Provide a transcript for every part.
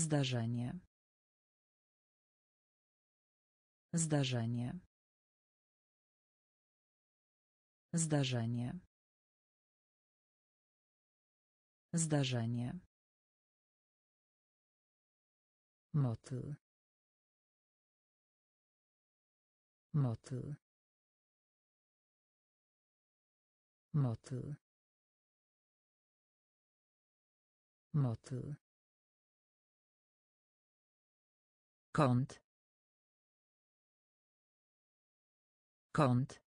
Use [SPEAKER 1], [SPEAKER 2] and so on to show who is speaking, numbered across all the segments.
[SPEAKER 1] Zdarzenie. Zdarzenie. Zdarzenie. Zdarzenie. Motyl. Motyl. Motyl. Motyl. Kąt. Kąt.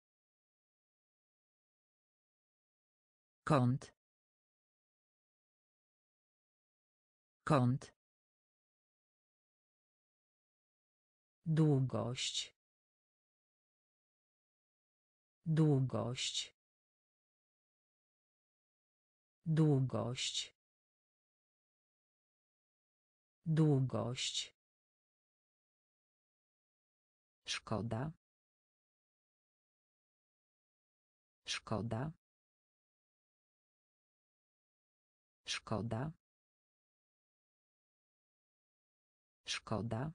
[SPEAKER 1] Kąt. Kąt. Długość. Długość. Długość. Długość. Szkoda. Szkoda. Szkoda. Szkoda.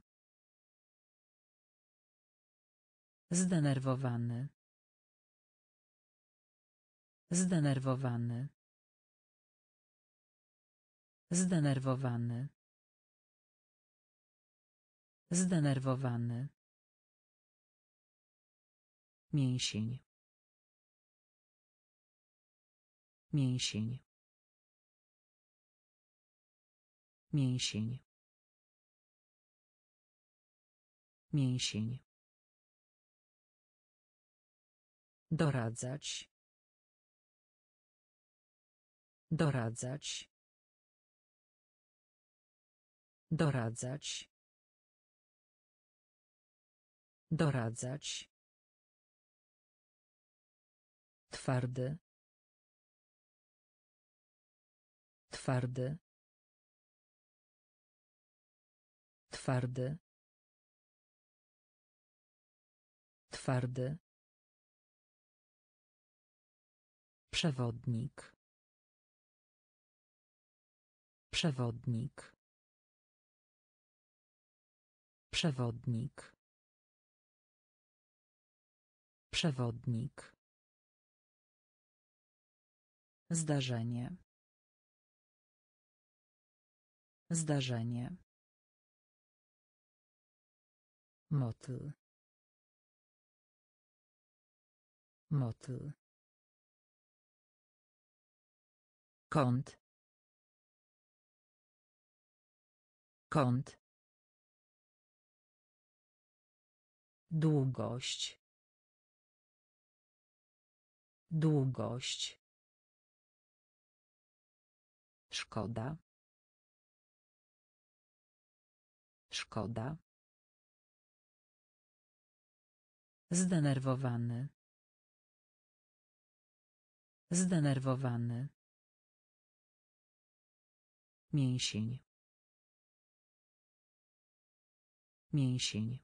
[SPEAKER 1] Zdenerwowany. Zdenerwowany. Zdenerwowany. Zdenerwowany. Mięsień. Mięsień. Mięsień. Mięsień. Doradzać. Doradzać. Doradzać. Doradzać. Twardy. Twardy. Twardy. Twardy. Przewodnik. Przewodnik. Przewodnik. Przewodnik. Zdarzenie. Zdarzenie. Motyl. Motyl. Kąt. Kąt. Długość. Długość. Szkoda. Szkoda. Zdenerwowany. Zdenerwowany. Mięsień. Mięsień.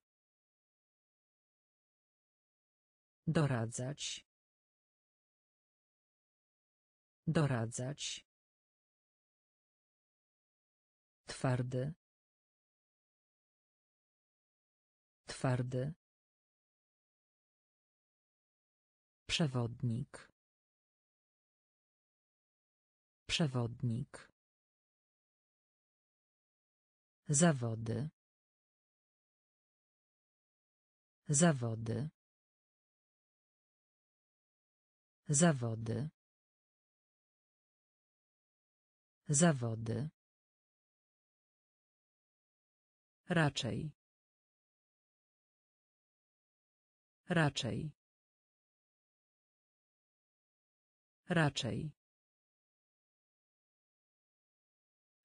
[SPEAKER 1] Doradzać. Doradzać. Twardy. Twardy. Przewodnik. Przewodnik. Zawody. Zawody. Zawody. Zawody. Raczej. Raczej. Raczej.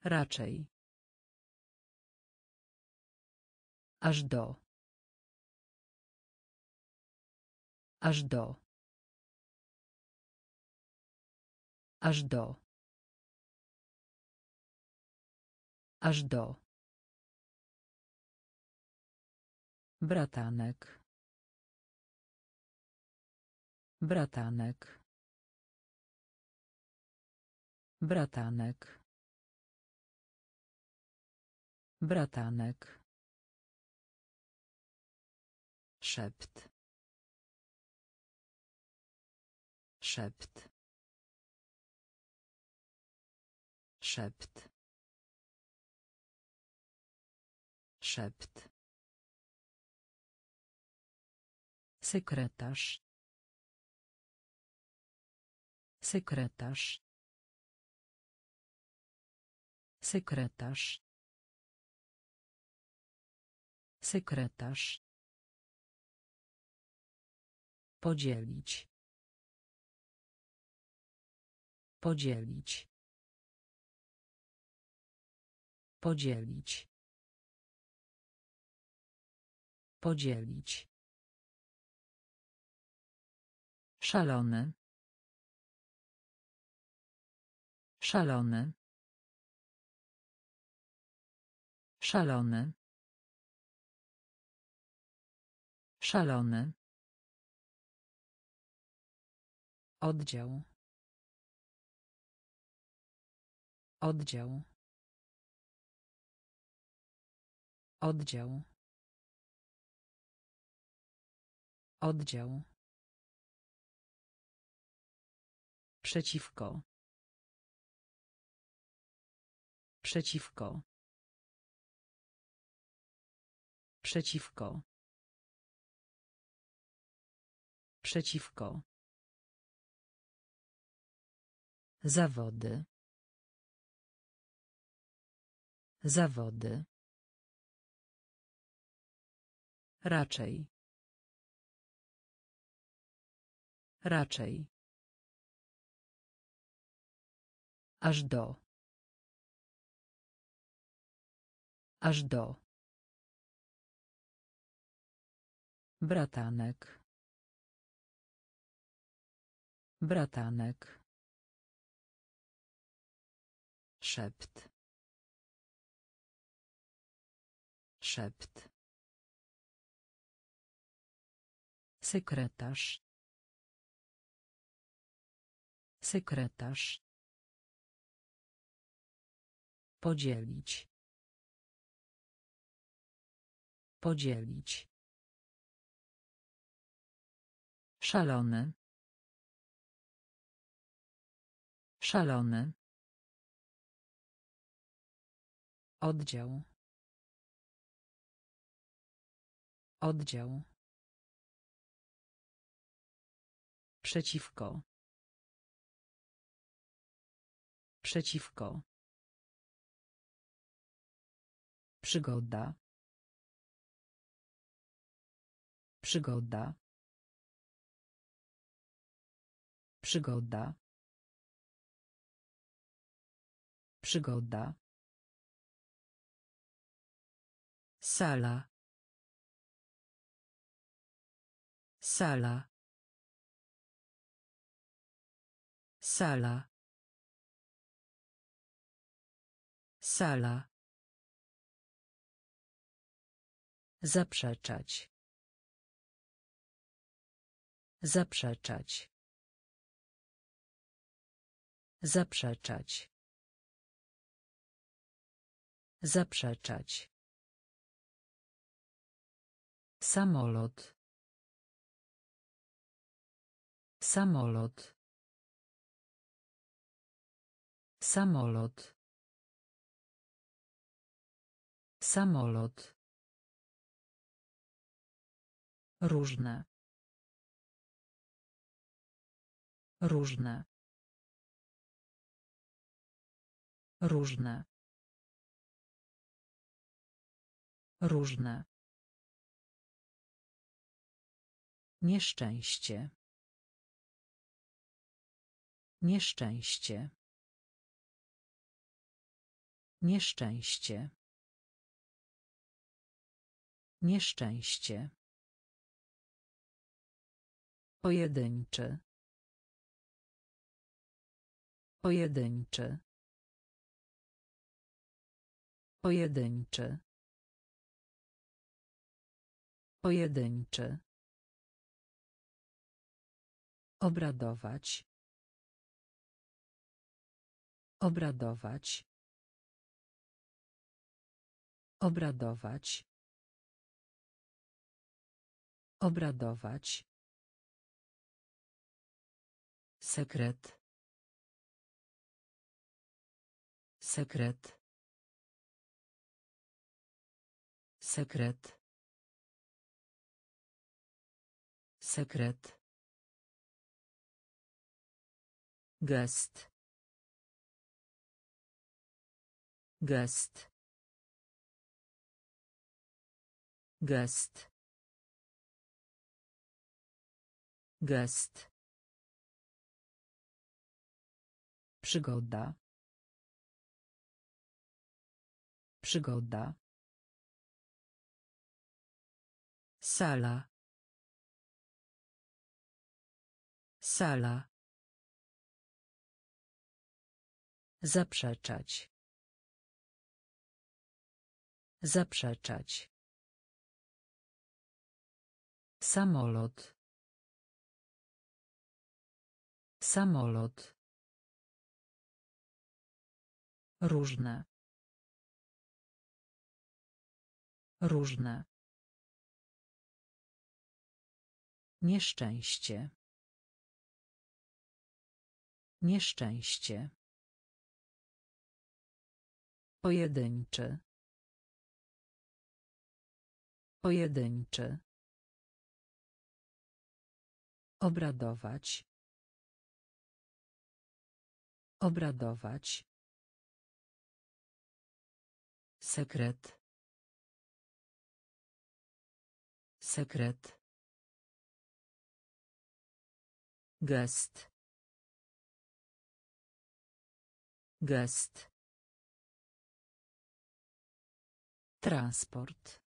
[SPEAKER 1] Raczej. Aż do. Aż do. Aż do. Aż do. Bratanek. Bratanek. Bratanek. Bratanek. Szept. Szept. Szept. Szept. Sekretarz. Sekretarz. Sekretarz. Sekretarz. Podzielić. Podzielić. Podzielić. Podzielić. Szalony. Szalony. Szalony. Szalony. Oddział. Oddział. Oddział. Oddział. Przeciwko. Przeciwko. Przeciwko. Przeciwko. Zawody. Zawody. Raczej. Raczej. Aż do. Aż do. Bratanek. Bratanek. Szept. Szept. Sekretarz. Sekretarz. Podzielić. Podzielić. Szalony. Szalony. Oddział. Oddział. Przeciwko. Przeciwko. Przygoda. Przygoda. Przygoda. Przygoda. Sala. Sala. Sala. Sala. Zaprzeczać. Zaprzeczać. Zaprzeczać. Zaprzeczać. Samolot. Samolot. Samolot. Samolot. Różne. Różne. Różne. Różne. Nieszczęście. Nieszczęście. Nieszczęście. Nieszczęście. Pojedynczy. Pojedynczy. Pojedynczy. Pojedynczy. Obradować. Obradować. Obradować. Obradować. Sekret. Sekret. Sekret. Sekret. Gest. Gest. Gest. Gest. Przygoda. Przygoda. Sala. Sala. Zaprzeczać. Zaprzeczać. Samolot. Samolot. Różne. Różne. Nieszczęście. Nieszczęście. Pojedynczy. Pojedynczy. Obradować. Obradować. Sekret. Sekret. Gest. Gest. Transport.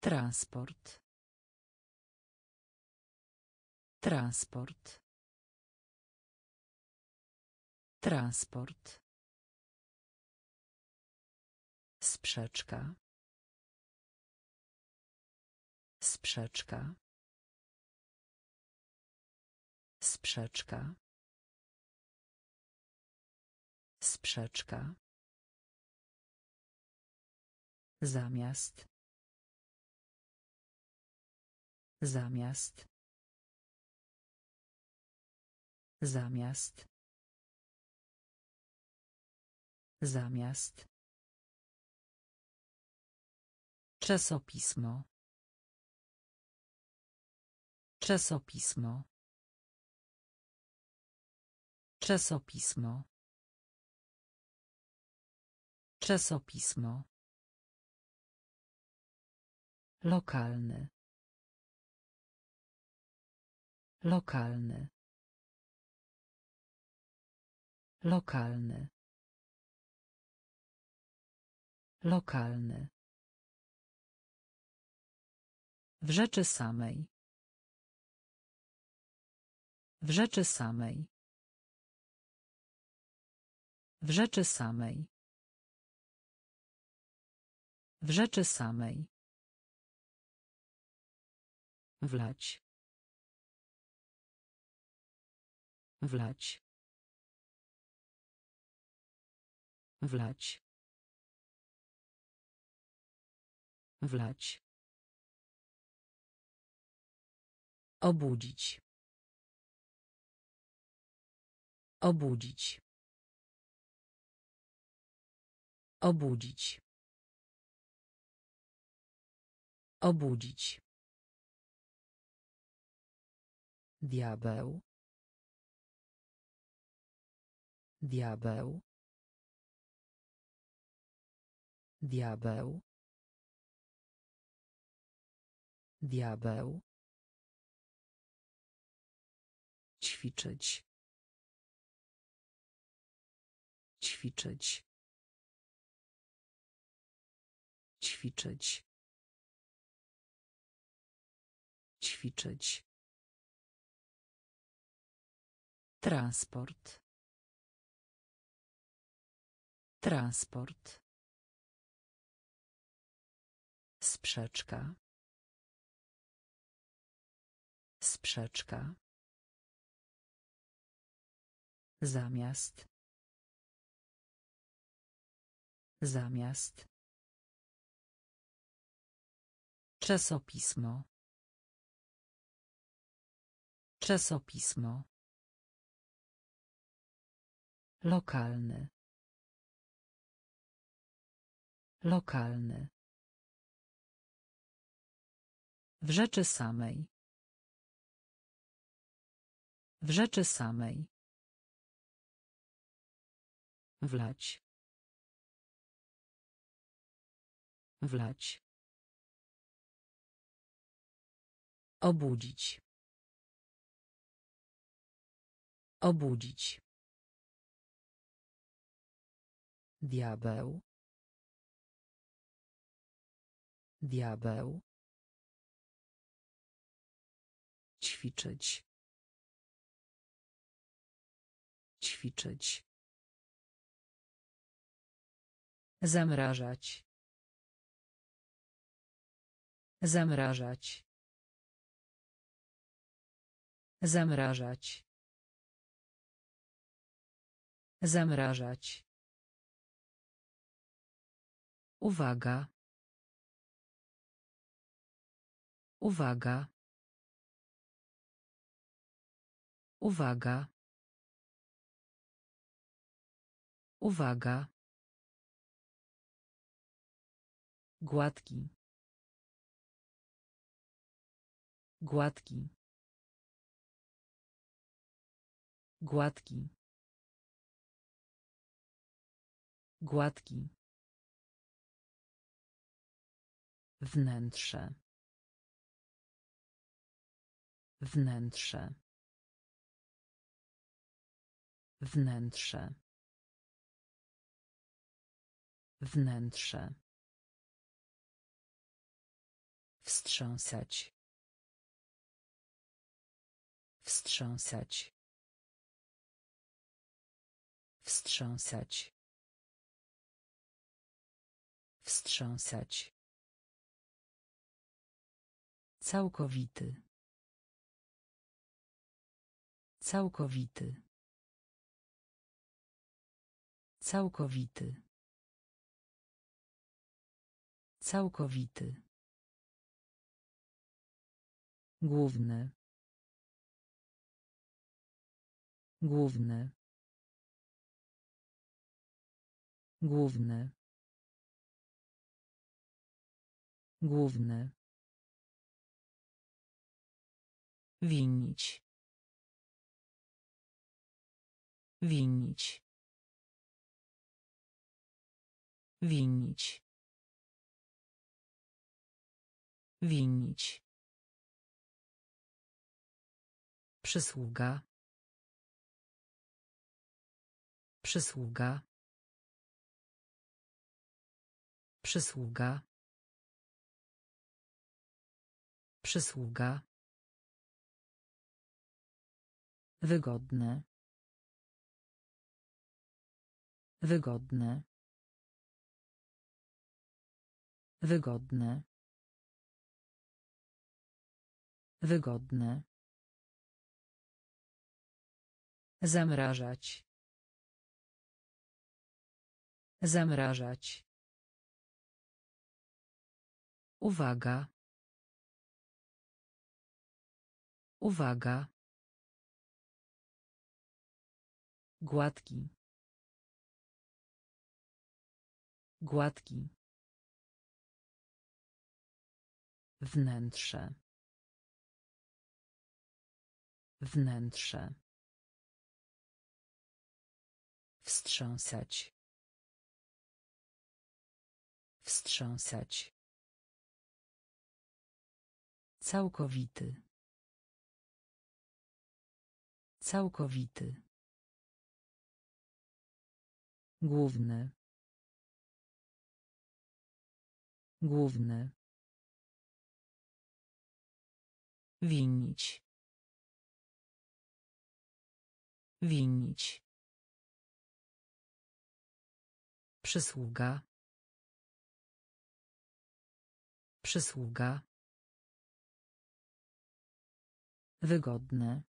[SPEAKER 1] Transport. Transport. Transport. Sprzeczka. Sprzeczka. Sprzeczka. Sprzeczka. Zamiast. Zamiast. Zamiast. Zamiast. Czasopismo. Czasopismo. Czasopismo. Czasopismo. Lokalny. Lokalny. Lokalny. Lokalny. W rzeczy samej. W rzeczy samej. W rzeczy samej. W rzeczy samej. Wlać. Wlać. Wlać. Wlać. Obudzić. Obudzić. Obudzić. Obudzić. Diabeł. Diabeł. Diabeł. Diabeł. Ćwiczyć. Ćwiczyć. Ćwiczyć. Ćwiczyć. Transport. Transport. Sprzeczka. Sprzeczka. Zamiast. Zamiast. Czasopismo. Czasopismo. Lokalny. Lokalny. W rzeczy samej. W rzeczy samej. Wlać. Wlać. Obudzić. Obudzić. Diabeł. Diabeł. Ćwiczyć. Ćwiczyć. Zamrażać. Zamrażać. Zamrażać. Zamrażać. Uwaga. Uwaga. Uwaga. Uwaga. Gładki. Gładki. Gładki. Gładki. Wnętrze. Wnętrze. Wnętrze. Wnętrze. Wstrząsać. Wstrząsać. Wstrząsać. Wstrząsać. Całkowity. Całkowity. Całkowity. Całkowity. Główny. Główny. Główny. Główny. Winić. Winić. Winić. Winić. Przysługa. Przysługa. Przysługa. Przysługa. Wygodne. Wygodne. Wygodne. Wygodne. Zamrażać. Zamrażać. Uwaga. Uwaga. Gładki. Gładki. Wnętrze. Wnętrze. Wstrząsać. Wstrząsać. Całkowity. Całkowity. Główny. Główny. Winić. Winić. Przysługa. Przysługa. Wygodne.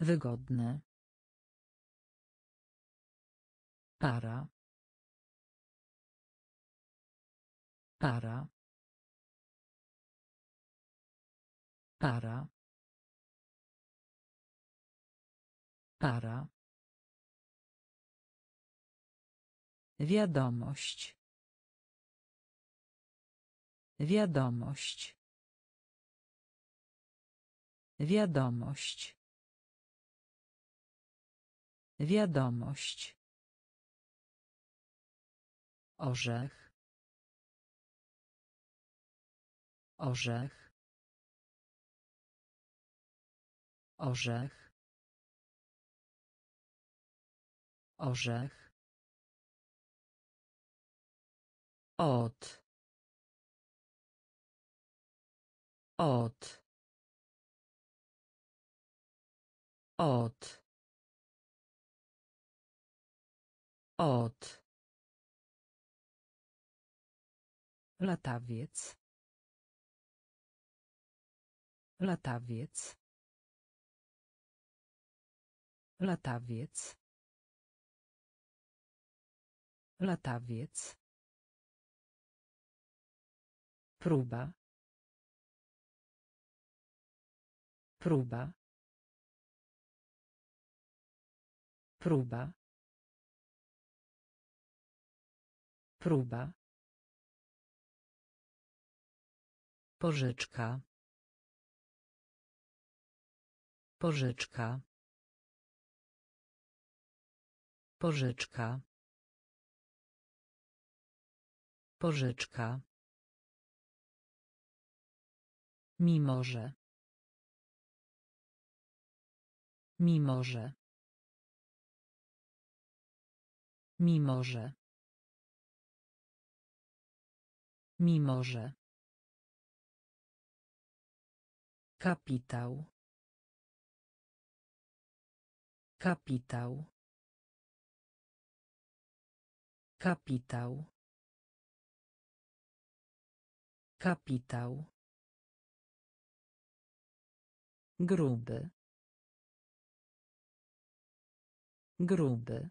[SPEAKER 1] Wygodne. Para. Para. Para. Para. Wiadomość. Wiadomość. Wiadomość. Wiadomość. Orzech. Orzech. Orzech. Orzech. Od. Od. Od. Od. Latawiec. Latawiec. Latawiec. Latawiec. Próba. Próba. Próba. Próba. Pożyczka. Pożyczka. Pożyczka. Pożyczka. Mimo że. Mimo że. Mimo że. Mimo że. Kapitał. Kapitał. Kapitał. Kapitał. Gruby. Gruby.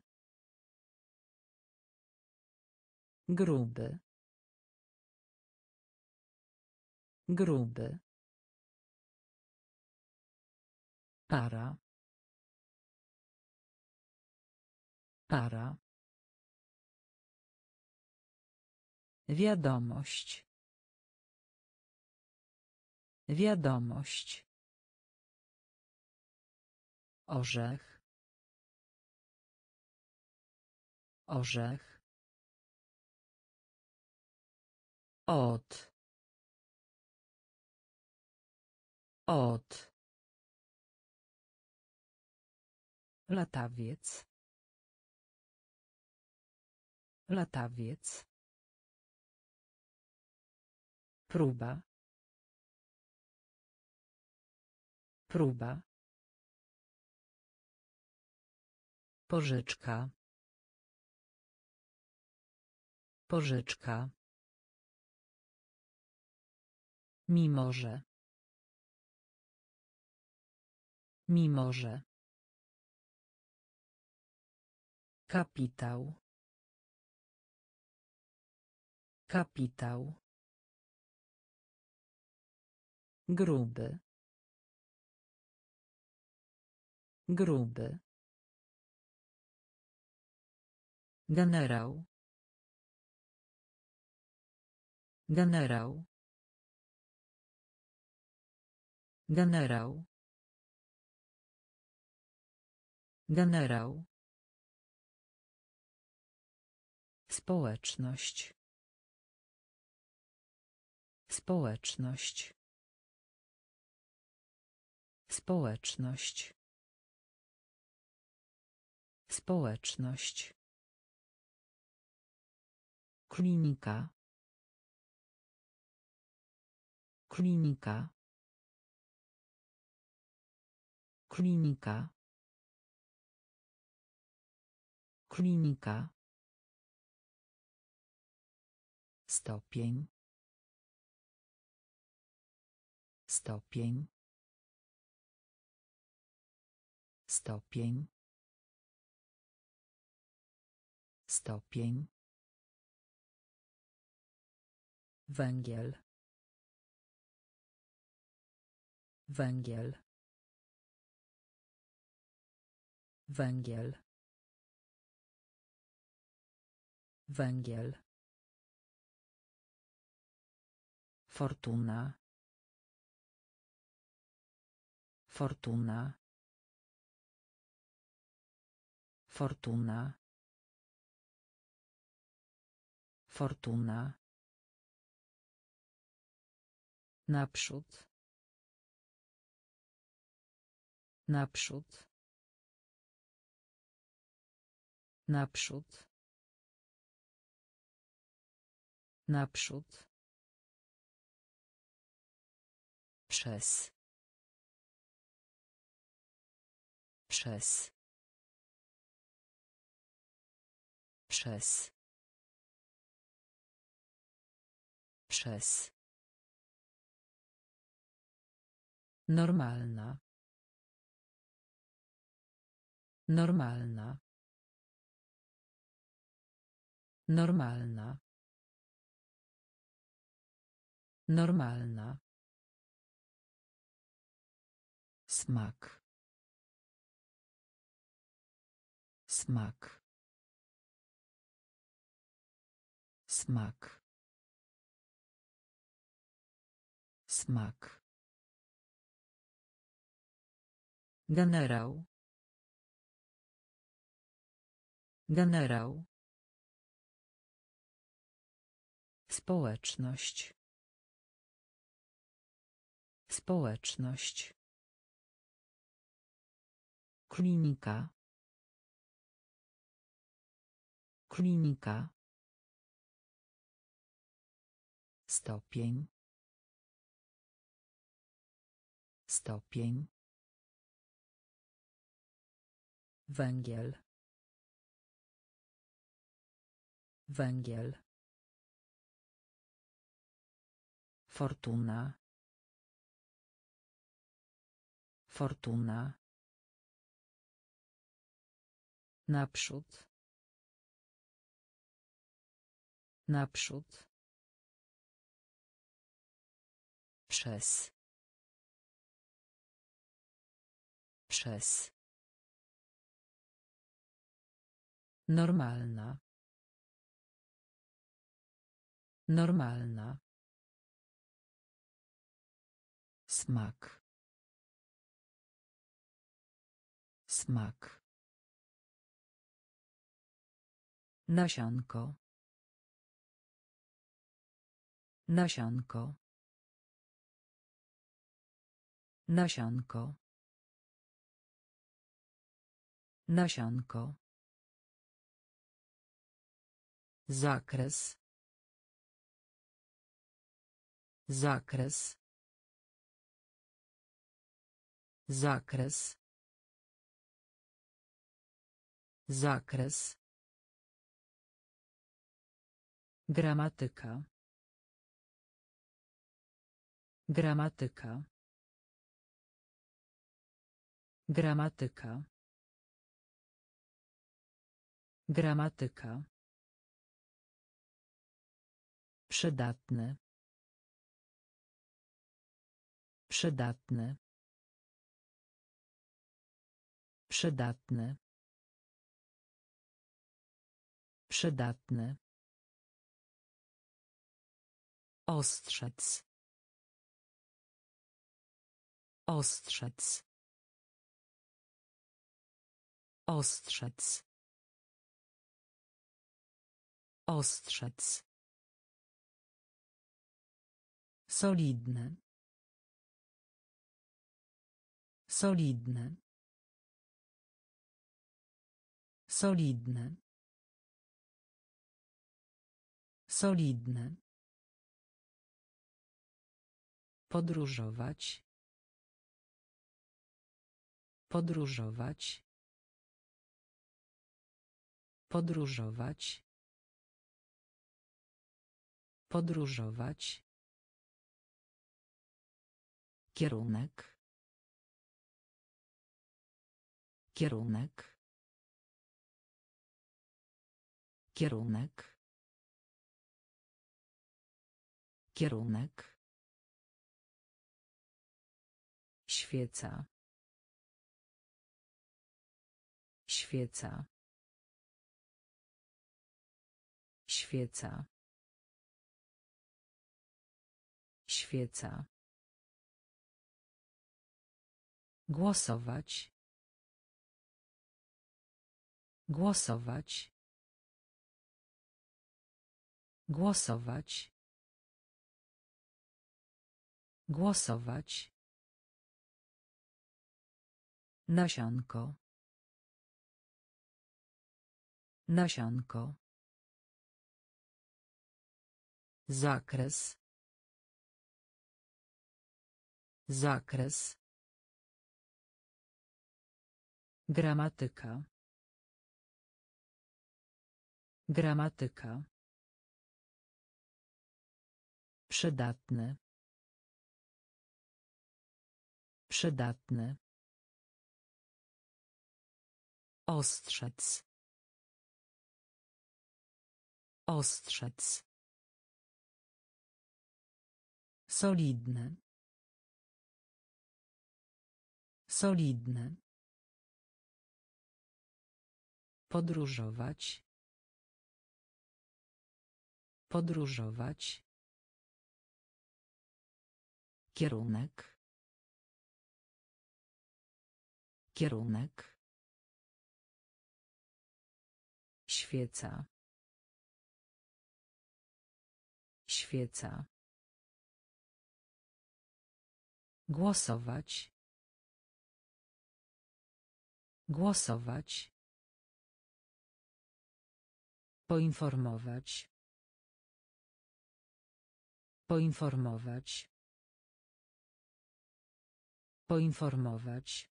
[SPEAKER 1] Gruby. Gruby. Para. Para. Wiadomość. Wiadomość. Orzech. Orzech. Od. Od. Latawiec. Latawiec. Próba. Próba. Pożyczka. Pożyczka. Mimo że. Mimo że. Kapitał. Kapitał. Gruby. Gruby. Generał. Generał. Generał. Generał. Społeczność. Społeczność. Społeczność. Społeczność. Klinika. Klinika. Klinika. Klinika. Stopień. Stopień. Stopień. Stopień.
[SPEAKER 2] Węgiel. Węgiel. Węgiel. Węgiel.
[SPEAKER 1] Fortuna. Fortuna. Fortuna. Fortuna. Naprzód. Naprzód. Naprzód. Naprzód. Przez. Przez. Przez. Przez. Normalna. Normalna. Normalna. Normalna. Smak. Smak. Smak. Smak. Generał. Generał. Społeczność. Społeczność. Klinika. Klinika. Stopień. Stopień.
[SPEAKER 2] Węgiel. Węgiel.
[SPEAKER 1] Fortuna. Fortuna. Naprzód. Naprzód. Przez. Przez. Normalna. Normalna. Smak. Smak. Nasionko. Nasionko. Nasionko. Nasionko. Zakres. Zakres. Zakres. Zakres. Gramatyka. Gramatyka. Gramatyka. Gramatyka. Przydatne. Przydatne. Przydatne. Przydatne. Ostrzec. Ostrzec. Ostrzec. Ostrzec. Solidne. Solidne. Solidne. Solidne. Podróżować. Podróżować. Podróżować. Podróżować. Kierunek. Kierunek. Kierunek. Kierunek.
[SPEAKER 2] Świeca. Świeca. Świeca. Świeca.
[SPEAKER 1] Głosować. Głosować. Głosować. Głosować. Nasionko. Nasionko. Zakres. Zakres. Gramatyka. Gramatyka. Przydatny. Przydatny. Ostrzec. Ostrzec. Solidny. Solidny. Podróżować. Podróżować. Kierunek. Kierunek.
[SPEAKER 2] Świeca. Świeca.
[SPEAKER 1] Głosować. Głosować.
[SPEAKER 2] Poinformować. Poinformować. Poinformować.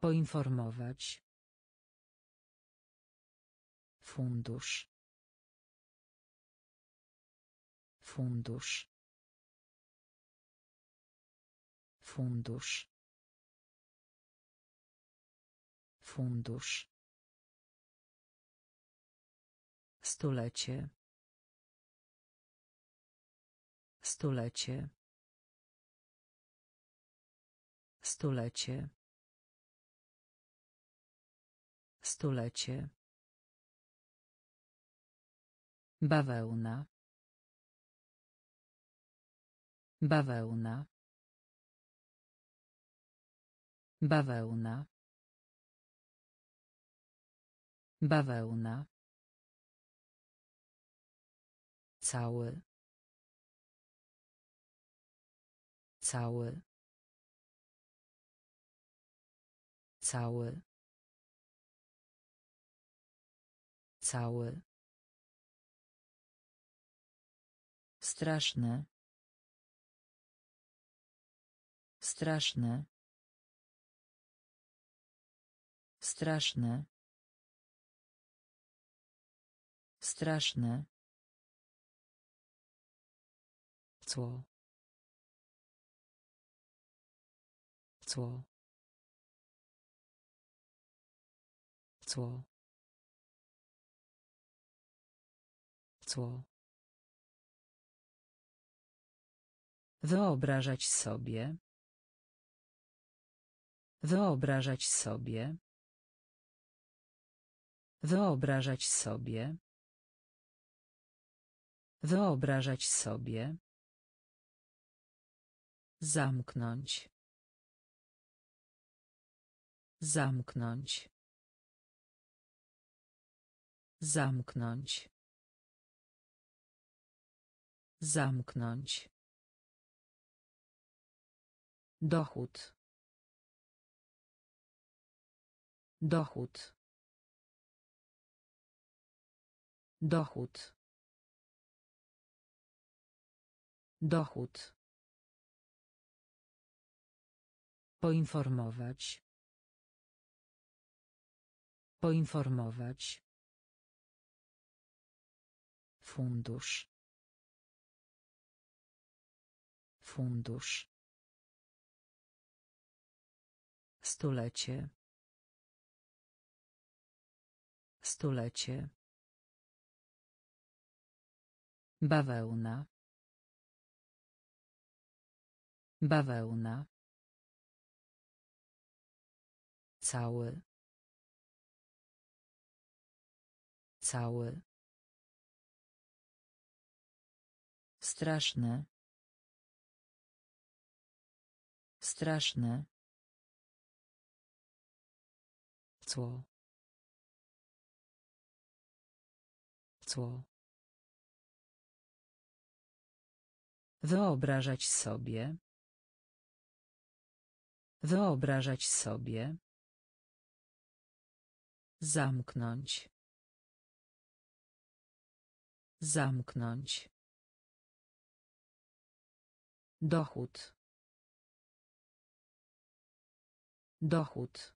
[SPEAKER 2] Poinformować. Fundusz. Fundusz. Fundusz. Fundusz. Stulecie. Stulecie. Stulecie. Stulecie. Bawełna. Bawełna. Bawełna. Bawełna. Cały. Cały. Cały. Cały. Straszne. Straszne. Straszne. Straszne. Cło. Wyobrażać sobie. Wyobrażać sobie. Wyobrażać sobie. Wyobrażać sobie. Zamknąć. Zamknąć. Zamknąć. Zamknąć. Dochód. Dochód. Dochód. Dochód. Poinformować. Poinformować. Fundusz. Fundusz. Stulecie.
[SPEAKER 1] Stulecie. Bawełna. Bawełna. Cały. Cały. Straszne. Straszne. Cło. Cło. Wyobrażać sobie. Wyobrażać sobie. Zamknąć. Zamknąć. Dochód. Dochód.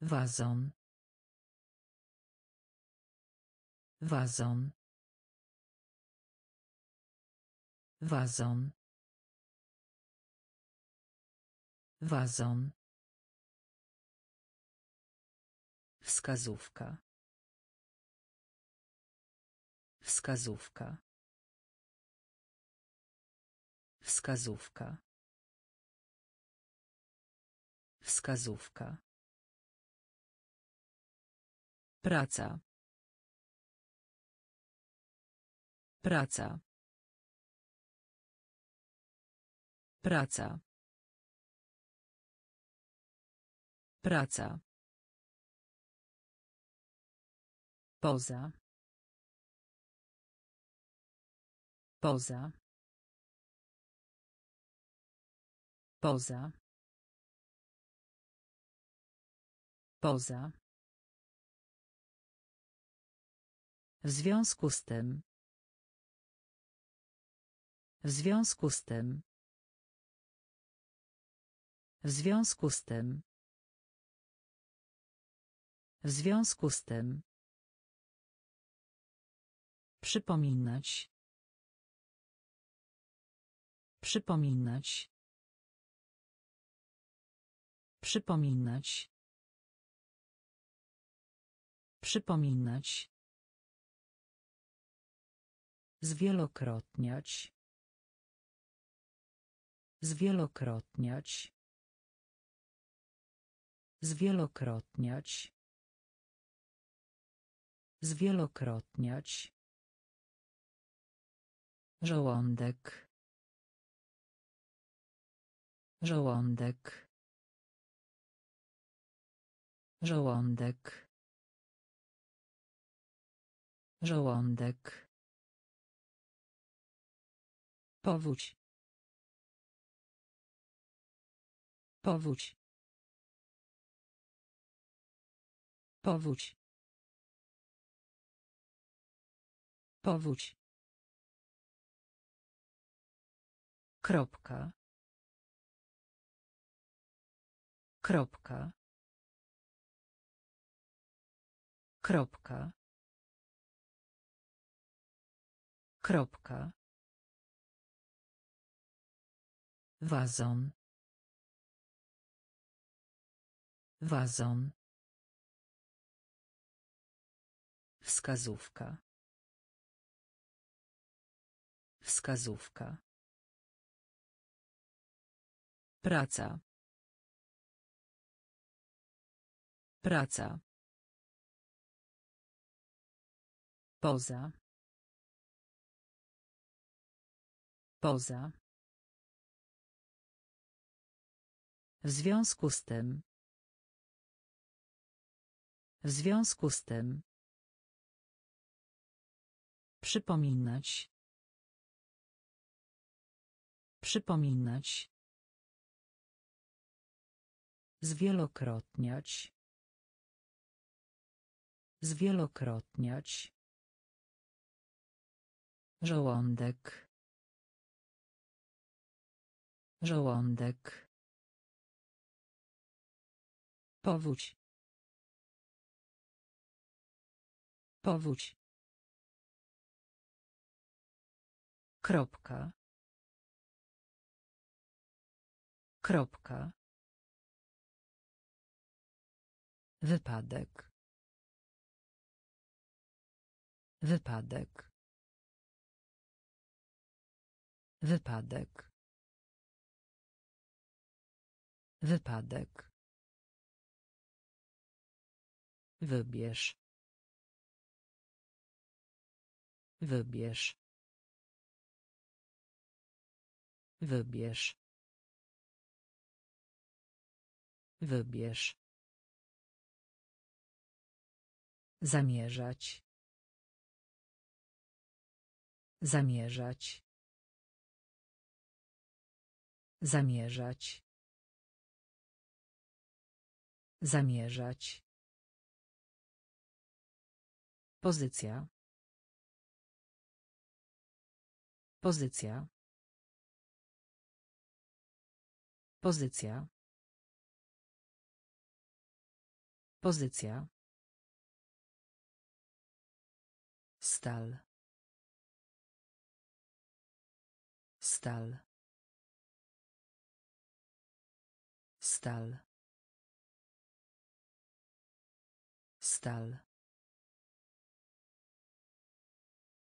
[SPEAKER 1] Wazon. Wazon. Wazon. Wazon. Wskazówka. Wskazówka. Wskazówka. Wskazówka. Praca. Praca. Praca. Praca. Poza. Poza. Poza. Poza. W związku z tym. W związku z tym. W związku z tym. W związku z tym. Przypominać. Przypominać. Przypominać. Przypominać. Zwielokrotniać. Zwielokrotniać. Zwielokrotniać. Zwielokrotniać. Żołądek. Żołądek. Żołądek. Żołądek. Powódź. Powódź. Powódź. Powódź. Kropka. Kropka. Kropka. Kropka. Wazon. Wazon. Wskazówka. Wskazówka. Praca. Praca. Poza. Poza. W związku z tym. W związku z tym. Przypominać. Przypominać. Zwielokrotniać. Zwielokrotniać. Żołądek. Żołądek. Powódź. Powódź. Kropka. Kropka.
[SPEAKER 2] Wypadek. Wypadek. Wypadek. Wypadek. Wybierz. Wybierz. Wybierz. Wybierz. Zamierzać. Zamierzać. Zamierzać. Zamierzać. Pozycja. Pozycja. Pozycja. Pozycja. Stal. Stal. Stal. Stal.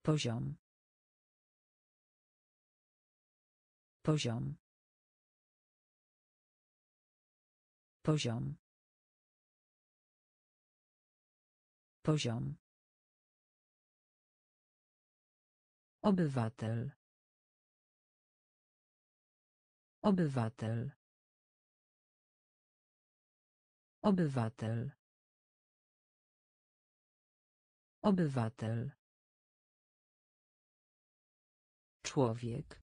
[SPEAKER 2] Poziom. Poziom. Poziom. Poziom. Obywatel. Obywatel. Obywatel. Obywatel. Człowiek.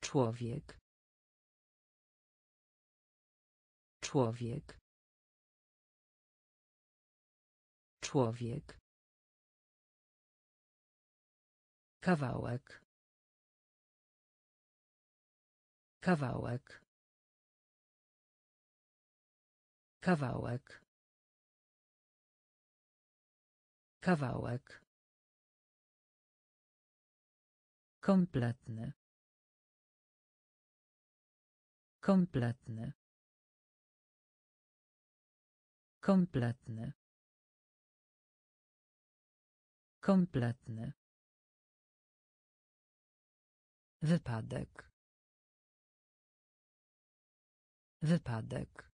[SPEAKER 2] Człowiek. Człowiek. Człowiek. Kawałek. Kawałek. Kawałek. Kawałek. Kompletny. Kompletny. Kompletny. Kompletny. Wypadek. Wypadek.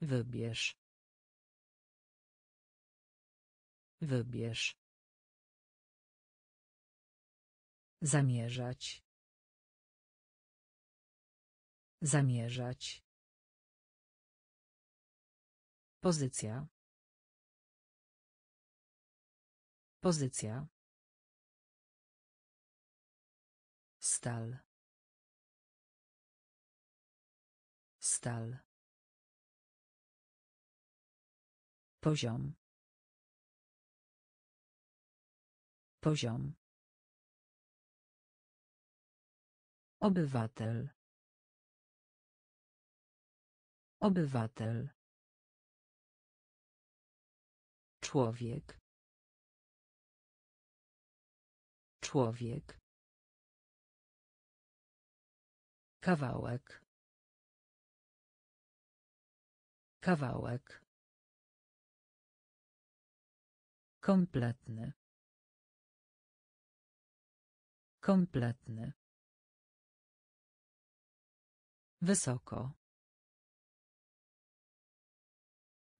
[SPEAKER 2] Wybierz. Wybierz. Zamierzać. Zamierzać. Pozycja. Pozycja. Stal. Stal. Poziom. Poziom. Obywatel. Obywatel. Człowiek. Człowiek. Kawałek. Kawałek. Kompletny. Kompletny. Wysoko.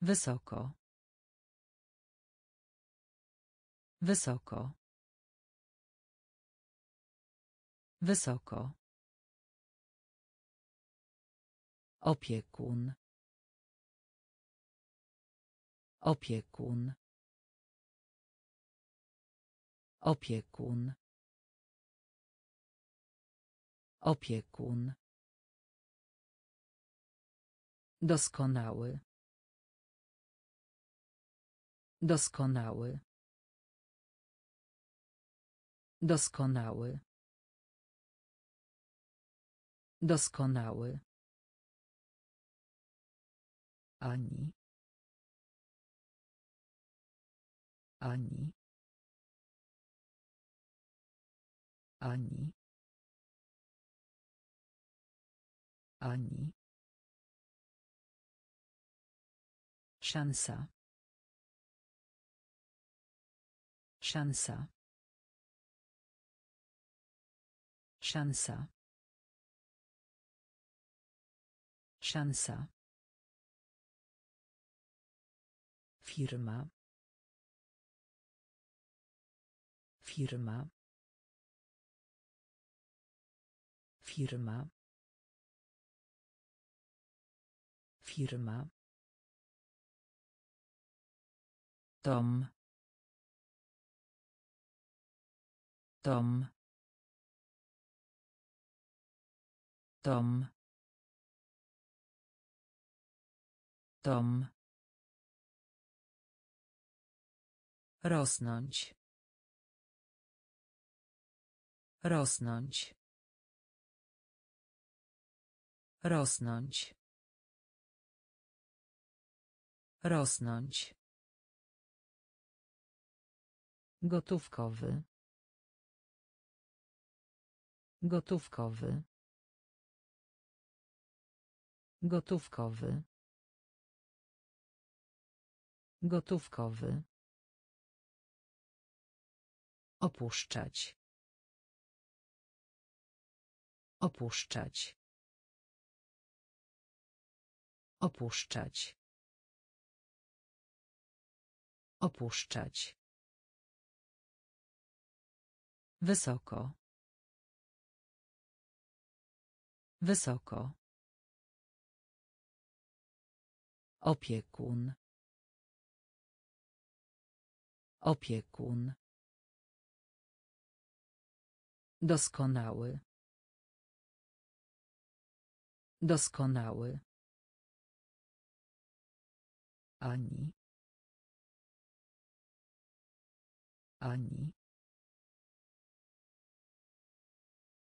[SPEAKER 2] Wysoko. Wysoko. Wysoko. Opiekun. Opiekun. Opiekun. Opiekun. Doskonały. Doskonały. Doskonały. Doskonały. Ani. Ani. Ani. Ani. Szansa. Szansa. Szansa. Szansa. Firma. Firma. Firma. Firma. Tom. Tom. Tom. Tom. Rosnąć. Rosnąć. Rosnąć. Rosnąć. Gotówkowy. Gotówkowy. Gotówkowy. Gotówkowy. Opuszczać. Opuszczać. Opuszczać. Opuszczać. Wysoko. Wysoko. Opiekun. Opiekun. Doskonały. Doskonały. Ani. Ani.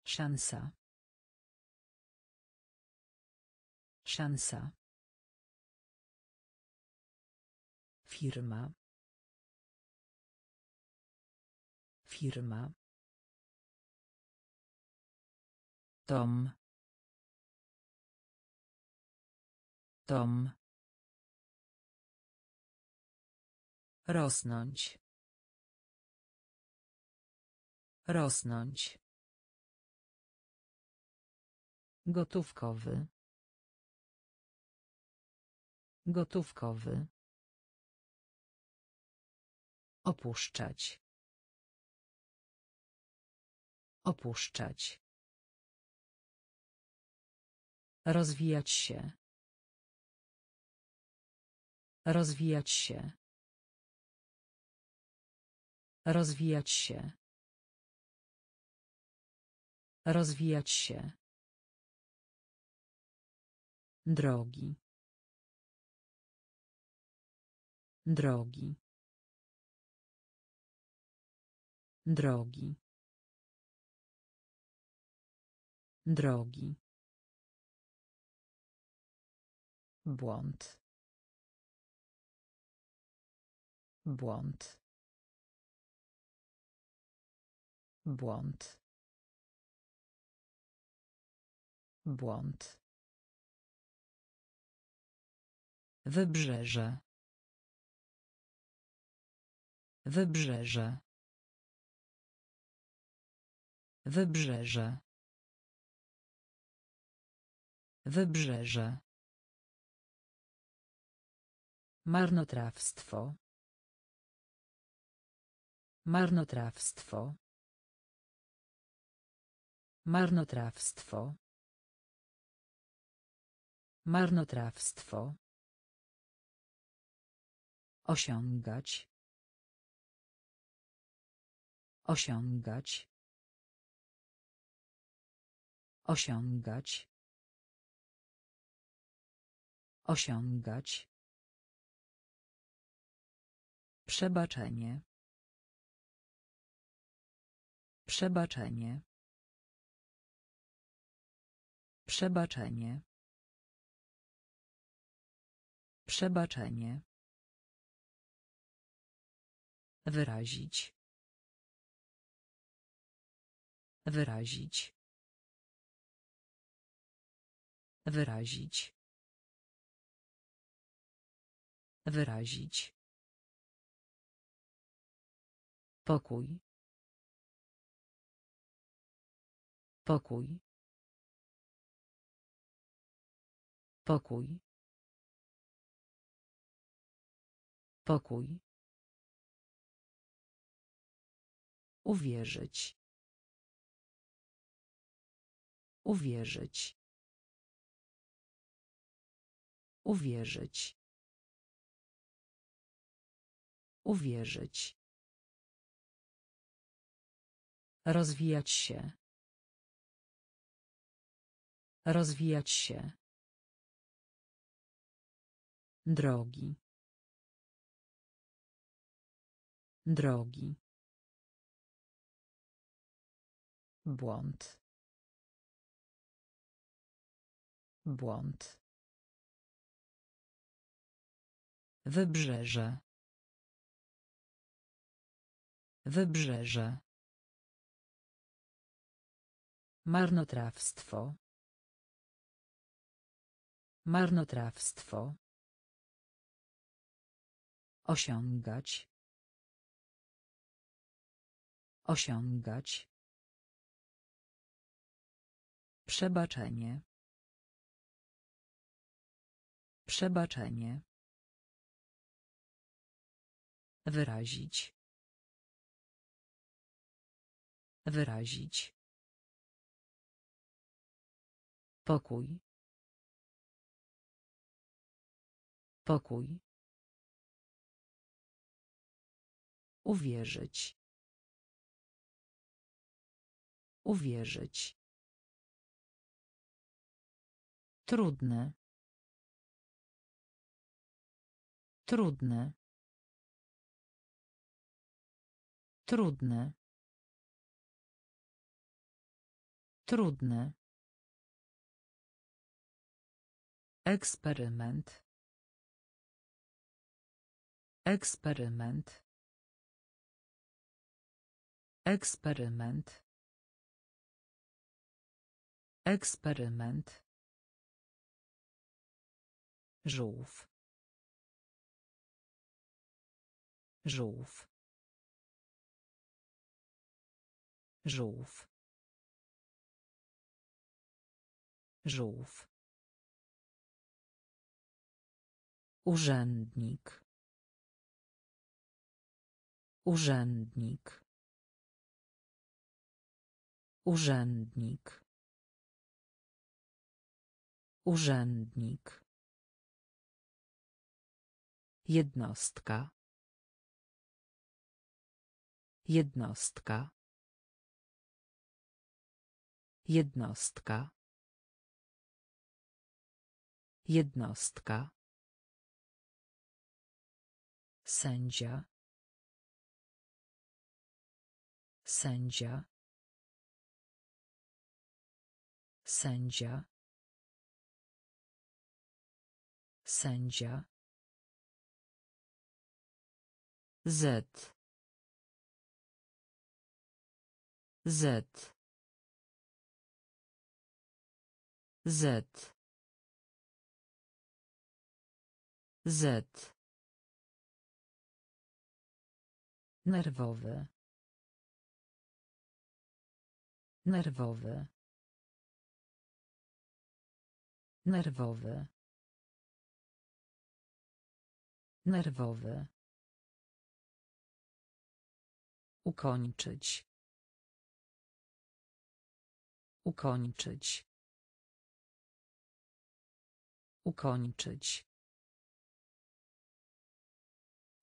[SPEAKER 2] Szansa. Szansa. Firma. Firma. Tom. Tom. Rosnąć. Rosnąć. Gotówkowy. Gotówkowy. Opuszczać. Opuszczać. Rozwijać się. Rozwijać się. Rozwijać się. Rozwijać się. Drogi. Drogi. Drogi. Drogi. Błąd. Błąd. Błąd. Błąd. Wybrzeże. Wybrzeże. Wybrzeże. Wybrzeże. Marnotrawstwo. Marnotrawstwo. Marnotrawstwo. Marnotrawstwo. Osiągać. Osiągać. Osiągać. Osiągać. Przebaczenie. Przebaczenie. Przebaczenie. Przebaczenie. Wyrazić. Wyrazić. Wyrazić. Wyrazić. Pokój. Pokój. Pokój. Pokój. Uwierzyć. Uwierzyć. Uwierzyć. Uwierzyć. Rozwijać się. Rozwijać się. Drogi. Drogi. Błąd. Błąd. Wybrzeże. Wybrzeże. Marnotrawstwo. Marnotrawstwo. Osiągać. Osiągać. Przebaczenie. Przebaczenie. Wyrazić. Wyrazić. Pokój. Pokój. Uwierzyć. Uwierzyć. Trudne. Trudne. Trudne. Trudne. Eksperyment. Eksperyment. Eksperyment. Eksperyment. Żółw. Żółw. Żółw. Żółw. Urzędnik. Urzędnik. Urzędnik. Urzędnik. Jednostka. Jednostka. Jednostka. Jednostka. Sędzia. Sędzia. Sędzia. Sędzia. Z. Z. Z. Z. Nerwowy. Nerwowy. Nerwowy. Nerwowy. Ukończyć. Ukończyć. Ukończyć.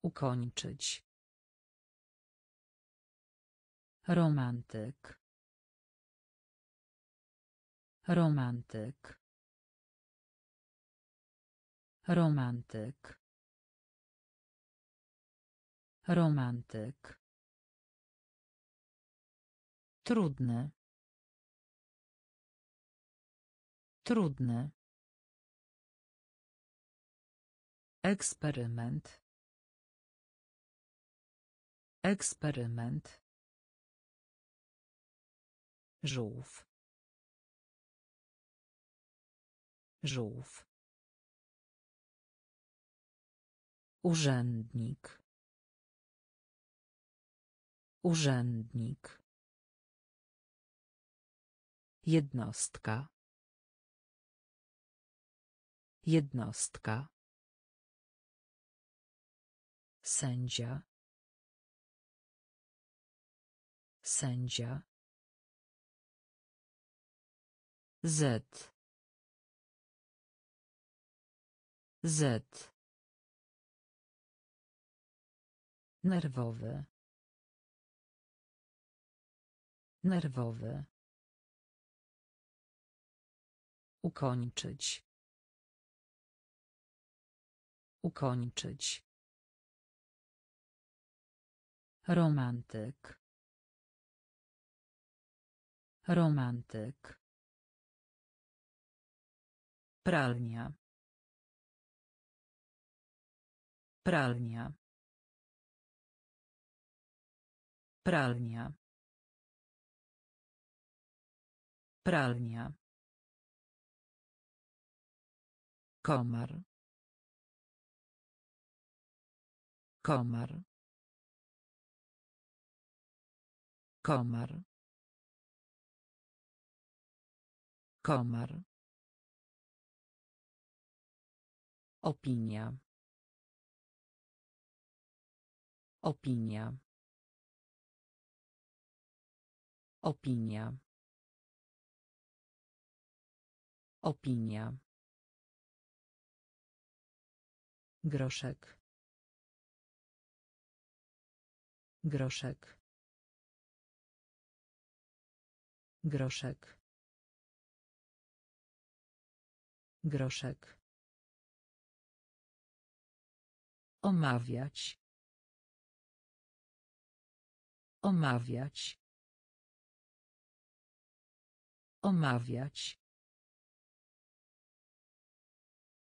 [SPEAKER 2] Ukończyć. Romantyk. Romantyk. Romantyk. Romantyk. Trudny. Trudny. Eksperyment. Eksperyment. Żółw. Żółw. Urzędnik. Urzędnik. Jednostka. Jednostka. Sędzia. Sędzia. Z. Z. Nerwowy. Nerwowy. Ukończyć. Ukończyć. Romantyk. Romantyk. Pralnia. Pralnia. Pralnia. Pralnia. Komar. Komar. Komar. Komar. Opinia. Opinia. Opinia. Opinia. Groszek. Groszek. Groszek. Groszek. Omawiać. Omawiać. Omawiać.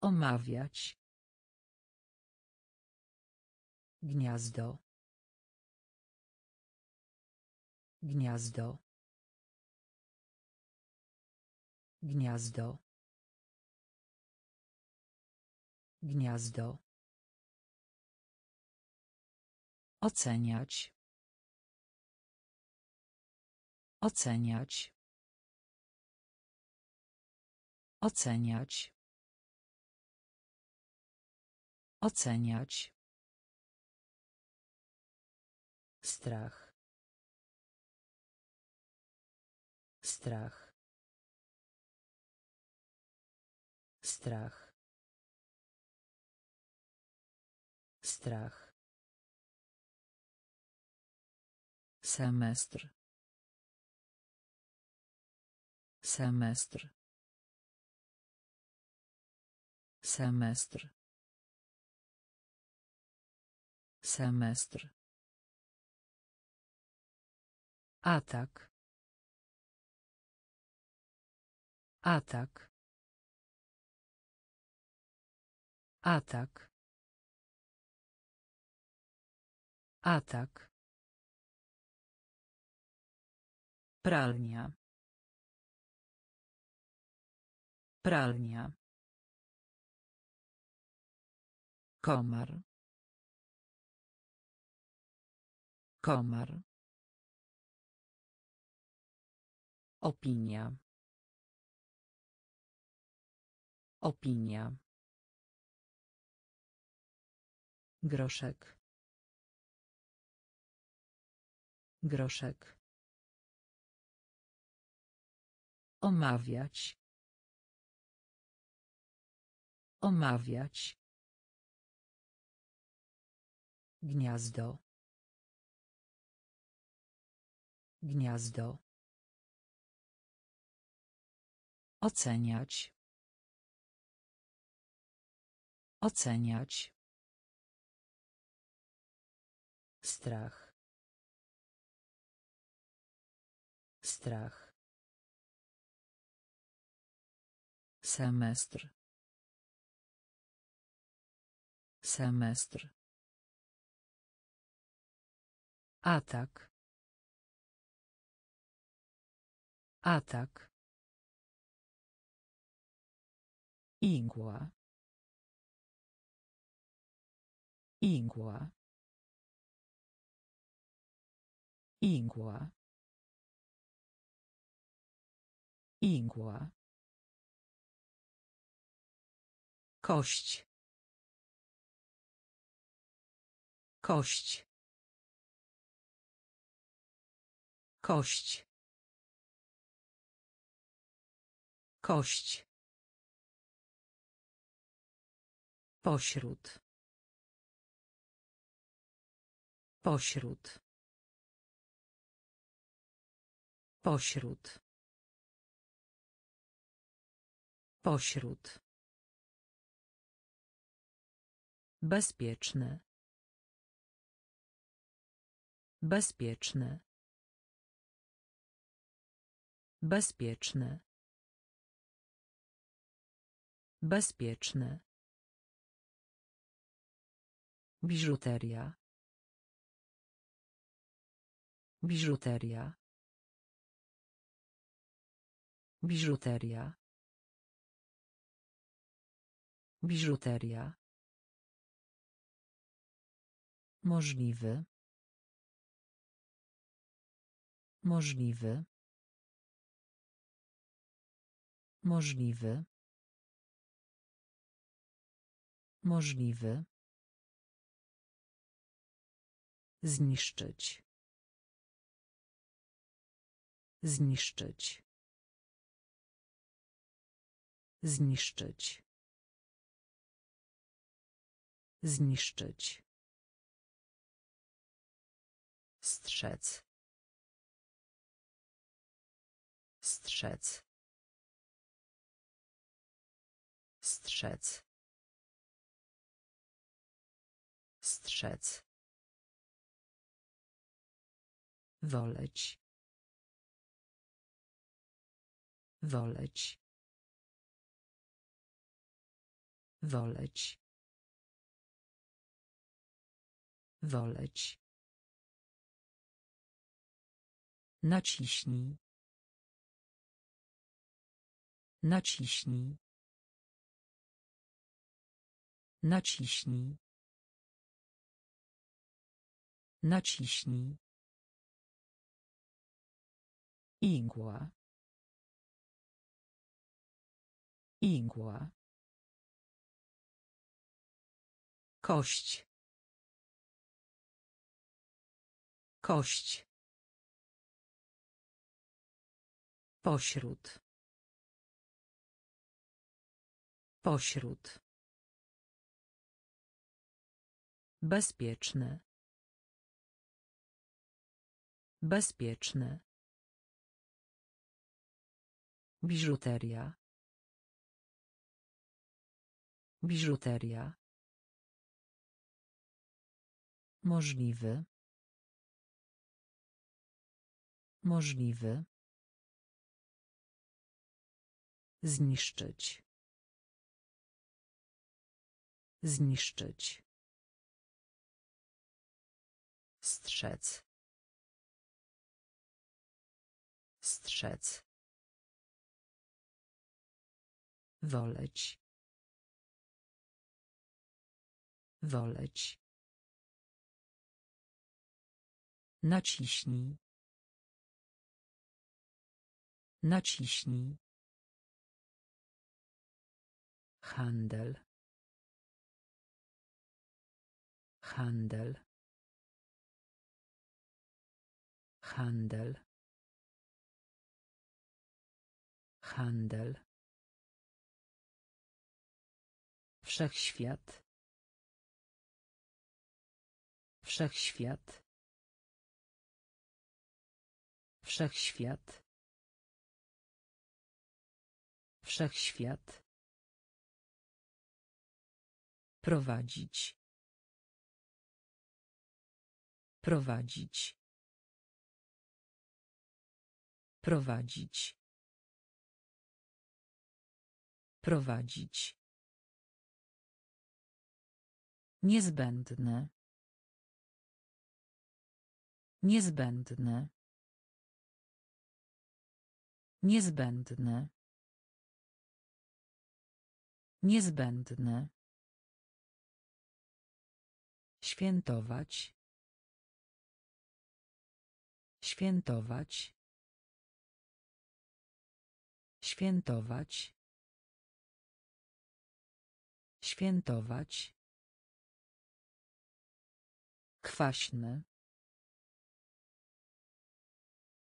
[SPEAKER 2] Omawiać. Gniazdo. Gniazdo. Gniazdo. Gniazdo. Oceniać. Oceniać. Oceniać. Oceniać. Strach. Strach. Strach. Strach. Semestr. Semestr. Semestr. Semestr. Atak. Atak. Atak. Atak. Pralnia. Pralnia. Komar. Komar. Opinia. Opinia. Groszek. Groszek. Omawiać. Omawiać. Gniazdo. Gniazdo. Oceniać. Oceniać. Strach. Strach. Semestr. Semestr. Atak. Atak. Igła. Igła. Igła. Igła. Kość. Kość. Kość. Kość. Pośród. Pośród. Pośród. Pośród. Bezpieczny. Bezpieczny. Bezpieczny. Bezpieczny. Biżuteria. Biżuteria. Biżuteria. Biżuteria. Możliwy. Możliwy. Możliwy. Możliwy. Zniszczyć. Zniszczyć. Zniszczyć. Zniszczyć. Strzec. Strzec. Strzec. Strzec. Woleć. Woleć. Woleć. Woleć. Naciśnij. Naciśnij. Naciśnij. Naciśnij. Igła. Igła. Kość. Kość. Pośród. Pośród. Bezpieczny. Bezpieczny. Biżuteria. Biżuteria. Możliwy. Możliwy. Zniszczyć. Zniszczyć. Strzec. Strzec. Woleć. Woleć. Naciśnij. Naciśnij. Handel. Handel. Handel. Handel. Wszechświat. Wszechświat. Wszechświat. Wszechświat. Prowadzić. Prowadzić. Prowadzić. Prowadzić. Niezbędne. Niezbędne. Niezbędne. Niezbędne. Świętować. Świętować. Świętować. Świętować. Kwaśny.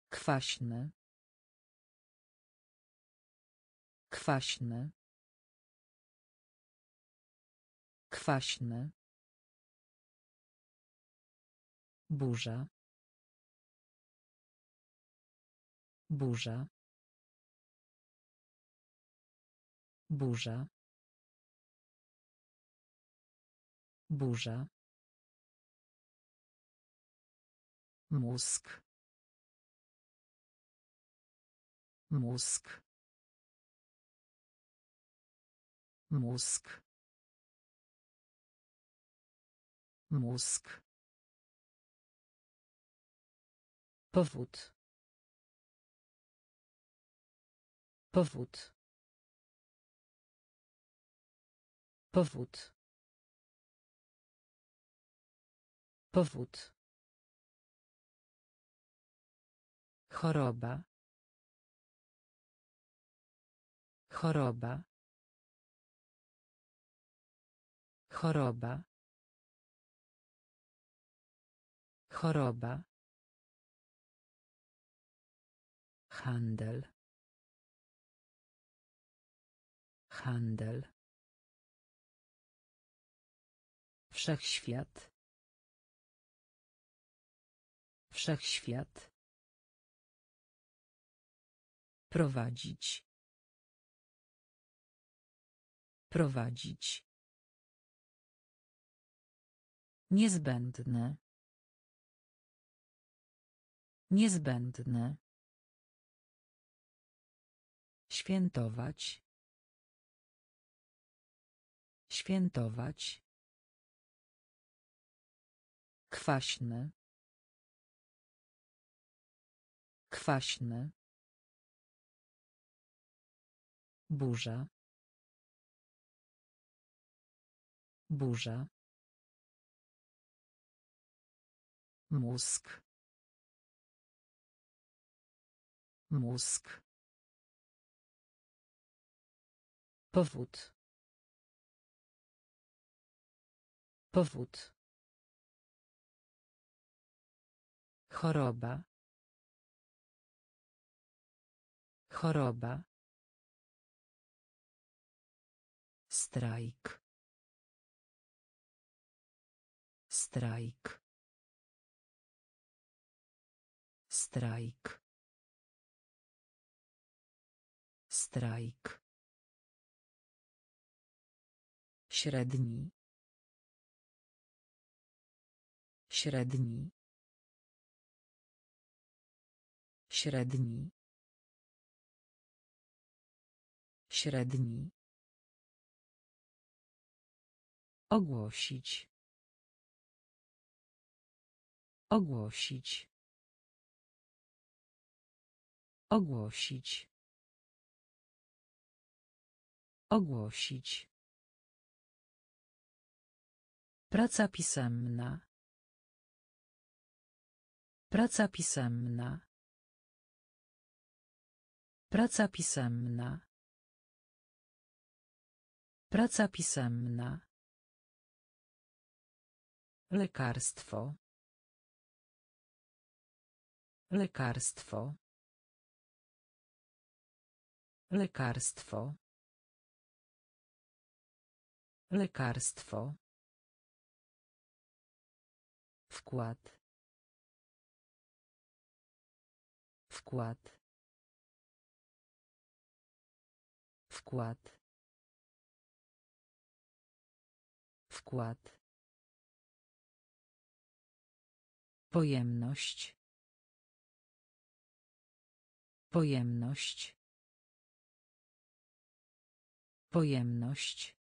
[SPEAKER 2] Kwaśny. Kwaśny. Kwaśny. Burza. Burza. Burza. Burza. Mózg. Mózg. Mózg. Mózg. Powód. Powód. Powód. Powód. Choroba. Choroba. Choroba. Choroba. Handel. Handel. Wszechświat. Wszechświat. Prowadzić. Prowadzić. Niezbędne. Niezbędne. Świętować. Świętować. Kwaśny. Kwaśny. Burza. Burza. Mózg. Mózg. Powód. Powód. Choroba. Choroba. Strajk. Strajk. Strajk. Strajk. Średni. Średni. Średni. Średni. Ogłosić. Ogłosić. Ogłosić. Ogłosić. Praca pisemna. Praca pisemna. Praca pisemna. Praca pisemna. Lekarstwo. Lekarstwo. Lekarstwo. Lekarstwo. Wkład. Wkład. Wkład. Wkład. Pojemność. Pojemność. Pojemność.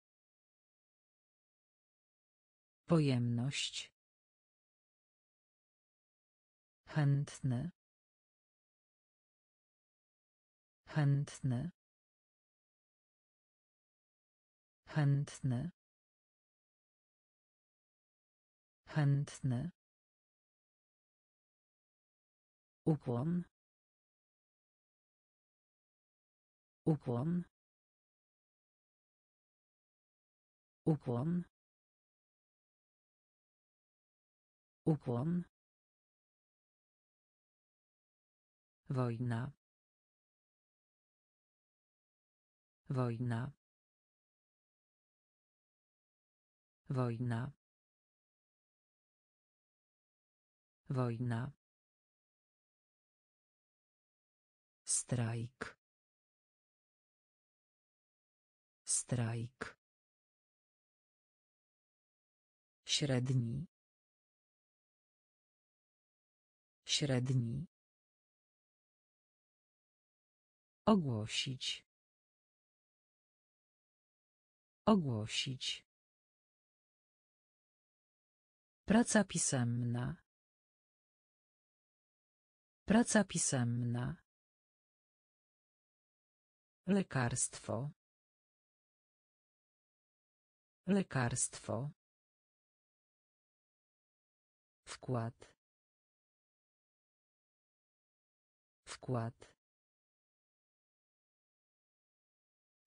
[SPEAKER 2] Pojemność. Chętny. Chętny. Chętny. Chętny. Ukłon. Ukłon. Ukłon. Ukłon. Wojna. Wojna. Wojna. Wojna. Strajk. Strajk. Średni. Średni. Ogłosić. Ogłosić. Praca pisemna. Praca pisemna. Lekarstwo. Lekarstwo. Wkład. Wkład.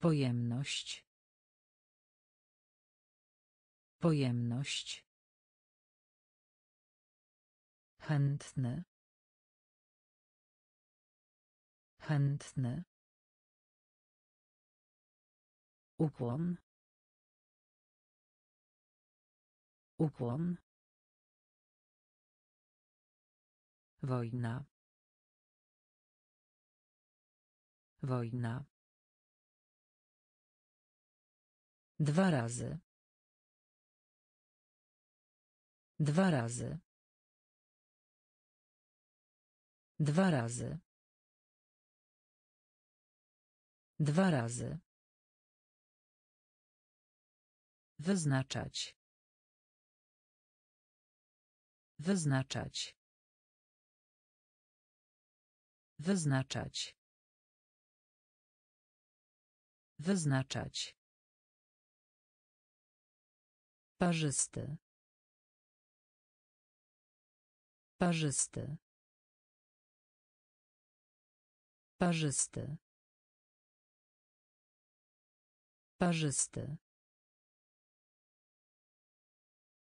[SPEAKER 2] Pojemność. Pojemność. Chętny. Chętny. Ukłon. Ukłon. Wojna. Wojna. Dwa razy. Dwa razy. Dwa razy. Dwa razy. Wyznaczać. Wyznaczać. Wyznaczać. Wyznaczać. Parzysty. Parzysty. Parzysty. Parzysty.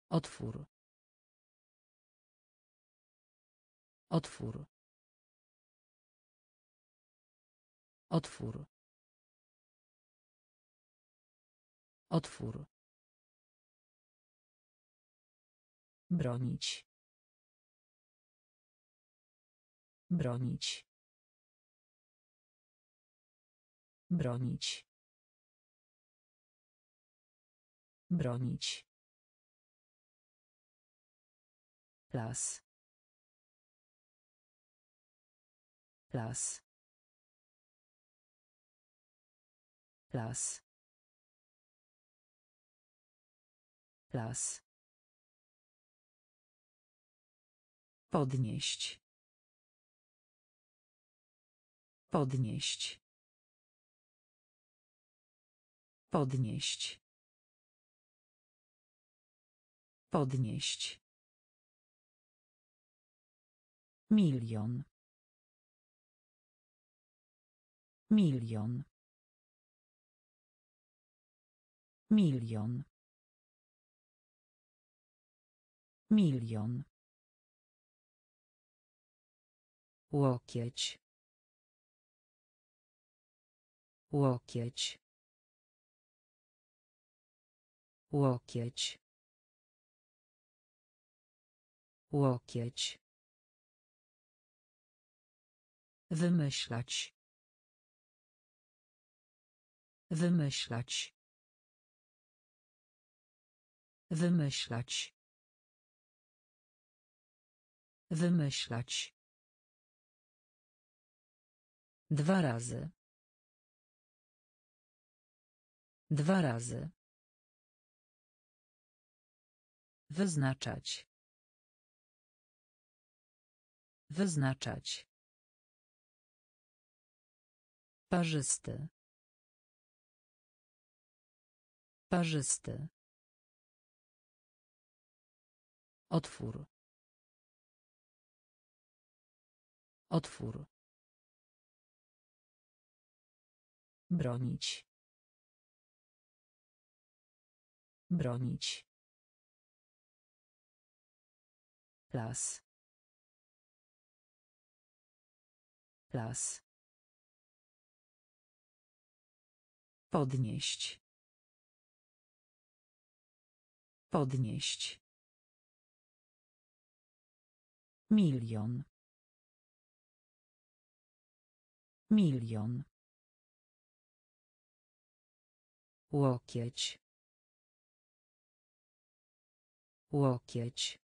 [SPEAKER 2] Otwór. Otwór. Otwór. Otwór. Bronić. Bronić. Bronić. Bronić. Las. Las. Las. Las. Podnieść. Podnieść. Podnieść. Podnieść. Milion. Milion. Milion. Milion. Łokieć. Łokieć. Łokieć. Łokieć. Wymyślać. Wymyślać. Wymyślać. Wymyślać. Dwa razy. Dwa razy. Wyznaczać. Wyznaczać. Parzysty. Parzysty. Otwór. Otwór. Bronić. Bronić. Las. Las. Podnieść. Podnieść. Milion. Milion. Łokieć. Łokieć.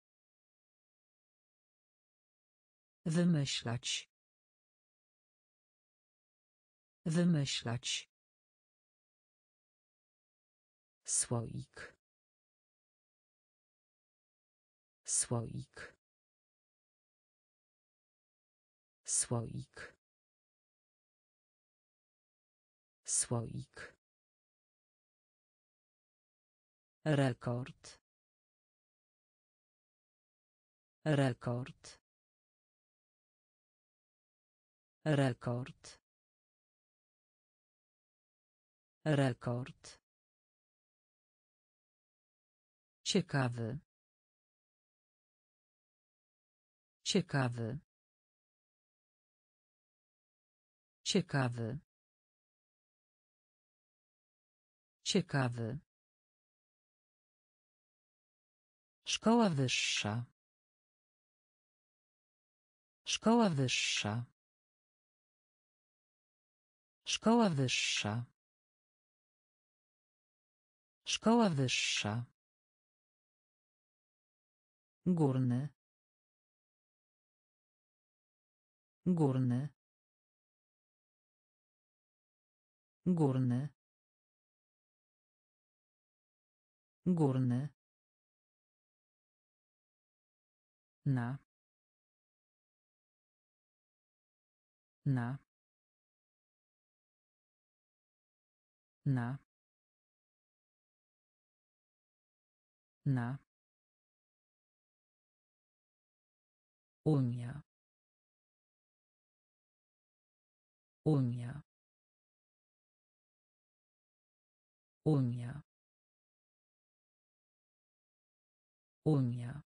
[SPEAKER 2] Wymyślać. Wymyślać. Słoik. Słoik. Słoik. Słoik. Rekord. Rekord. Rekord. Rekord. Ciekawy. Ciekawy. Ciekawy. Ciekawy. Szkoła wyższa. Szkoła wyższa. Szkoła wyższa. Szkoła wyższa. Górny. Górny. Górny. Górny. Na. Na. Na. Na. Unia. Unia. Unia. Unia.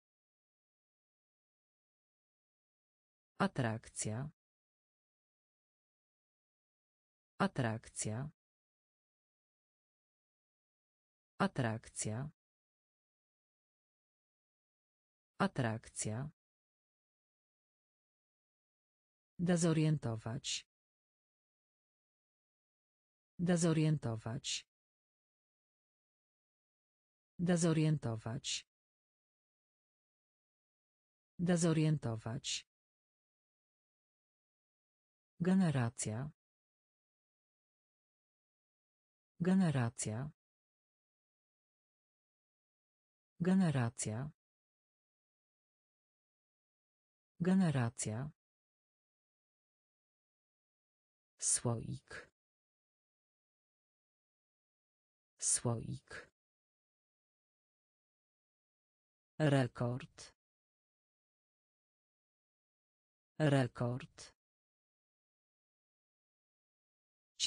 [SPEAKER 2] Atrakcja. Atrakcja. Atrakcja. Atrakcja. Dezorientować. Dezorientować. Dezorientować. Dezorientować. Generacja. Generacja. Generacja. Generacja. Słoik. Słoik. Rekord. Rekord.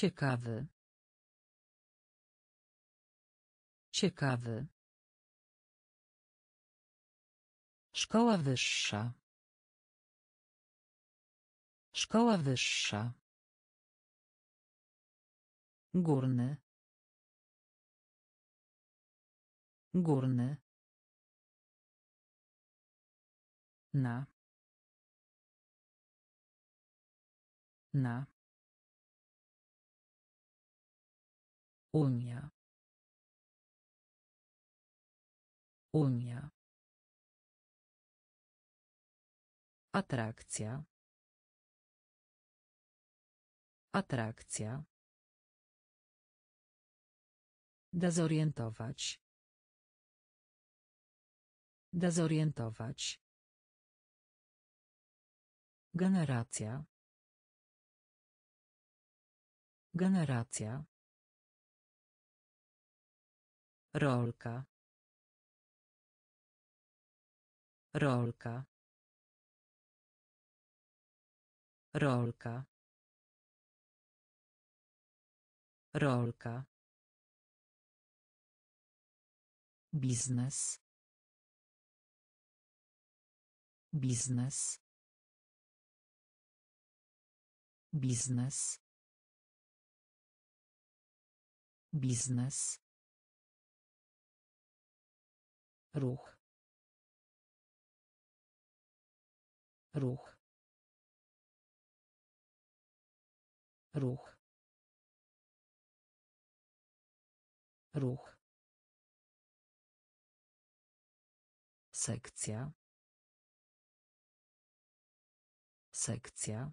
[SPEAKER 2] Ciekawy. Ciekawy. Szkoła wyższa. Szkoła wyższa. Górny. Górny. Na. Na. Unia. Unia. Atrakcja. Atrakcja. Dezorientować. Dezorientować. Generacja. Generacja. Rolka. Rolka. Rolka. Rolka. Biznes. Biznes. Biznes. Biznes. Ruch. Ruch. Ruch. Ruch. Sekcja. Sekcja.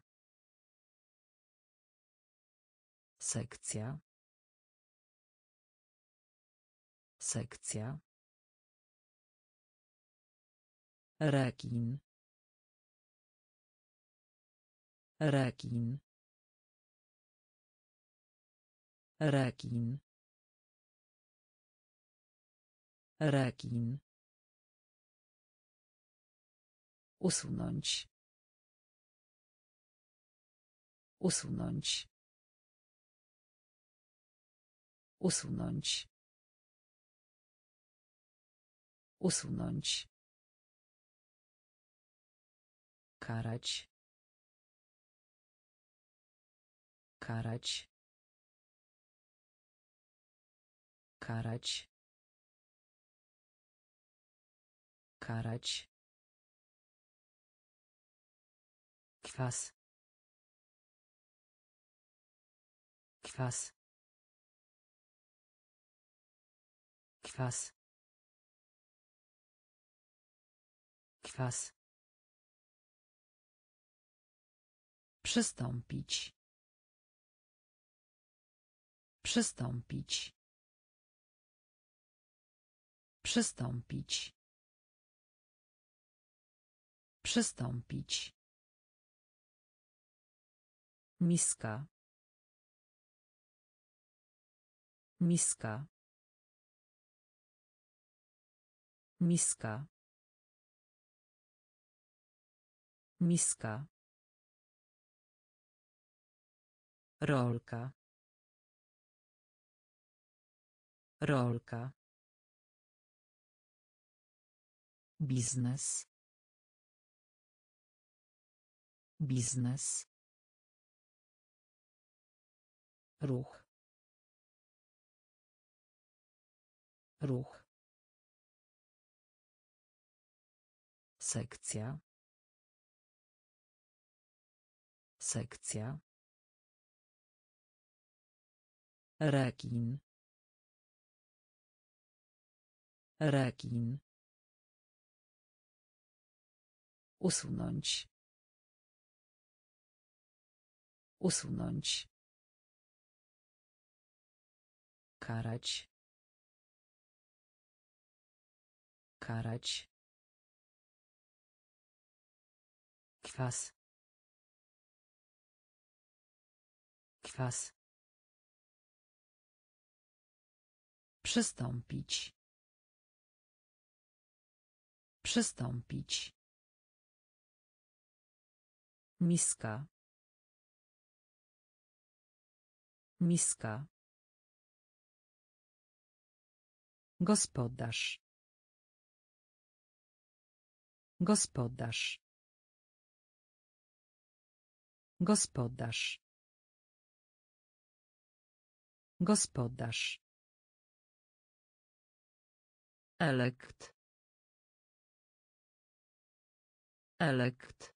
[SPEAKER 2] Sekcja. Sekcja. Rekin. Rekin. Rekin. Rekin. Usunąć. Usunąć. Usunąć. Usunąć. Karać. Karać. Karać. Karać. Kwas. Kwas. Kwas. Kwas. Przystąpić. Przystąpić. Przystąpić. Przystąpić. Miska. Miska. Miska. Miska. Rolka. Rolka. Biznes. Biznes. Ruch. Ruch. Sekcja. Sekcja. Rekin. Rekin. Usunąć. Usunąć. Karać. Karać. Kwas. Kwas. Przystąpić. Przystąpić. Miska. Miska. Gospodarz. Gospodarz. Gospodarz. Gospodarz. Elekt. Elekt.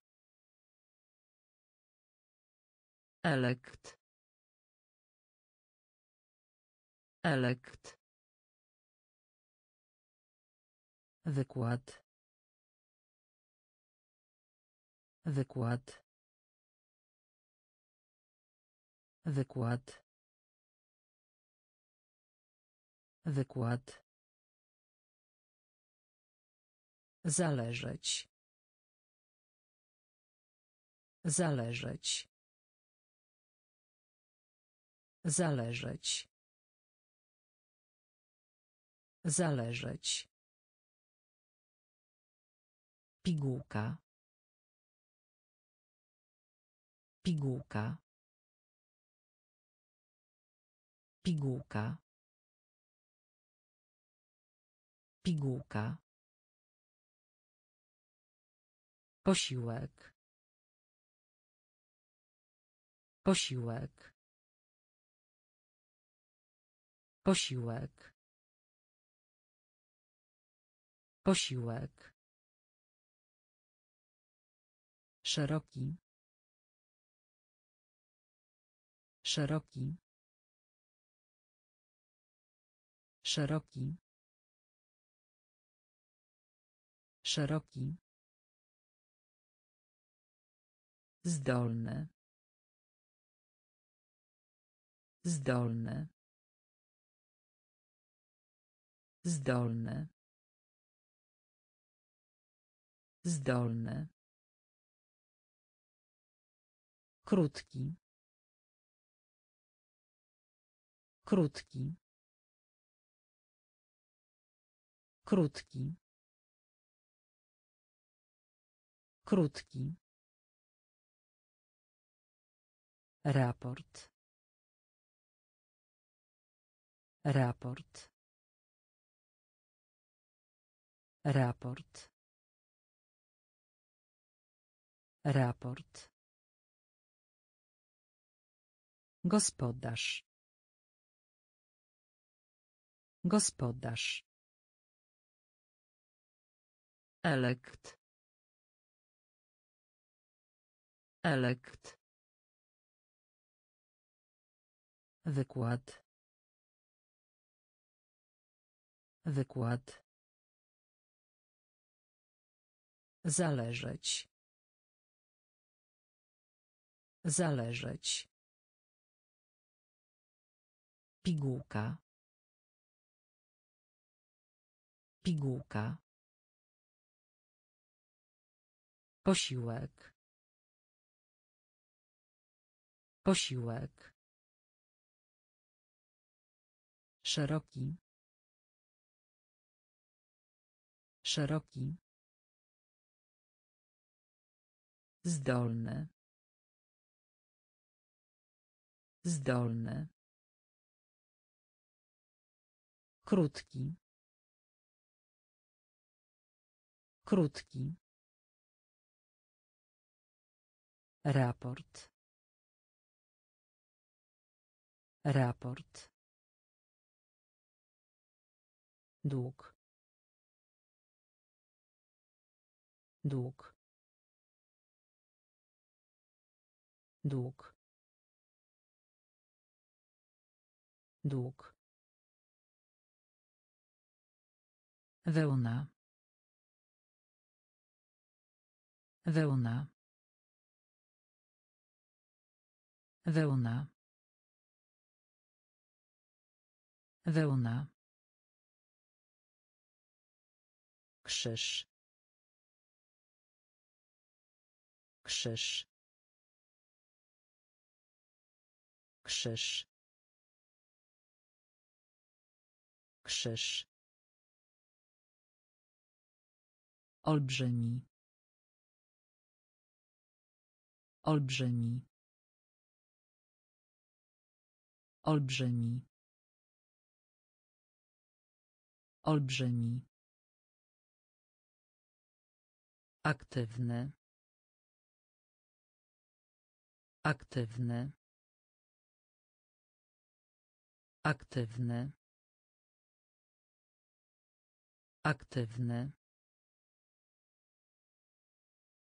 [SPEAKER 2] Elekt. Elekt. Wykład. Wykład. Wykład. Wykład. Zależeć. Zależeć. Zależeć. Zależeć. Pigułka. Pigułka. Pigułka. Pigułka. Posiłek. Posiłek. Posiłek. Posiłek. Szeroki. Szeroki. Szeroki. Szeroki. Zdolny. Zdolny. Zdolny. Zdolny. Krótki. Krótki. Krótki. Krótki. Raport. Raport. Raport. Raport. Gospodarz. Gospodarz. Elekt. Elekt. Wykład. Wykład. Zależeć. Zależeć. Pigułka. Pigułka. Posiłek. Posiłek. Szeroki. Szeroki. Zdolny. Zdolny. Krótki. Krótki. Raport. Raport. Dług. Dług. Dług. Dług. Wełna. Wełna. Wełna. Wełna. Krzyż. Krzyż. Krzyż. Krzyż. Olbrzymi. Olbrzymi. Olbrzymi. Olbrzymi. Aktywny. Aktywny. Aktywny. Aktywny.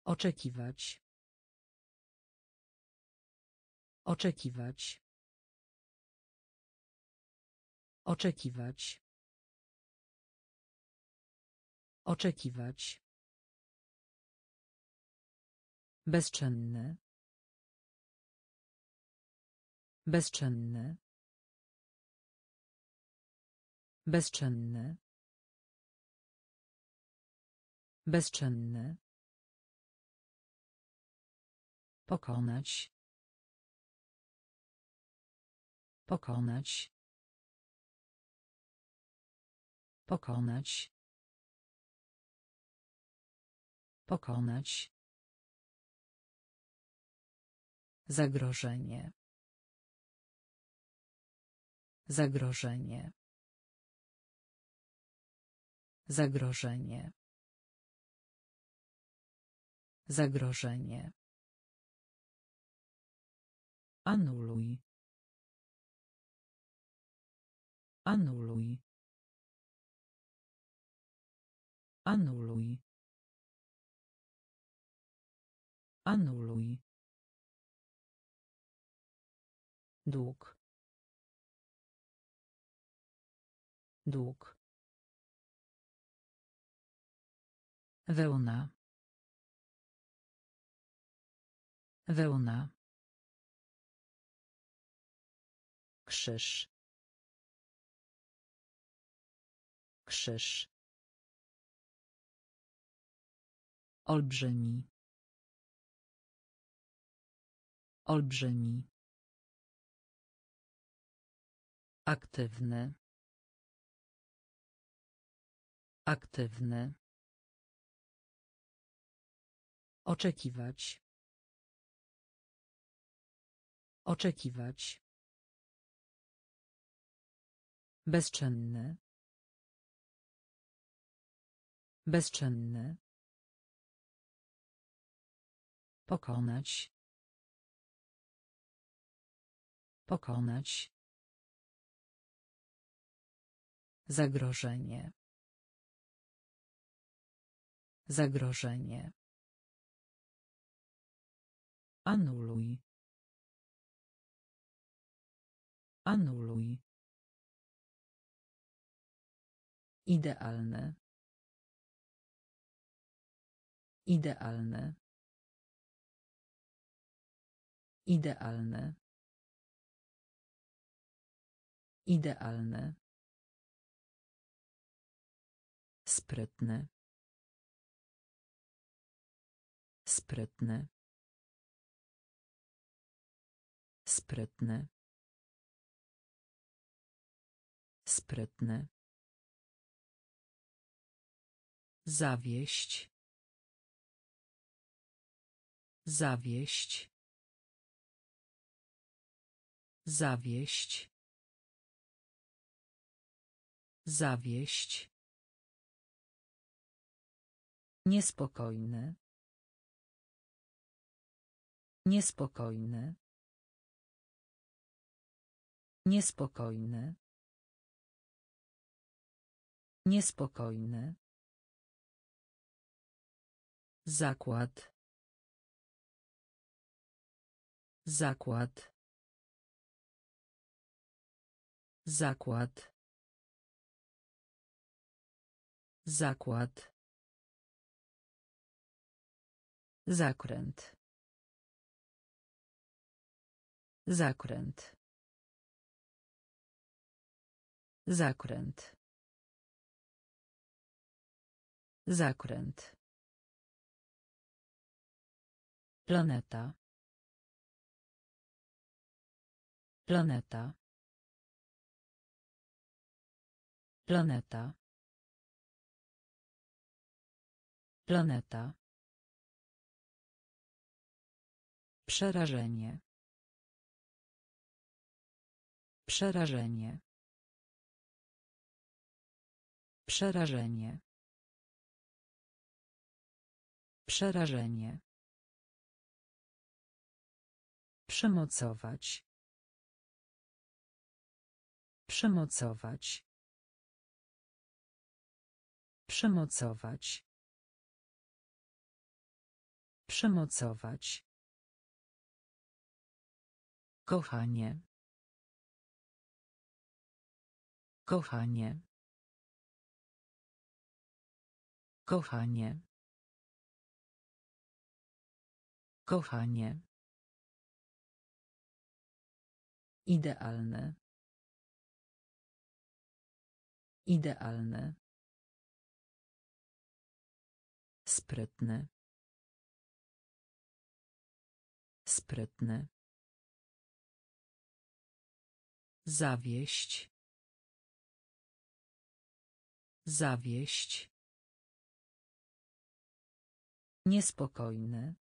[SPEAKER 2] Oczekiwać. Oczekiwać. Oczekiwać. Oczekiwać. Bezczynny. Bezczynny. Bezczynny. Bezczynny. Pokonać. Pokonać. Pokonać. Pokonać. Zagrożenie. Zagrożenie. Zagrożenie. Zagrożenie. Anuluj. Anuluj. Anuluj. Anuluj. Dług. Dług. Wełna. Wełna. Krzyż. Krzyż. Olbrzymi. Olbrzymi. Aktywny. Aktywny. Oczekiwać. Oczekiwać. Bezczynny. Bezczynny. Pokonać. Pokonać. Zagrożenie. Zagrożenie. Anuluj. Anuluj. Idealne. Idealne. Idealne. Idealne. Sprytny. Sprytny. Sprytny. Sprytny. Zawieść. Zawieść. Zawieść. Zawieść. Niespokojny. Niespokojny. Niespokojny. Niespokojny. Zakład. Zakład. Zakład. Zakład. Zakręt. Zakręt. Zakręt. Zakręt. Planeta. Planeta. Planeta. Planeta. Przerażenie. Przerażenie. Przerażenie. Przerażenie. Przymocować. Przymocować. Przymocować. Przymocować. Kochanie. Kochanie. Kochanie. Kochanie. Idealne. Idealne. Sprytny. Sprytny. Zawieść. Zawieść. Niespokojny.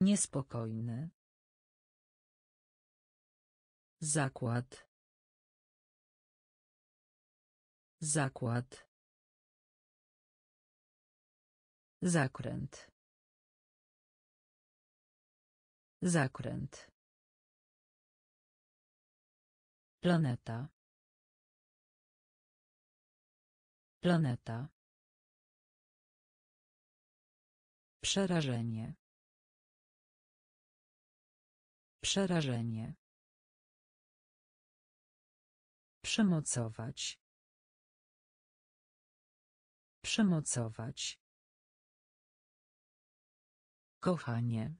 [SPEAKER 2] Niespokojny. Zakład. Zakład. Zakręt. Zakręt. Planeta. Planeta. Przerażenie. Przerażenie. Przymocować. Przymocować. Kochanie.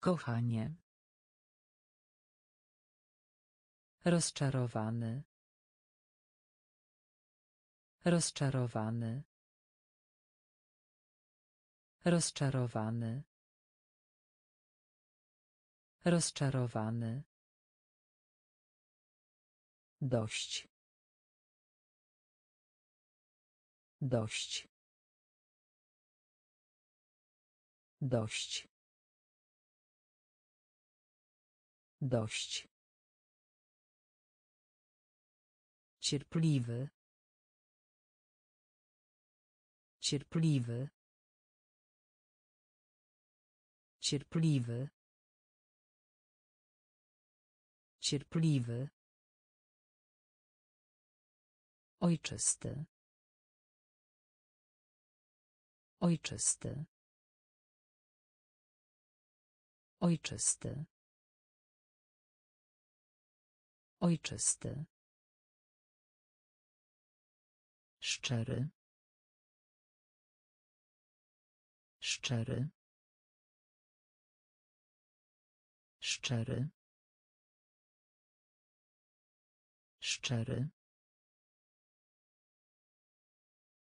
[SPEAKER 2] Kochanie. Rozczarowany. Rozczarowany. Rozczarowany. Rozczarowany. Dość. Dość. Dość. Dość. Cierpliwy. Cierpliwy. Cierpliwy. Cierpliwy. Ojczysty. Ojczysty. Ojczysty. Ojczysty. Szczery. Szczery. Szczery. Szczery.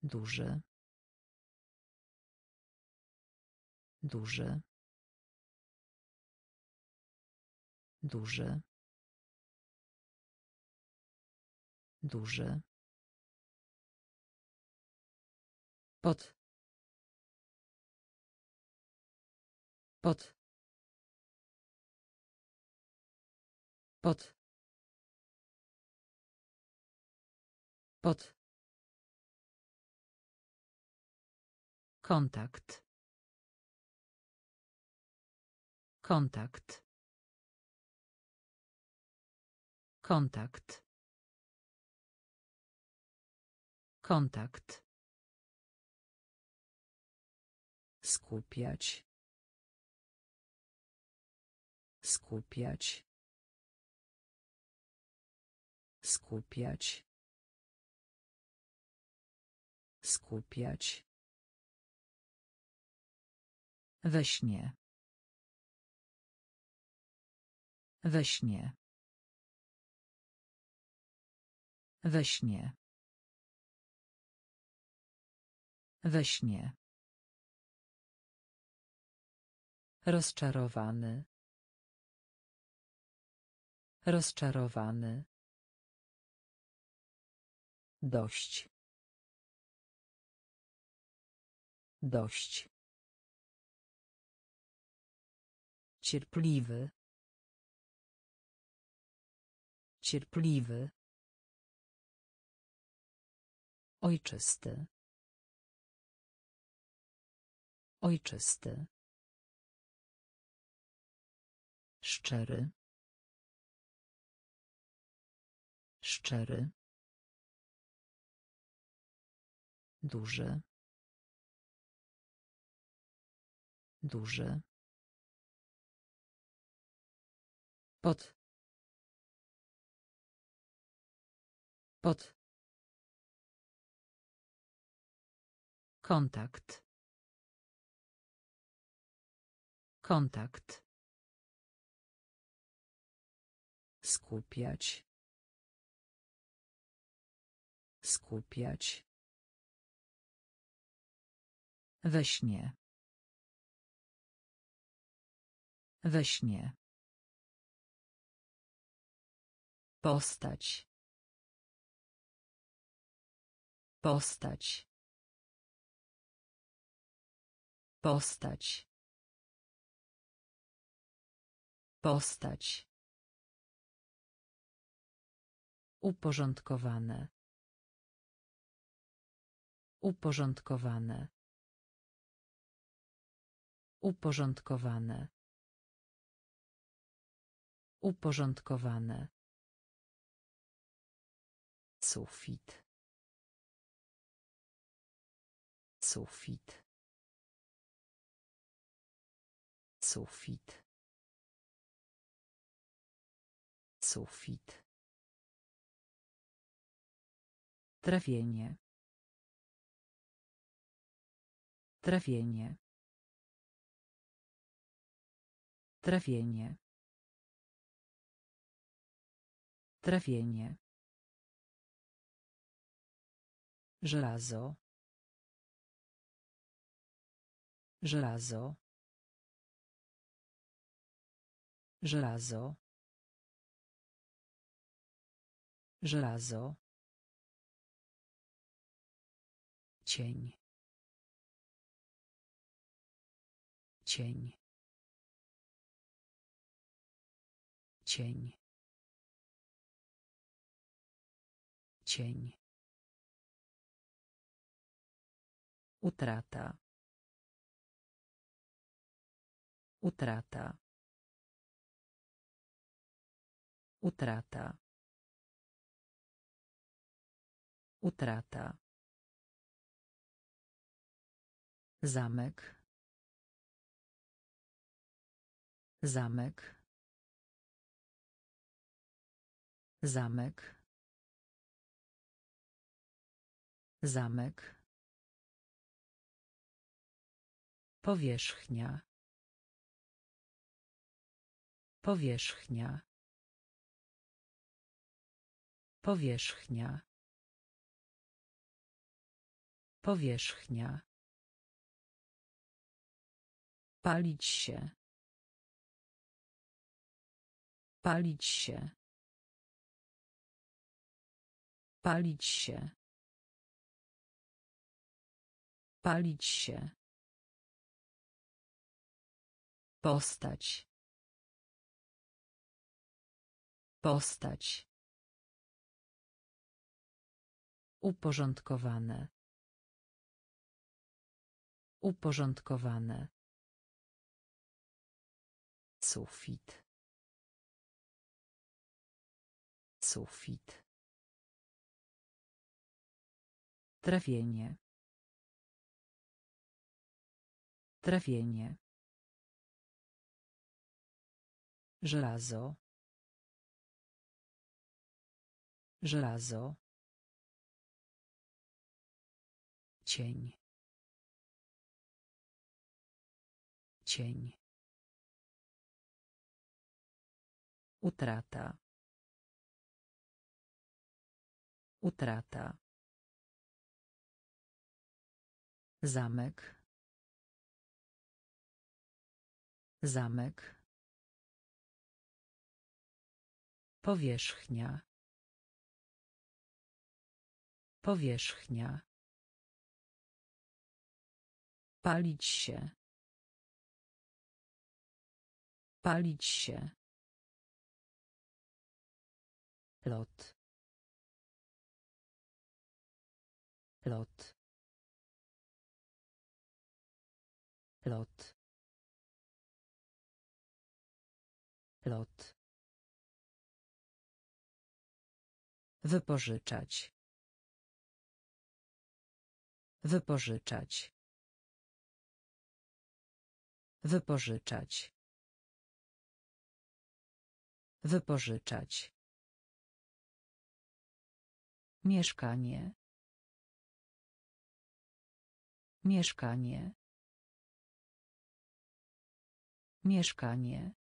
[SPEAKER 2] Duży. Duży. Duży. Duży. Pod. Pod. Pod. Pod. Kontakt. Kontakt. Kontakt. Kontakt. Skupiać. Skupiać. Skupiać. Skupiać. We śnie. We śnie. We śnie. We śnie. Rozczarowany. Rozczarowany. Dość. Dość. Cierpliwy. Cierpliwy. Ojczysty. Ojczysty. Szczery. Szczery. Duży. Duży. Pod. Pod. Kontakt. Kontakt. Skupiać. Skupiać. We śnie. We śnie.
[SPEAKER 1] Postać. Postać. Postać. Postać.
[SPEAKER 2] Uporządkowane. Uporządkowane. Uporządkowane. Uporządkowane. Sufit. Sufit. Sufit. Sufit. Trawienie. Trawienie. Trawienie. Trawienie. Żelazo. Żelazo. Żelazo. Żelazo. Cień. Cień. Cień. Cień. Utrata. Utrata. Utrata. Utrata. Zamek. Zamek. Zamek. Zamek. Powierzchnia. Powierzchnia. Powierzchnia. Powierzchnia. Palić się. Palić się. Palić się. Palić się.
[SPEAKER 1] Postać. Postać.
[SPEAKER 2] Uporządkowane. Uporządkowane. Sufit. Sufit. Trawienie. Trawienie. Żelazo. Żelazo. Cień. Cień. Utrata. Utrata. Zamek. Zamek. Powierzchnia. Powierzchnia. Palić się. Palić się. Lot. Lot. Lot. Lot. Wypożyczać. Wypożyczać. Wypożyczać. Wypożyczać. Mieszkanie. Mieszkanie. Mieszkanie.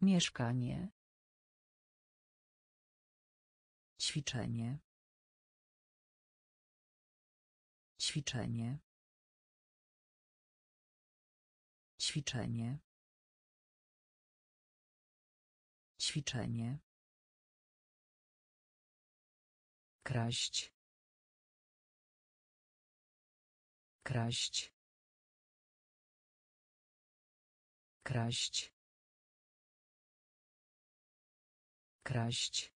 [SPEAKER 2] Mieszkanie. Ćwiczenie. Ćwiczenie. Ćwiczenie. Ćwiczenie. Kraść. Kraść. Kraść. Kraść.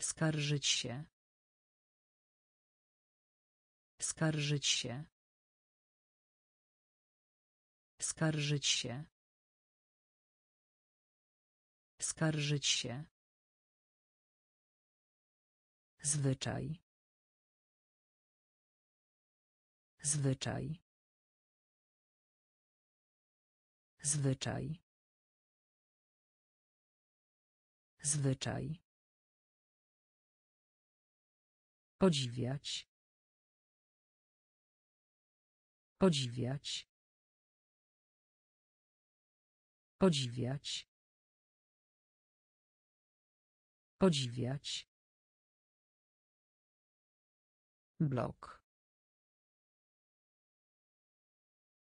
[SPEAKER 2] Skarżyć się. Skarżyć się. Skarżyć się. Skarżyć się. Zwyczaj. Zwyczaj. Zwyczaj. Zwyczaj. Podziwiać. Podziwiać. Podziwiać. Podziwiać. Blok.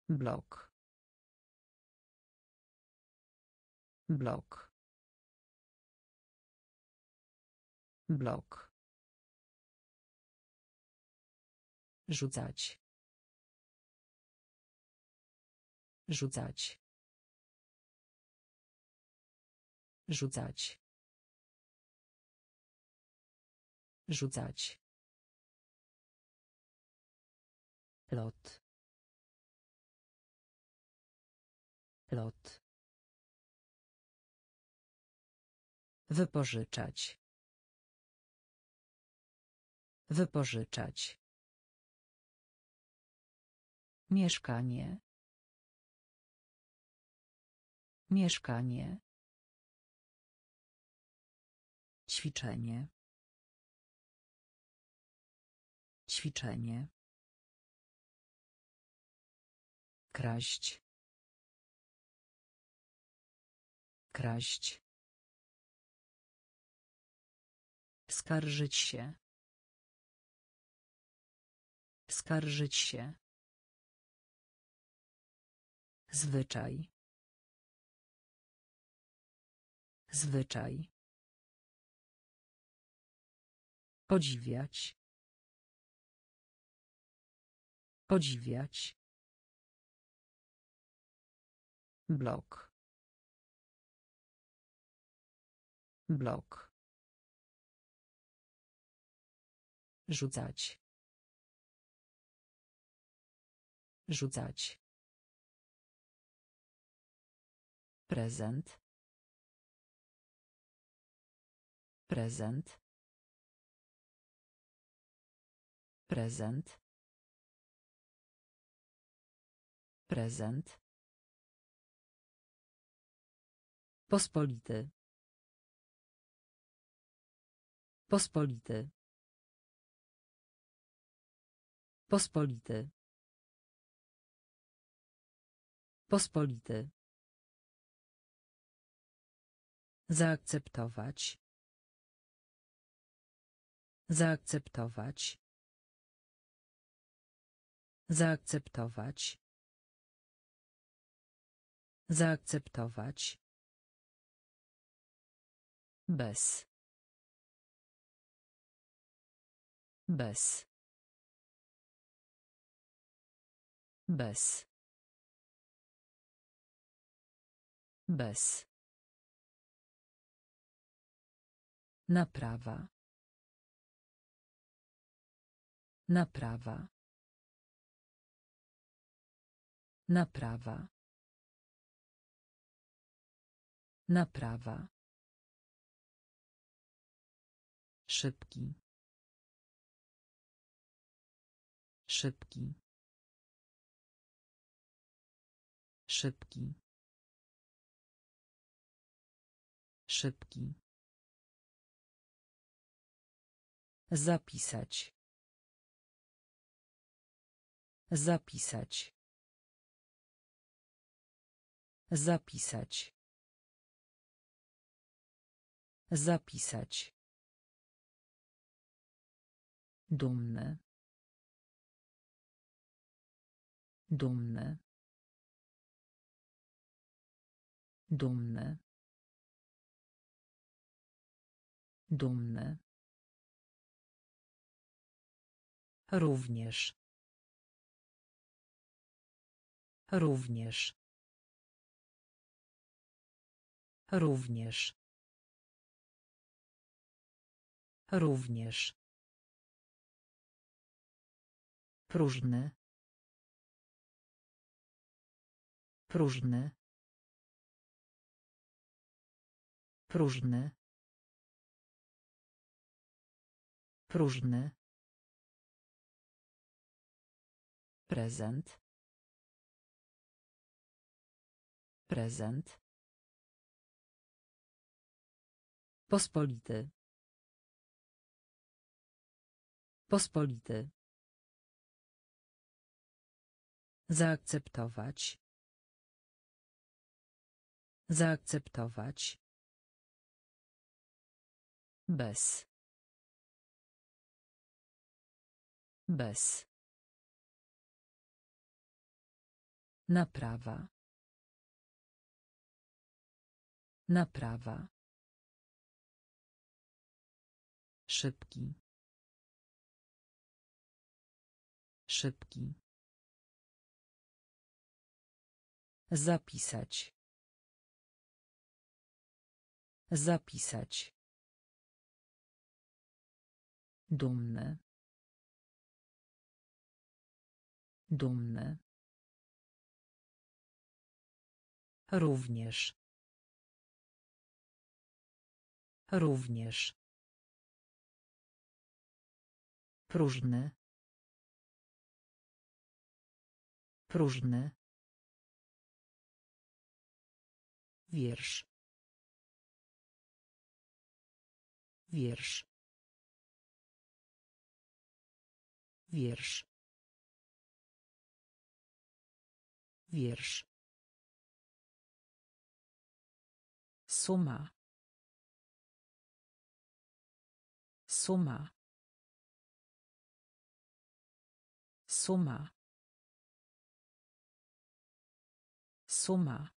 [SPEAKER 2] Blok. Blok. Blok. Rzucać. Rzucać. Rzucać. Rzucać. Lot. Lot. Wypożyczać. Wypożyczać. Mieszkanie. Mieszkanie. Ćwiczenie. Ćwiczenie. Kraść. Kraść. Skarżyć się. Skarżyć się. Zwyczaj. Zwyczaj. Podziwiać. Podziwiać. Blok. Blok. Rzucać. Rzucać. Prezent. Prezent. Prezent. Prezent. Pospolity. Pospolity. Pospolity. Pospolity. Zaakceptować. Zaakceptować. Zaakceptować. Zaakceptować. Bez. Bez. Bez. Bez. Naprawa. Naprawa. Naprawa. Naprawa. Szybki. Szybki. Szybki. Szybki. Zapisać. Zapisać. Zapisać. Zapisać. Dumny. Dumny. Dumny. Dumny. Również. Również. Również. Również. Próżny. Próżny. Próżny. Próżny. Prezent. Prezent. Pospolity. Pospolity. Zaakceptować. Zaakceptować. Bez. Bez. Naprawa. Naprawa. Szybki. Szybki. Zapisać. Zapisać. Dumny. Dumny. Również. Również. Próżny. Próżny. Wiersz. Wiersz. Wiersz. Wiersz. Suma. Suma. Suma. Suma.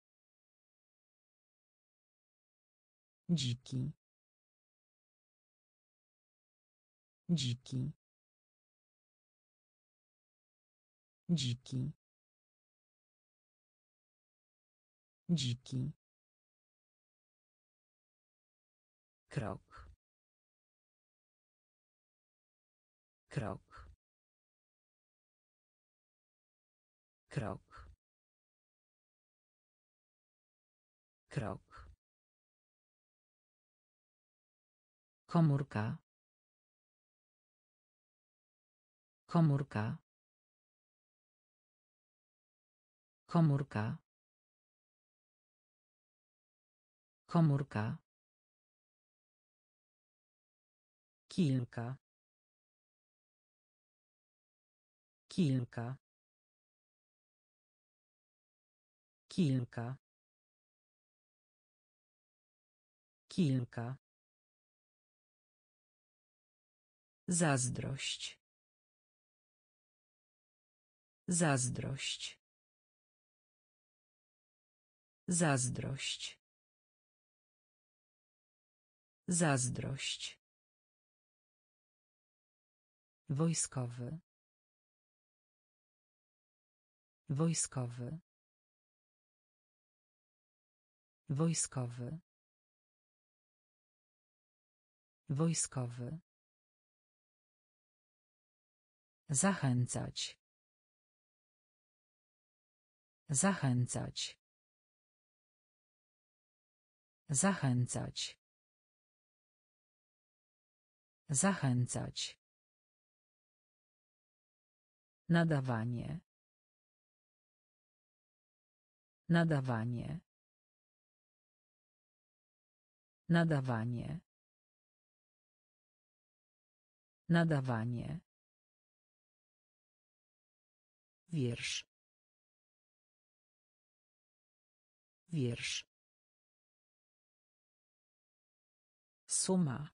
[SPEAKER 2] Dziki. Dziki. Dziki. Dziki. Krok. Krok. Krok. Krok. Komórka. Komórka. Komórka. Komórka. Kilka. Kilka. Kilka. Kilka. Zazdrość. Zazdrość. Zazdrość. Zazdrość. Wojskowy. Wojskowy. Wojskowy. Wojskowy. Zachęcać. Zachęcać. Zachęcać. Zachęcać. Nadawanie. Nadawanie. Nadawanie. Nadawanie. Wiersz. Wiersz. Suma.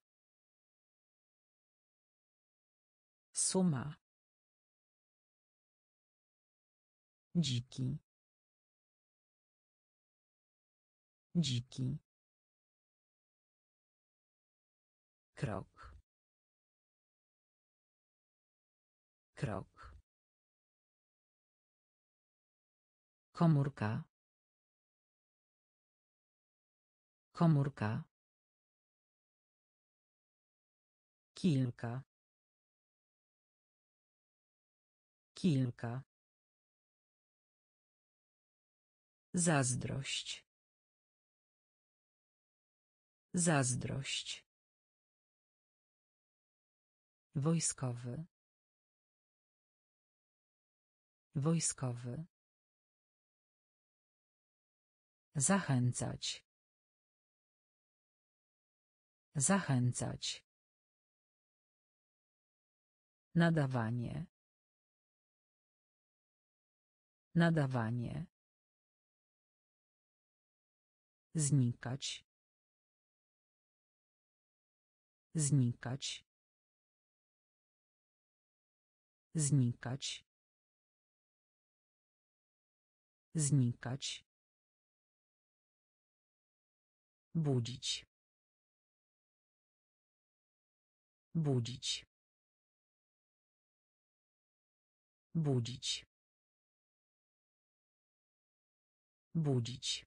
[SPEAKER 2] Suma. Dziki. Dziki.
[SPEAKER 1] Krok. Krok.
[SPEAKER 2] Komórka. Komórka. Kilka. Kilka. Zazdrość. Zazdrość. Wojskowy. Wojskowy. Zachęcać. Zachęcać. Nadawanie. Nadawanie. Znikać. Znikać. Znikać. Znikać. Budzić. Budzić. Budzić. Budzić.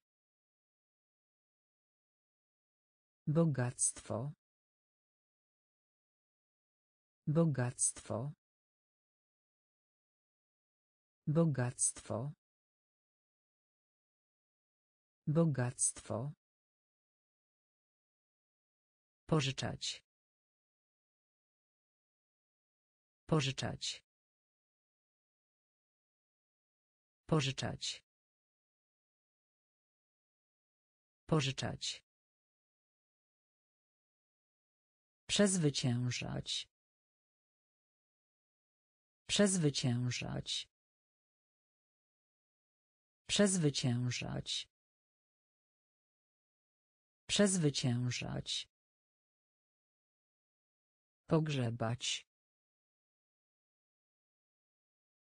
[SPEAKER 2] Bogactwo. Bogactwo. Bogactwo. Bogactwo. Pożyczać. Pożyczać. Pożyczać. Pożyczać. Przezwyciężać. Przezwyciężać. Przezwyciężać. Przezwyciężać. Pogrzebać.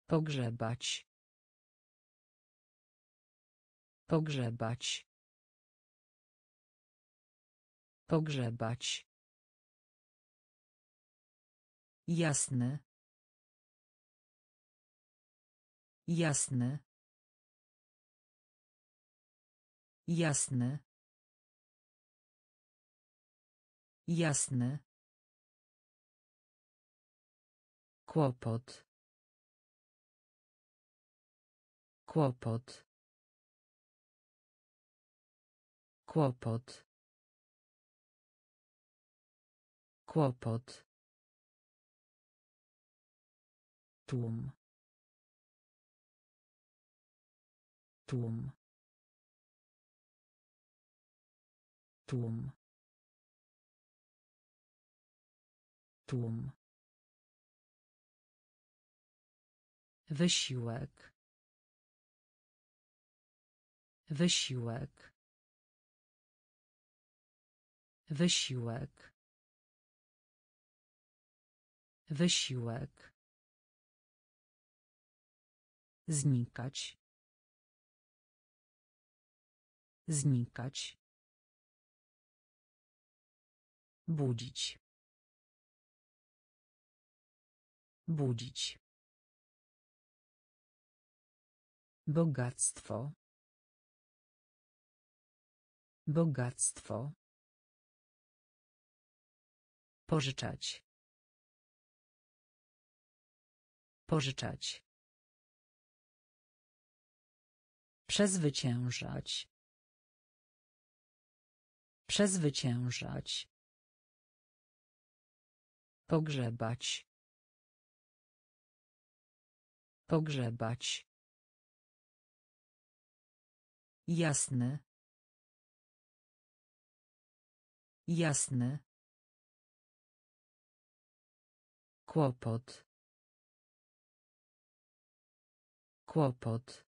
[SPEAKER 2] Pogrzebać. Pogrzebać. Pogrzebać. Jasny. Jasny. Jasny. Jasny. Kłopot. Kłopot. Kłopot. Kłopot. Tłum. Tłum. Tłum. Tłum. Wysiłek. Wysiłek. Wysiłek. Wysiłek. Znikać. Znikać. Budzić. Budzić. Bogactwo. Bogactwo. Pożyczać. Pożyczać. Przezwyciężać. Przezwyciężać. Pogrzebać. Pogrzebać. Jasny. Jasny. Kłopot. Kłopot.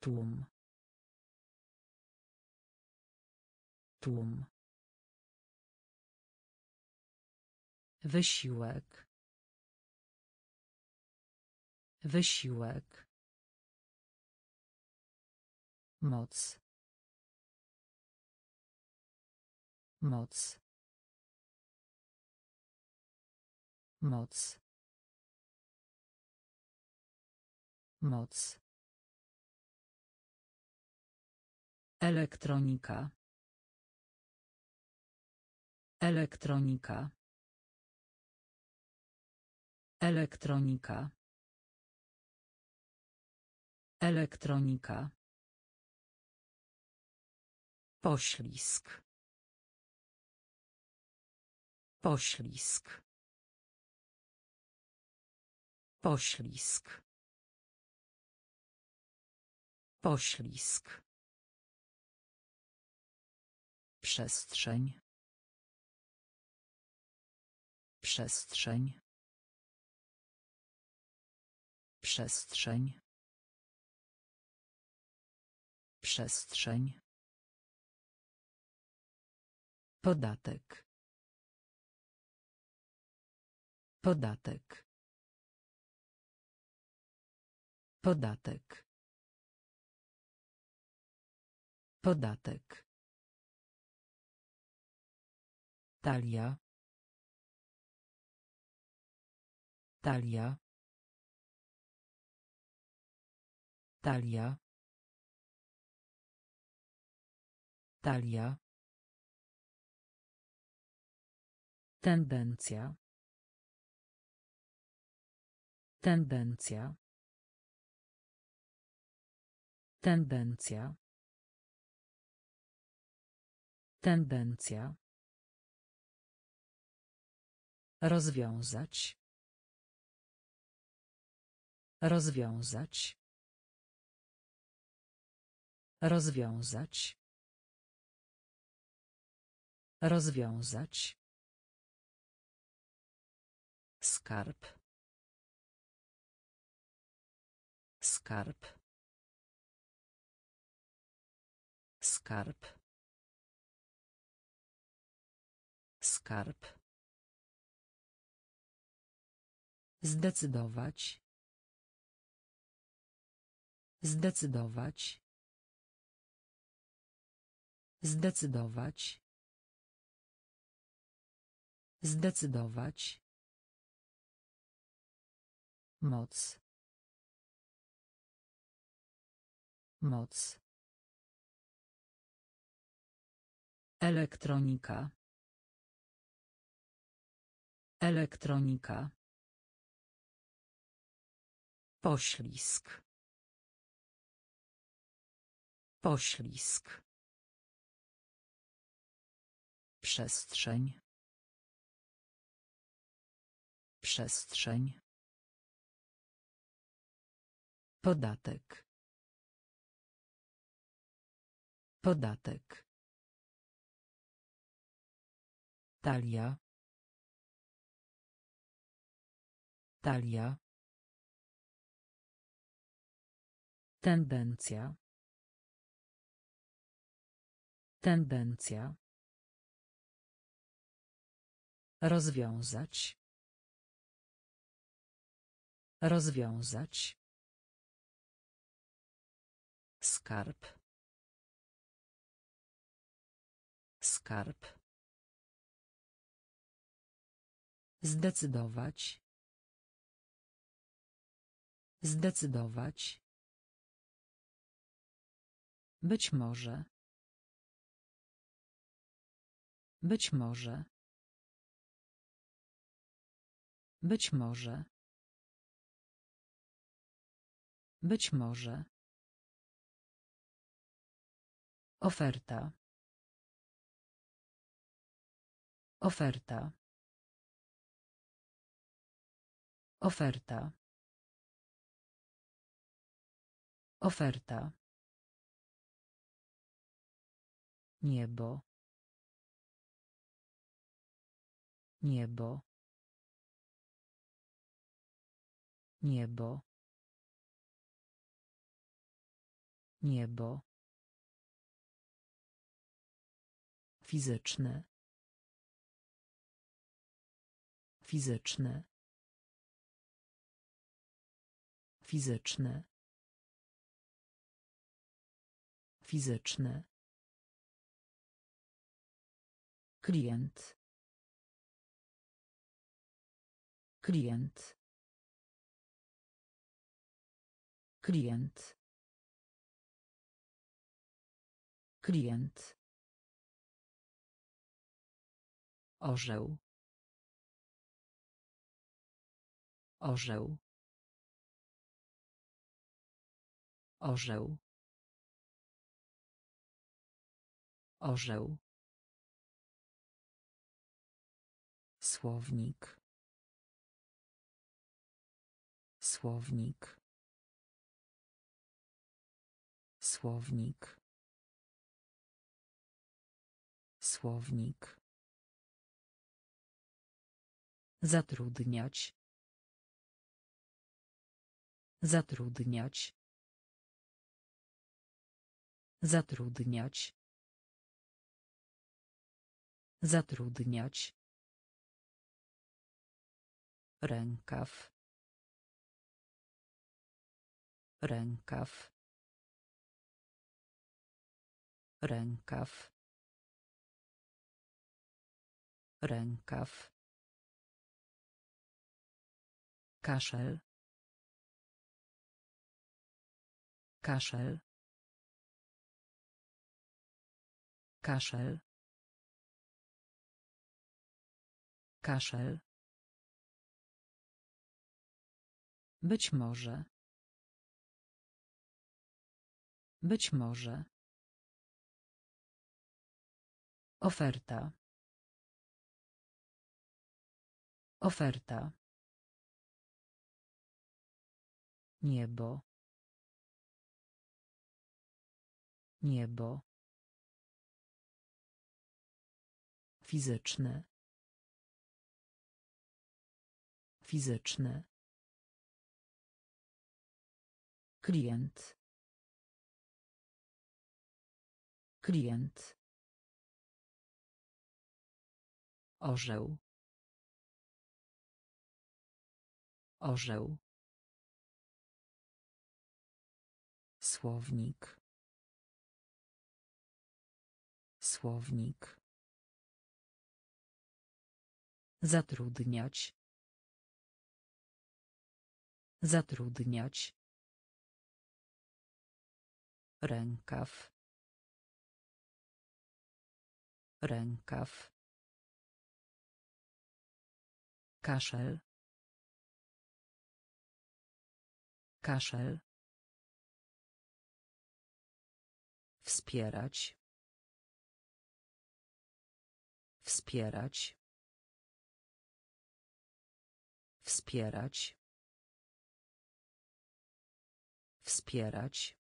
[SPEAKER 2] Tłum. Tłum. Wysiłek. Wysiłek. Moc. Moc. Moc. Moc. Elektronika. Elektronika. Elektronika. Elektronika. Poślizg. Poślizg. Poślizg. Poślizg. Przestrzeń. Przestrzeń. Przestrzeń. Przestrzeń. Podatek. Podatek. Podatek. Podatek. Talia. Talia. Talia. Talia. Tendencja. Tendencja. Tendencja. Tendencja. Rozwiązać. Rozwiązać. Rozwiązać. Rozwiązać. Skarb. Skarb. Skarb. Skarb. Zdecydować. Zdecydować. Zdecydować. Zdecydować. Moc. Moc. Elektronika. Elektronika. Poślizg. Poślizg. Przestrzeń. Przestrzeń. Podatek. Podatek. Talia. Talia. Tendencja. Tendencja. Rozwiązać. Rozwiązać. Skarb. Skarb. Zdecydować. Zdecydować. Być może. Być może. Być może. Być może. Oferta. Oferta. Oferta. Oferta. Niebo. Niebo. Niebo. Niebo. Fizyczny. Fizyczny. Fizyczny. Fizyczny. Klient. Klient. Klient. Klient. Orzeł. Orzeł. Orzeł. Orzeł. Słownik. Słownik. Słownik. Słownik. Zatrudniać. Zatrudniać. Zatrudniać. Zatrudniać. Rękaw. Rękaw. Rękaw. Rękaw. Kaszel. Kaszel. Kaszel. Kaszel. Być może. Być może. Oferta. Oferta. Niebo. Niebo. Fizyczny. Fizyczny. Klient. Klient. Orzeł. Orzeł. Słownik. Słownik. Zatrudniać. Zatrudniać. Rękaw. Rękaw. Kaszel. Kaszel. Wspierać. Wspierać. Wspierać. Wspierać.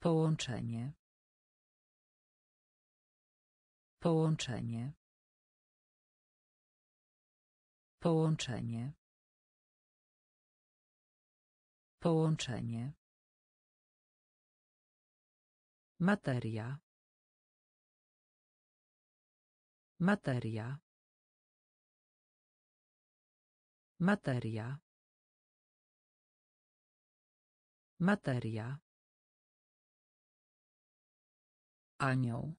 [SPEAKER 2] Połączenie. Połączenie. Połączenie. Połączenie. Materia. Materia. Materia. Materia. Anioł.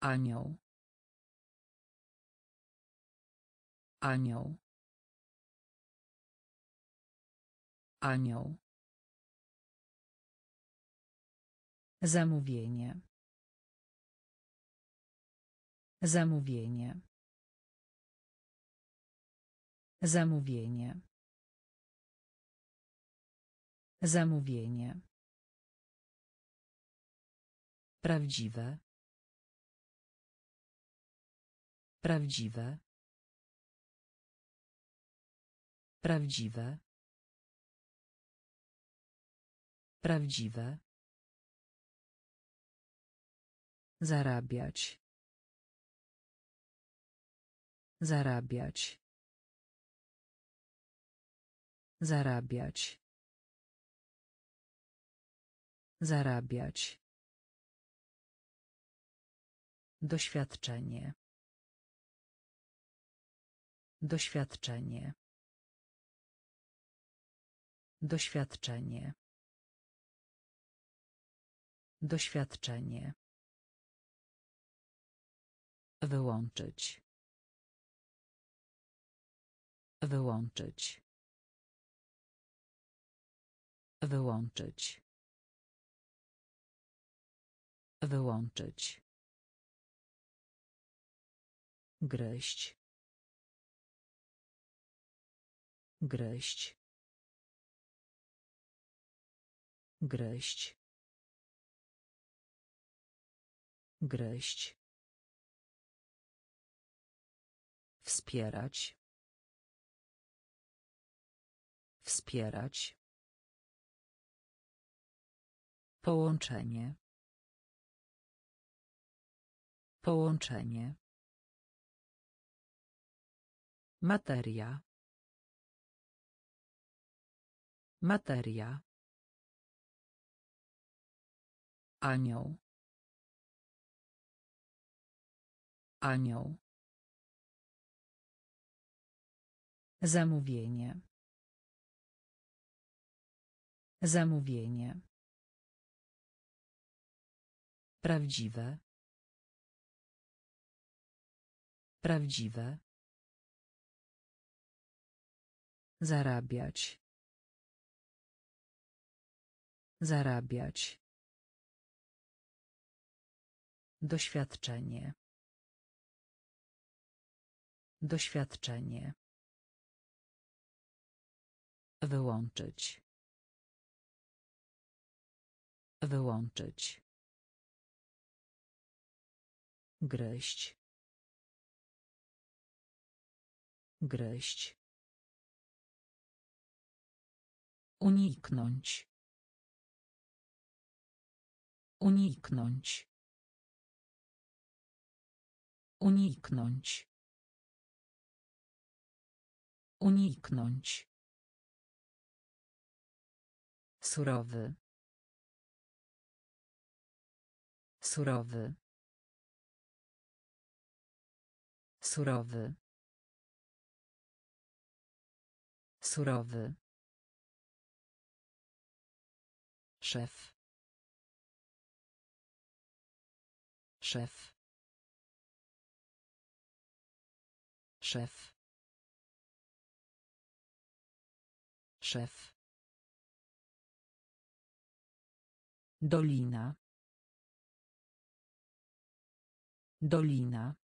[SPEAKER 2] Anioł. Anioł. Anioł. Zamówienie. Zamówienie. Zamówienie. Zamówienie. Prawdziwe. Prawdziwe. Prawdziwe. Prawdziwe. Zarabiać. Zarabiać. Zarabiać. Zarabiać. Doświadczenie. Doświadczenie. Doświadczenie. Doświadczenie. Wyłączyć. Wyłączyć. Wyłączyć. Wyłączyć. Gryźć. Gryźć. Gryźć. Gryźć. Wspierać. Wspierać. Połączenie. Połączenie. Materia. Materia. Anioł. Anioł. Zamówienie. Zamówienie. Prawdziwe. Prawdziwe. Zarabiać. Zarabiać. Doświadczenie. Doświadczenie. Wyłączyć. Wyłączyć. Gryźć. Gryźć. Uniknąć. Uniknąć. Uniknąć. Uniknąć. Surowy. Surowy. Surowy. Surowy. Szef. Szef. Szef. Szef. Dolina. Dolina.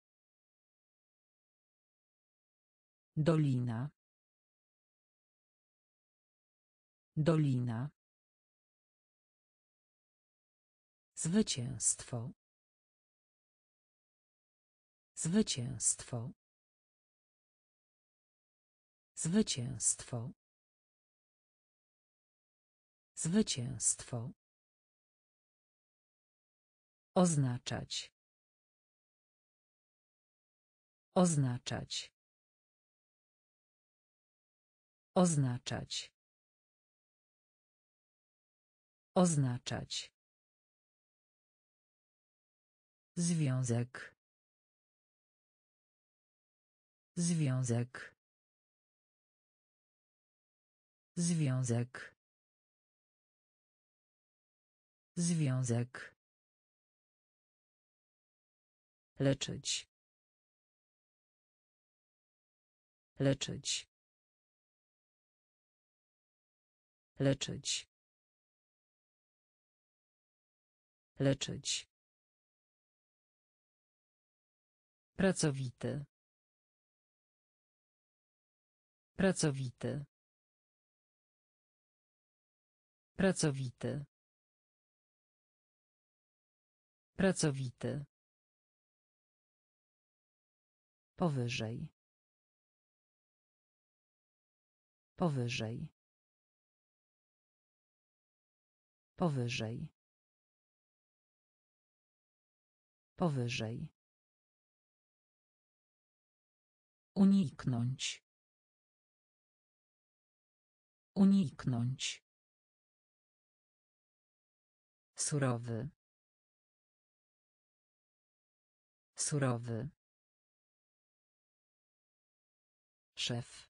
[SPEAKER 2] Dolina. Dolina. Zwycięstwo. Zwycięstwo. Zwycięstwo. Zwycięstwo. Oznaczać. Oznaczać. Oznaczać. Oznaczać. Związek. Związek. Związek. Związek. Leczyć. Leczyć. Leczyć. Leczyć. Pracowity. Pracowity. Pracowity. Pracowity. Powyżej. Powyżej. Powyżej. Powyżej. Uniknąć. Uniknąć. Surowy. Surowy. Szef.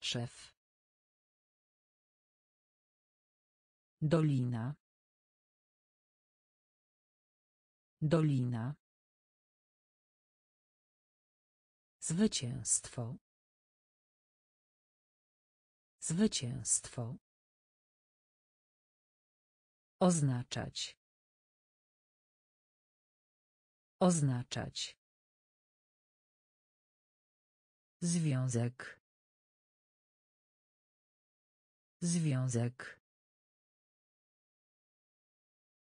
[SPEAKER 2] Krzew. Dolina. Dolina. Zwycięstwo. Zwycięstwo. Oznaczać. Oznaczać. Związek. Związek.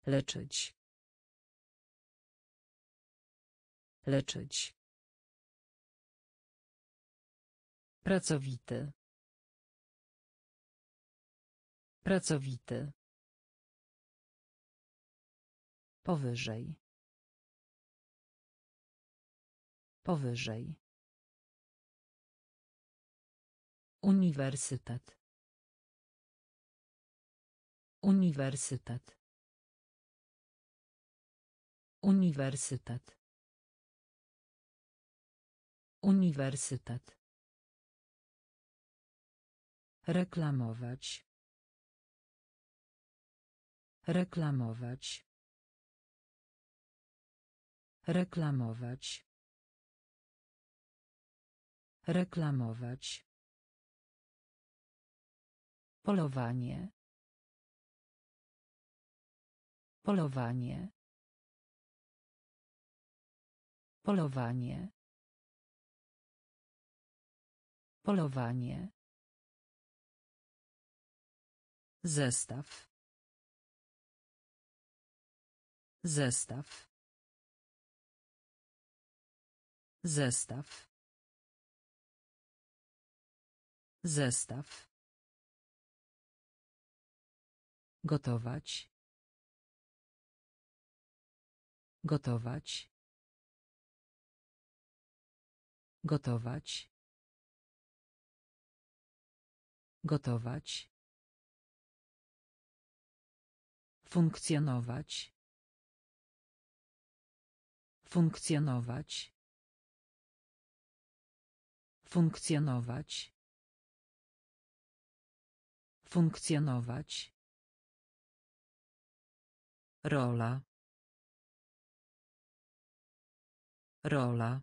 [SPEAKER 2] Leczyć. Leczyć. Pracowity. Pracowity. Powyżej. Powyżej. Uniwersytet. Uniwersytet. Uniwersytet. Uniwersytet. Reklamować. Reklamować. Reklamować. Reklamować. Polowanie. Polowanie. Polowanie. Polowanie. Zestaw. Zestaw. Zestaw. Zestaw. Gotować. Gotować. Gotować. Gotować. Funkcjonować. Funkcjonować. Funkcjonować. Funkcjonować. Rola. Rola.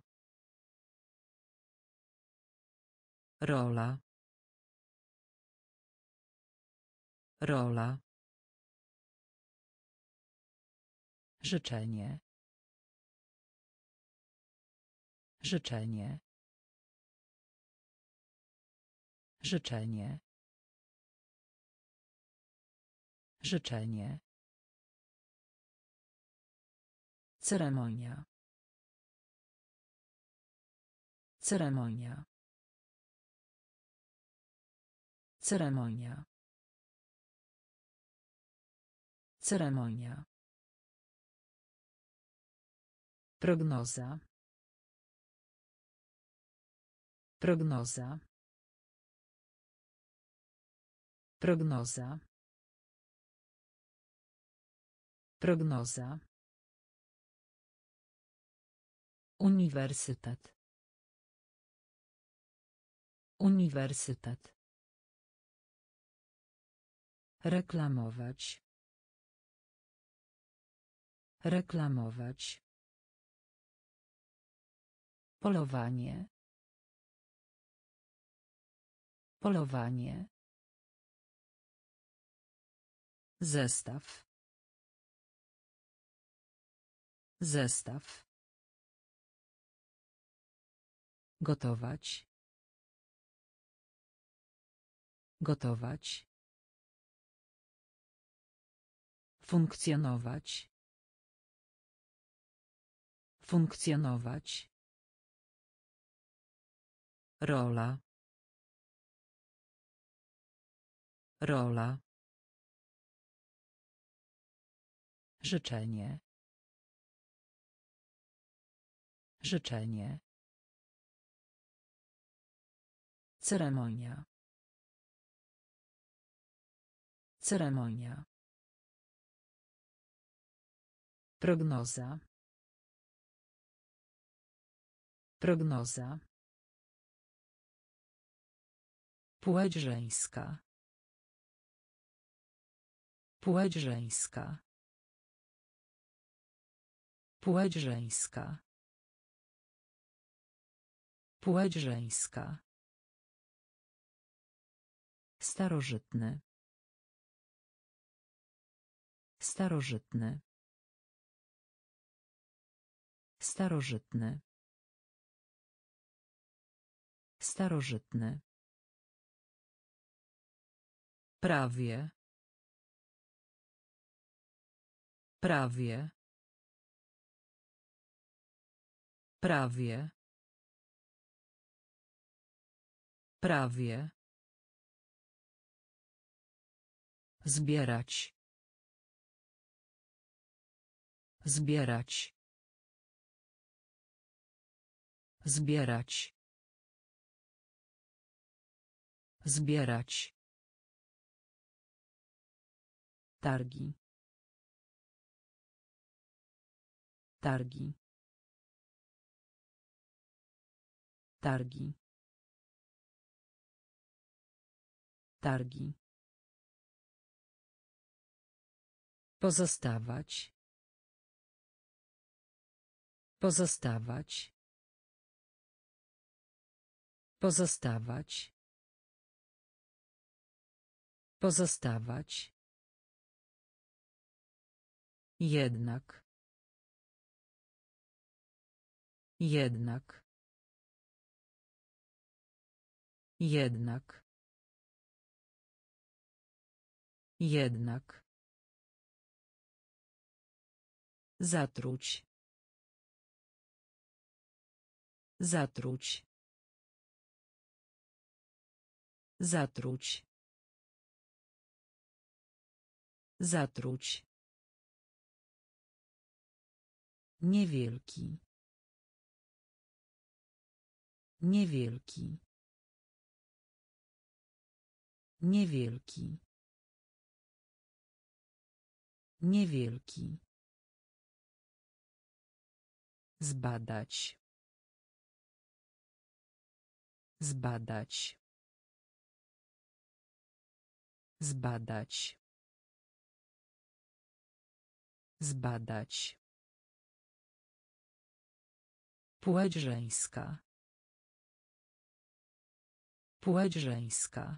[SPEAKER 2] Rola. Rola. Życzenie. Życzenie. Życzenie. Życzenie. Ceremonia. Ceremonia. Ceremonia. Ceremonia. Prognoza. Prognoza. Prognoza. Prognoza. Uniwersytet. Uniwersytet. Reklamować. Reklamować. Polowanie. Polowanie. Zestaw. Zestaw. Gotować. Gotować. Funkcjonować. Funkcjonować. Rola. Rola. Życzenie. Życzenie. Ceremonia. Ceremonia. Prognoza. Prognoza. Płeć żeńska. Płeć żeńska. Płeć żeńska. Płeć żeńska. Starożytny. Starożytny. Starożytny. Starożytny. Prawie. Prawie. Prawie. Prawie. Zbierać. Zbierać. Zbierać. Zbierać. Targi. Targi. Targi. Targi. Pozostawać. Pozostawać. Pozostawać. Pozostawać. Jednak. Jednak. Jednak. Jednak. Zatruć. Zatruć. Zatruć. Zatruć. Niewielki. Niewielki. Niewielki. Niewielki. Zbadać. Zbadać. Zbadać. Zbadać. Płeć żeńska. Płeć żeńska.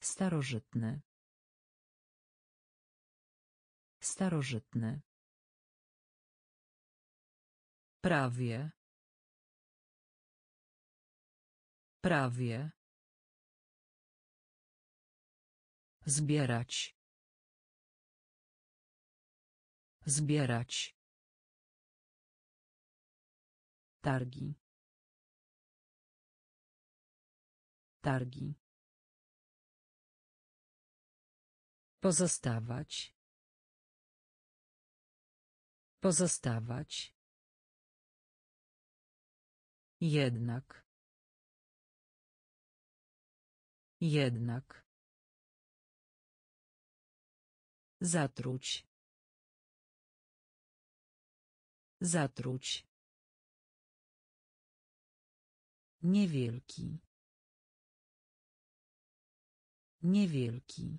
[SPEAKER 2] Starożytny. Starożytny. Prawie. Prawie. Zbierać. Zbierać. Targi. Targi. Pozostawać. Pozostawać. Jednak. Jednak. Zatruć. Zatruć. Niewielki. Niewielki.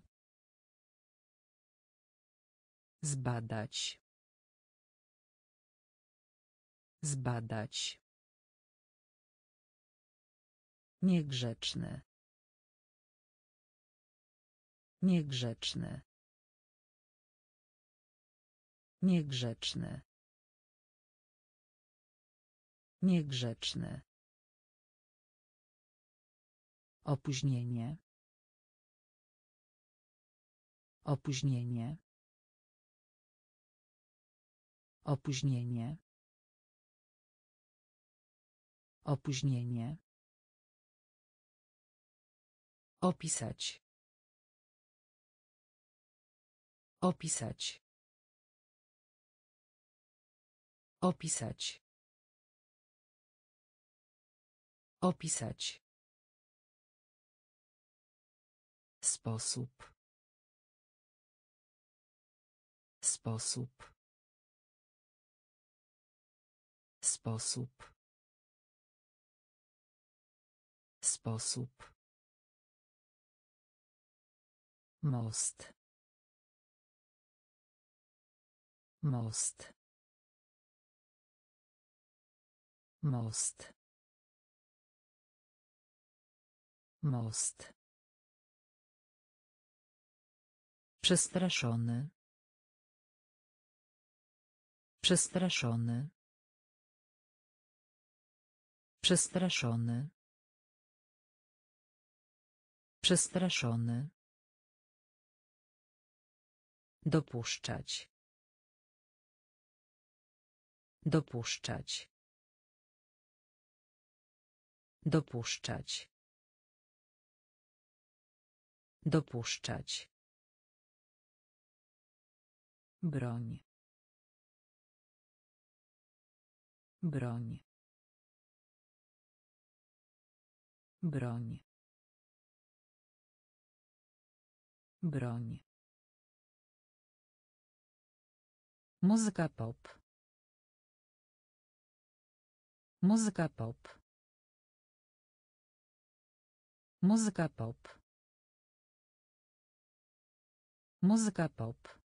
[SPEAKER 2] Zbadać. Zbadać. Niegrzeczny. Niegrzeczny. Niegrzeczny. Niegrzeczny. Opóźnienie. Opóźnienie. Opóźnienie. Opóźnienie. Opisać. Opisać. Opisać. Opisać. Sposób. Sposób. Sposób. Sposób. Most. Most. Most. Most. Przestraszony. Przestraszony. Przestraszony. Przestraszony. Dopuszczać. Dopuszczać. Dopuszczać. Dopuszczać. Broń. Broń. Broń. Broń. Muzyka pop. Muzyka pop. Muzyka pop. Muzyka pop.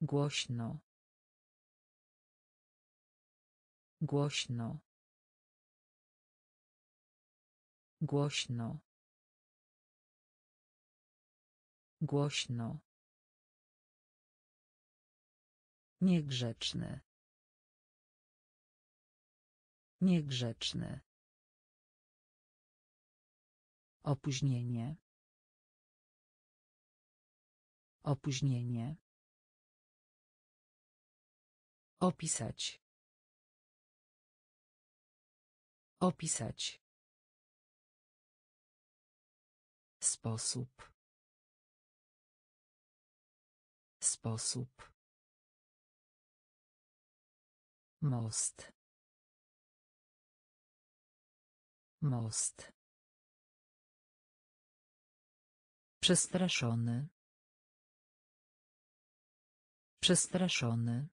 [SPEAKER 2] Głośno. Głośno. Głośno. Głośno. Niegrzeczny. Niegrzeczny. Opóźnienie. Opóźnienie. Opisać. Opisać. Sposób. Sposób. Most. Most. Przestraszony. Przestraszony.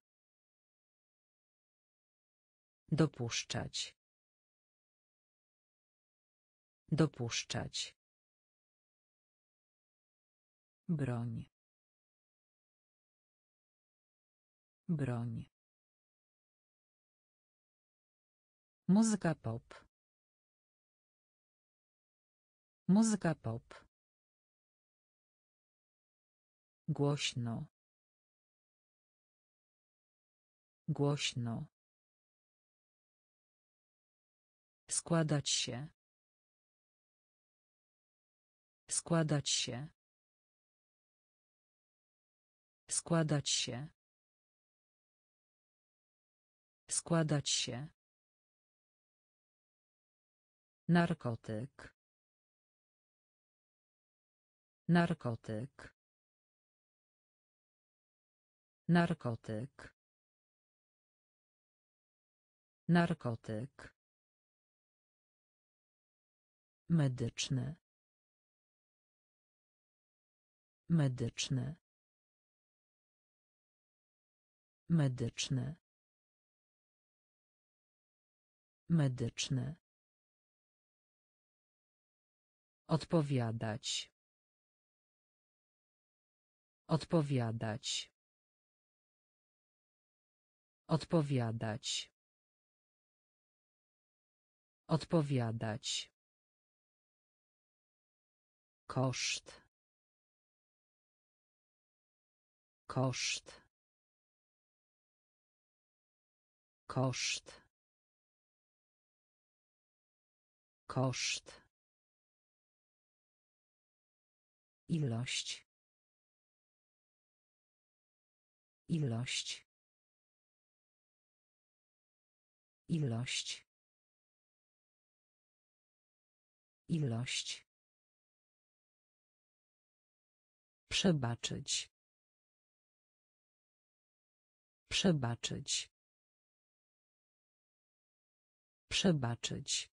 [SPEAKER 2] Dopuszczać. Dopuszczać. Broń. Broń. Muzyka pop. Muzyka pop. Głośno. Głośno. Składać się. Składać się. Składać się. Składać się. Narkotyk. Narkotyk. Narkotyk. Narkotyk. Medyczny. Medyczny. Medyczny. Medyczny. Odpowiadać. Odpowiadać. Odpowiadać. Odpowiadać. Koszt. Koszt. Koszt. Koszt. Ilość. Ilość. Ilość. Ilość. Przebaczyć. Przebaczyć. Przebaczyć.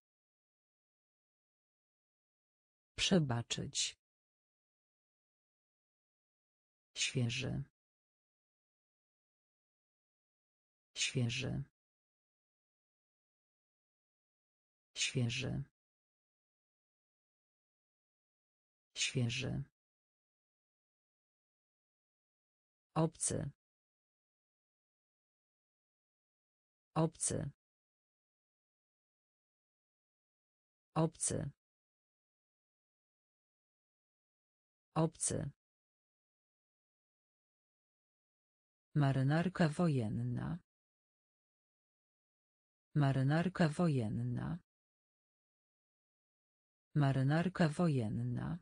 [SPEAKER 2] Przebaczyć. Świeży. Świeży. Świeży. Świeży. Obcy. Obcy. Obcy. Obcy. Marynarka wojenna. Marynarka wojenna. Marynarka wojenna.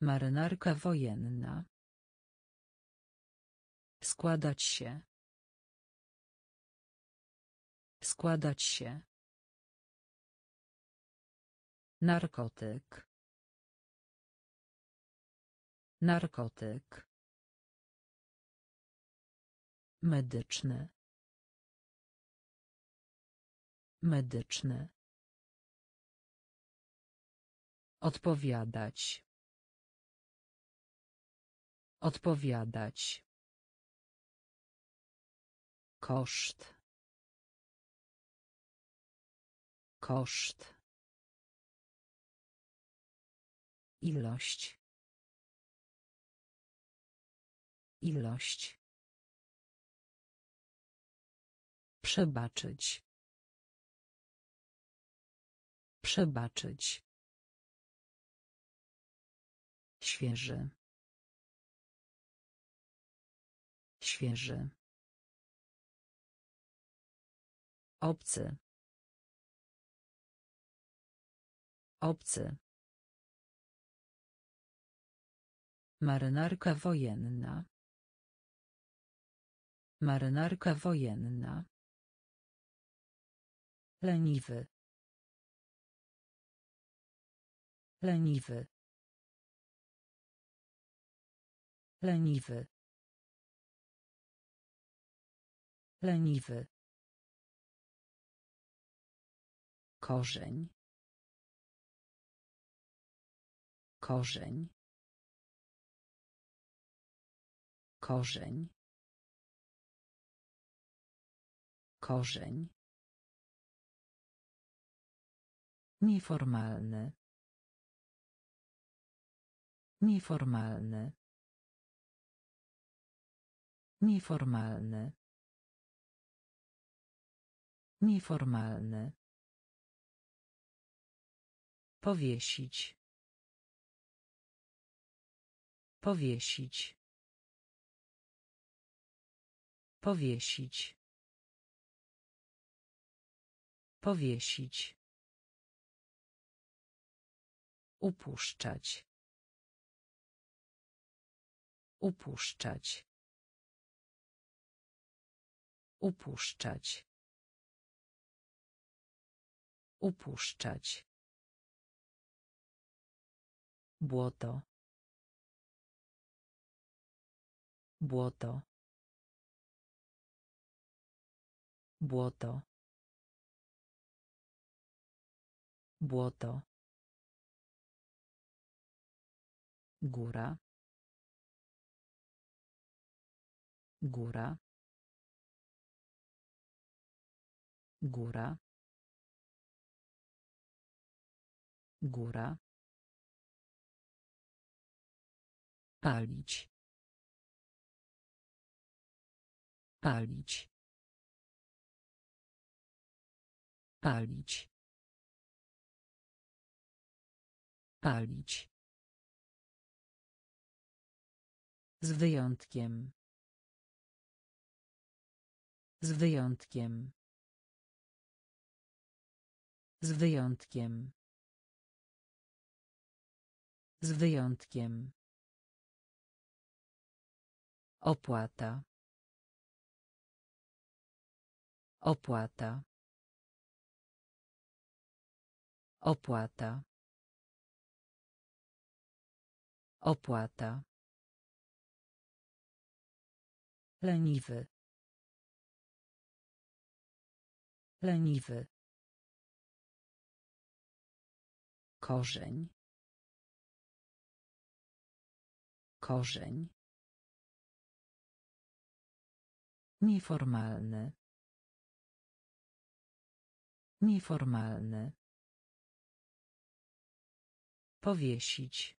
[SPEAKER 2] Marynarka wojenna. Składać się. Składać się. Narkotyk. Narkotyk. Medyczny. Medyczny. Odpowiadać. Odpowiadać. Koszt. Koszt. Ilość. Ilość. Przebaczyć. Przebaczyć. Świeży. Świeży. Obcy. Obcy. Marynarka wojenna. Marynarka wojenna. Leniwy. Leniwy. Leniwy. Leniwy. Korzeń. Korzeń. Korzeń. Korzeń. Nieformalny. Nieformalny. Nieformalny. Nieformalny. Powiesić. Powiesić. Powiesić. Powiesić. Upuszczać. Upuszczać. Upuszczać. Upuszczać. Błoto. Błoto. Błoto. Błoto. Góra. Góra. Góra. Góra. Palić. Palić. Palić. Palić. Z wyjątkiem. Z wyjątkiem. Z wyjątkiem. Z wyjątkiem. Opłata. Opłata. Opłata. Opłata. Leniwy. Leniwy. Korzeń. Korzeń. Nieformalny. Nieformalny. Powiesić.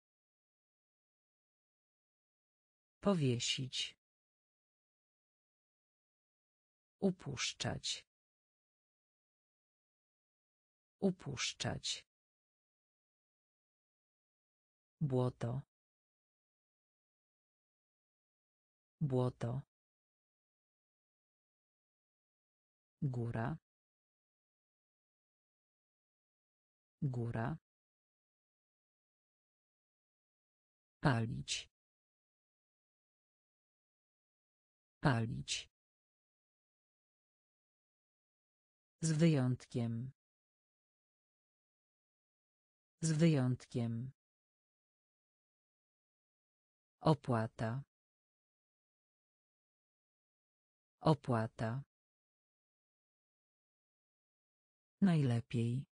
[SPEAKER 2] Powiesić. Upuszczać. Upuszczać. Błoto. Błoto. Góra. Góra. Palić. Palić. Z wyjątkiem. Z wyjątkiem. Opłata. Opłata. Najlepiej.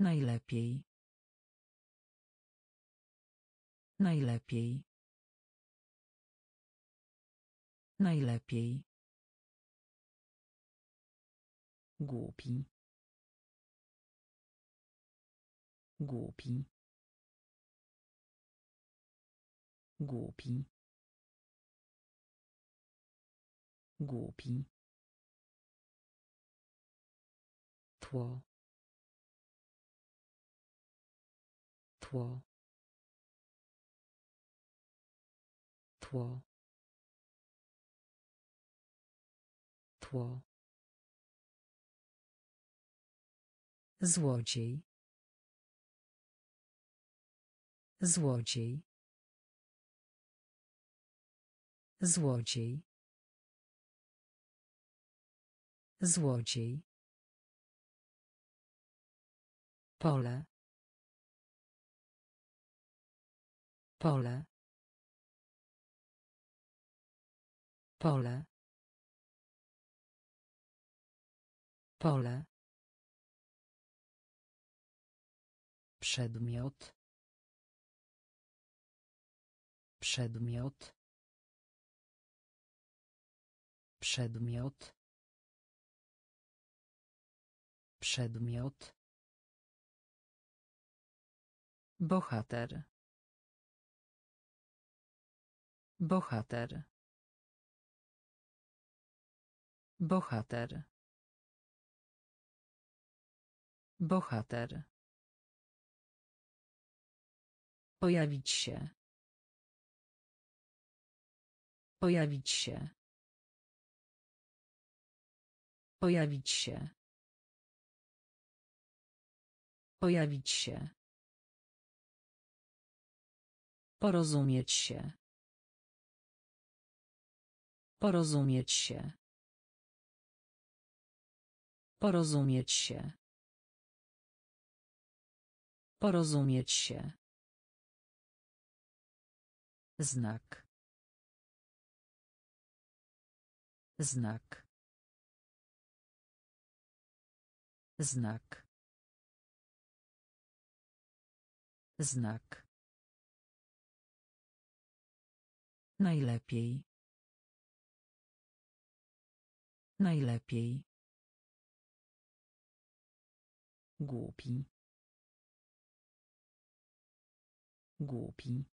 [SPEAKER 2] Najlepiej. Najlepiej. Najlepiej. Głupi. Głupi. Głupi. Głupi. Tło. Tło. Tło. Tło. Złodziej. Złodziej. Złodziej. Złodziej. Pole. Pole. Pole. Pole. Przedmiot. Przedmiot. Przedmiot. Przedmiot. Bohater. Bohater. Bohater. Bohater. Pojawić się. Pojawić się. Pojawić się. Pojawić się. Porozumieć się. Porozumieć się. Porozumieć się. Porozumieć się. Znak. Znak. Znak. Znak. Najlepiej. Najlepiej. Głupi. Głupi.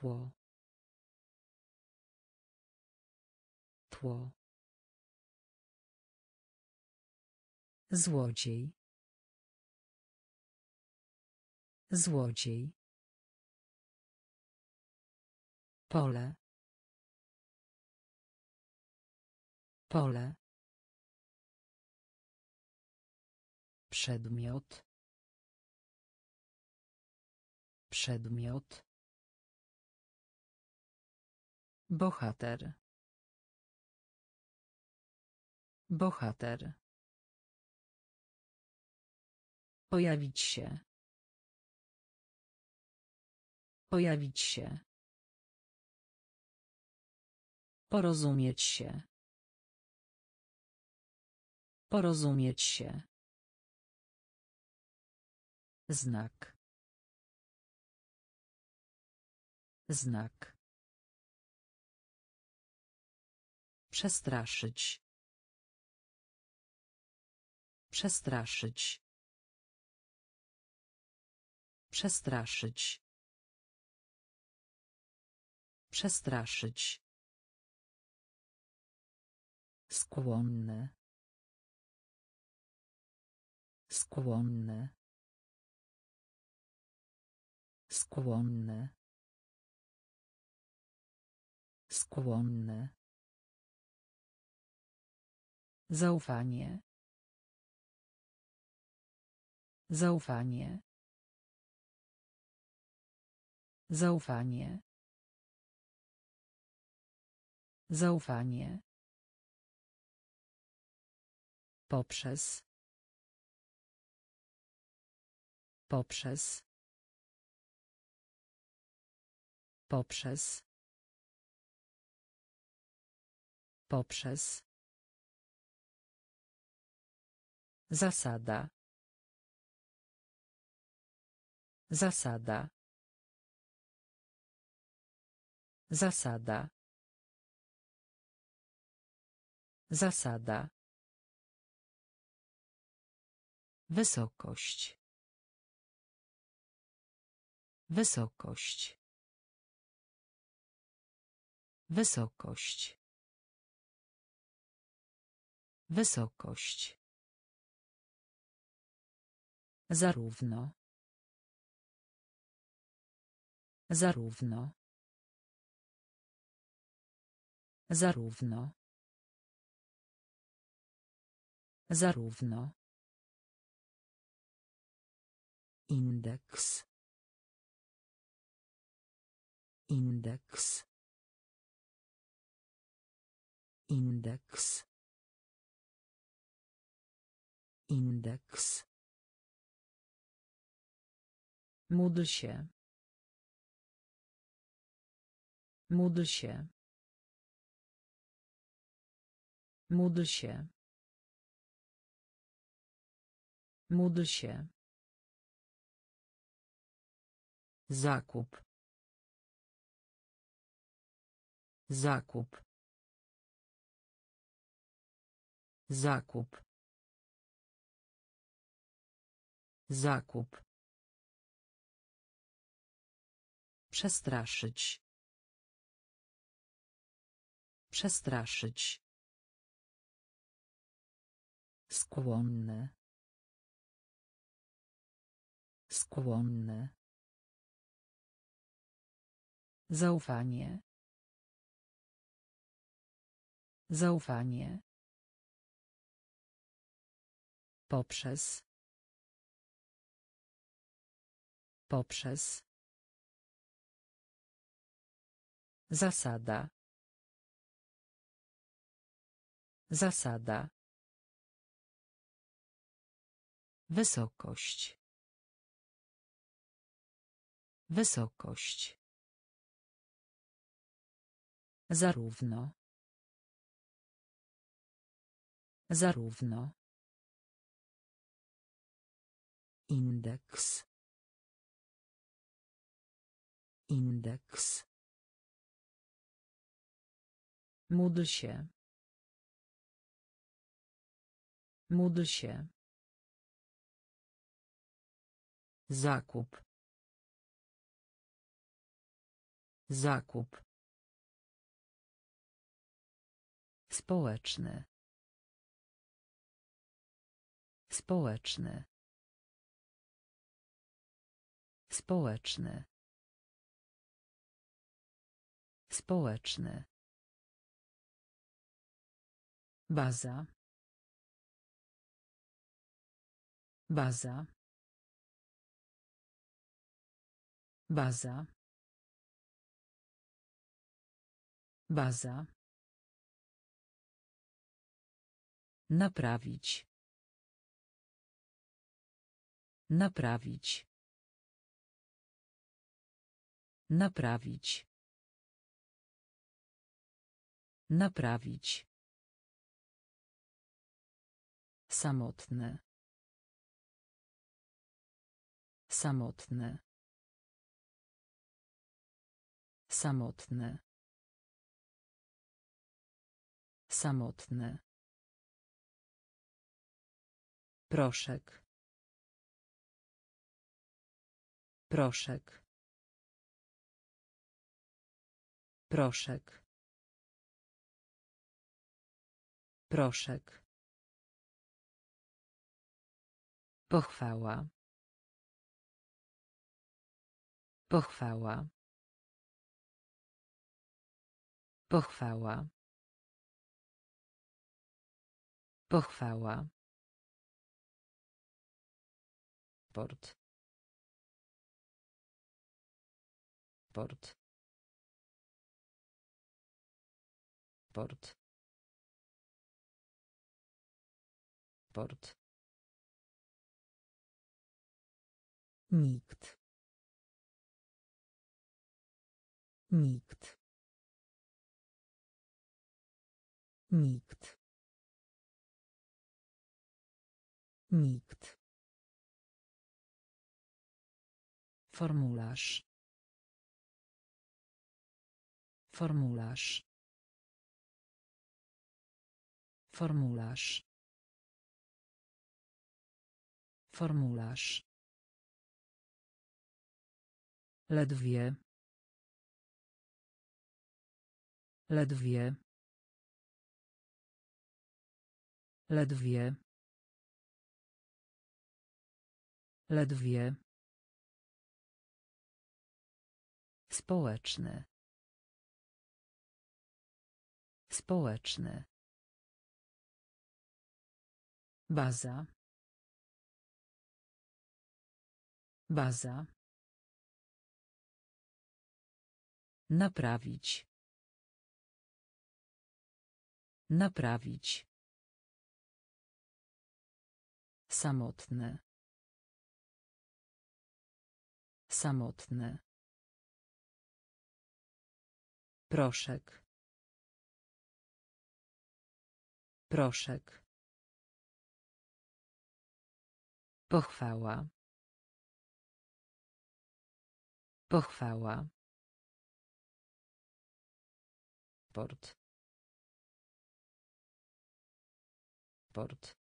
[SPEAKER 2] Tło. Tło. Złodziej. Złodziej. Pole. Pole. Przedmiot. Przedmiot. Bohater. Bohater. Pojawić się. Pojawić się. Porozumieć się. Porozumieć się. Znak. Znak. Przestraszyć. Przestraszyć. Przestraszyć. Przestraszyć. Skłonny. Skłonny. Skłonny. Skłonny. Zaufanie. Zaufanie. Zaufanie. Zaufanie. Poprzez. Poprzez. Poprzez. Poprzez. Zasada. Zasada. Zasada. Zasada. Wysokość. Wysokość. Wysokość. Wysokość. Zarówno. Zarówno. Zarówno. Zarówno. Indeks. Indeks. Indeks. Indeks. Módl się. Módl się. Módl się. Módl się. Zakup. Zakup. Zakup. Zakup. Przestraszyć. Przestraszyć. Skłonny. Skłonny. Zaufanie. Zaufanie. Poprzez. Poprzez. Zasada. Zasada. Wysokość. Wysokość. Zarówno. Zarówno. Indeks. Indeks. Módl się. Módl się. Zakup. Zakup. Społeczny. Społeczny. Społeczny. Społeczny. Baza. Baza. Baza. Baza. Naprawić. Naprawić. Naprawić. Naprawić. Samotne. Samotne. Samotne. Samotny. Proszek. Proszek. Proszek. Proszek. Pochwała. Pochwała. Pochwała. Pochwała. Port. Port. Port. Port. Nikt. Nikt. Nikt. Nikt. Formularz. Formularz. Formularz. Formularz. Ledwie. Ledwie. Ledwie. Ledwie. Społeczny. Społeczny. Baza. Baza. Naprawić. Naprawić. Samotny. Samotny. Proszek. Proszek. Pochwała. Pochwała. Port. Port.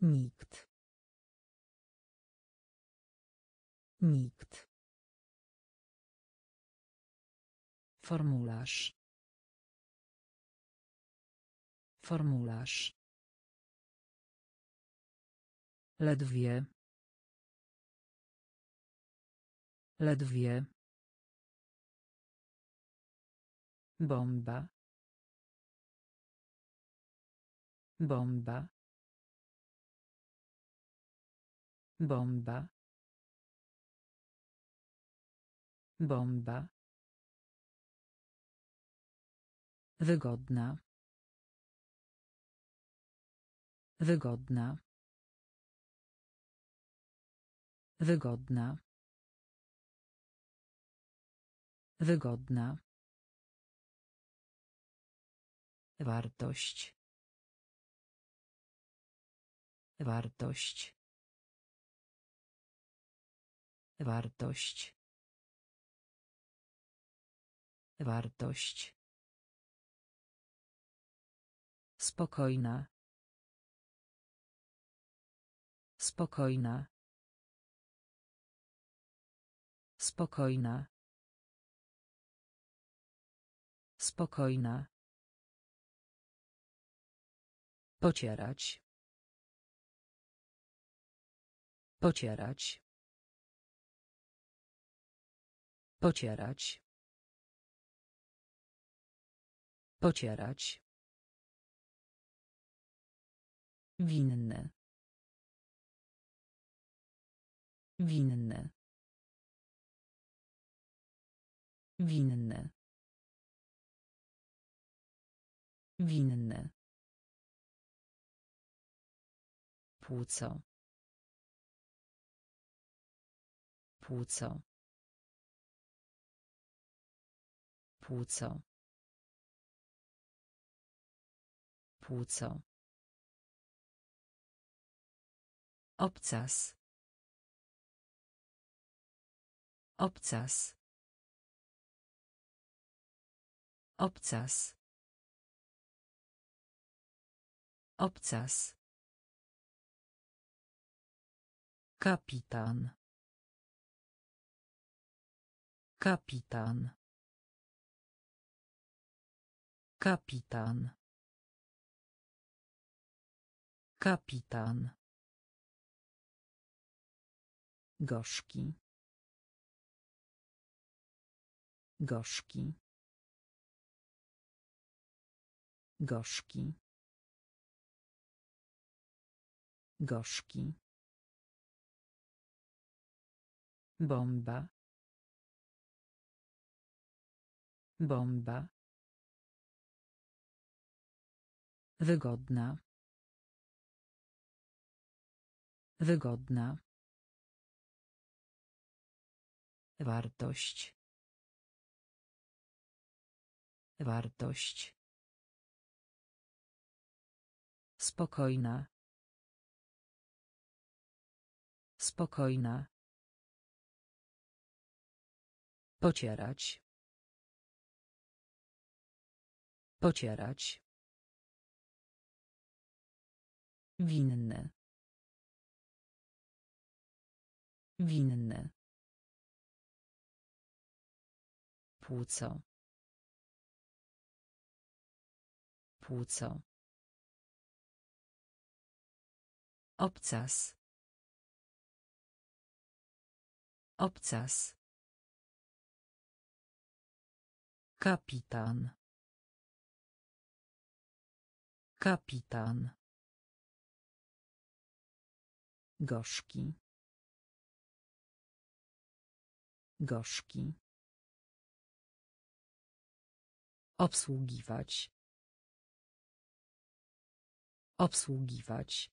[SPEAKER 2] Nikt. Nikt. Formularz. Formularz. Ledwie. Ledwie. Bomba. Bomba. Bomba. Bomba. Wygodna. Wygodna. Wygodna. Wygodna. Wartość. Wartość. Wartość. Wartość. Spokojna. Spokojna. Spokojna. Spokojna. Pocierać. Pocierać. Pocierać. Pocierać. Winny. Winny. Winny. Winny. Płuco. Płuco. Płuco. Płuco. Obcas. Obcas. Obcas. Obcas. Kapitan. Kapitan. Kapitan. Kapitan. Gorzki. Gorzki. Gorzki. Gorzki. Bomba. Bomba. Wygodna. Wygodna. Wartość. Wartość. Spokojna. Spokojna. Pocierać. Pocierać. Winny. Winny. Płuco. Płuco. Obcas. Obcas. Kapitan. Kapitan. Gorzki. Gorzki. Obsługiwać. Obsługiwać.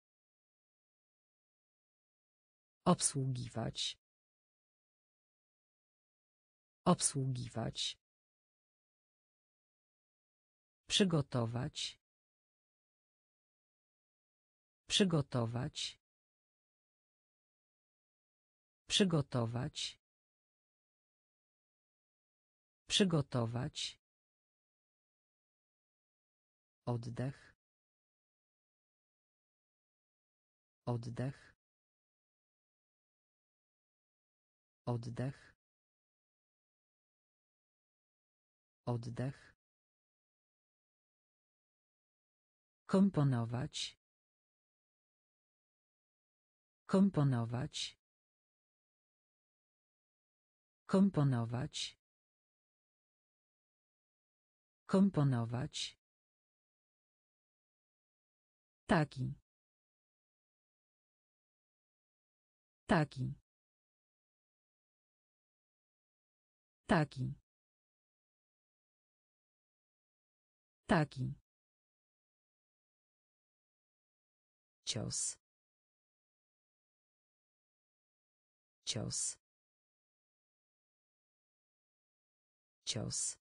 [SPEAKER 2] Obsługiwać. Obsługiwać. Przygotować. Przygotować. Przygotować. Przygotować. Oddech. Oddech. Oddech. Oddech. Komponować. Komponować. Komponować. Komponować. Taki. Taki. Taki. Taki. Cios. Cios. Cios.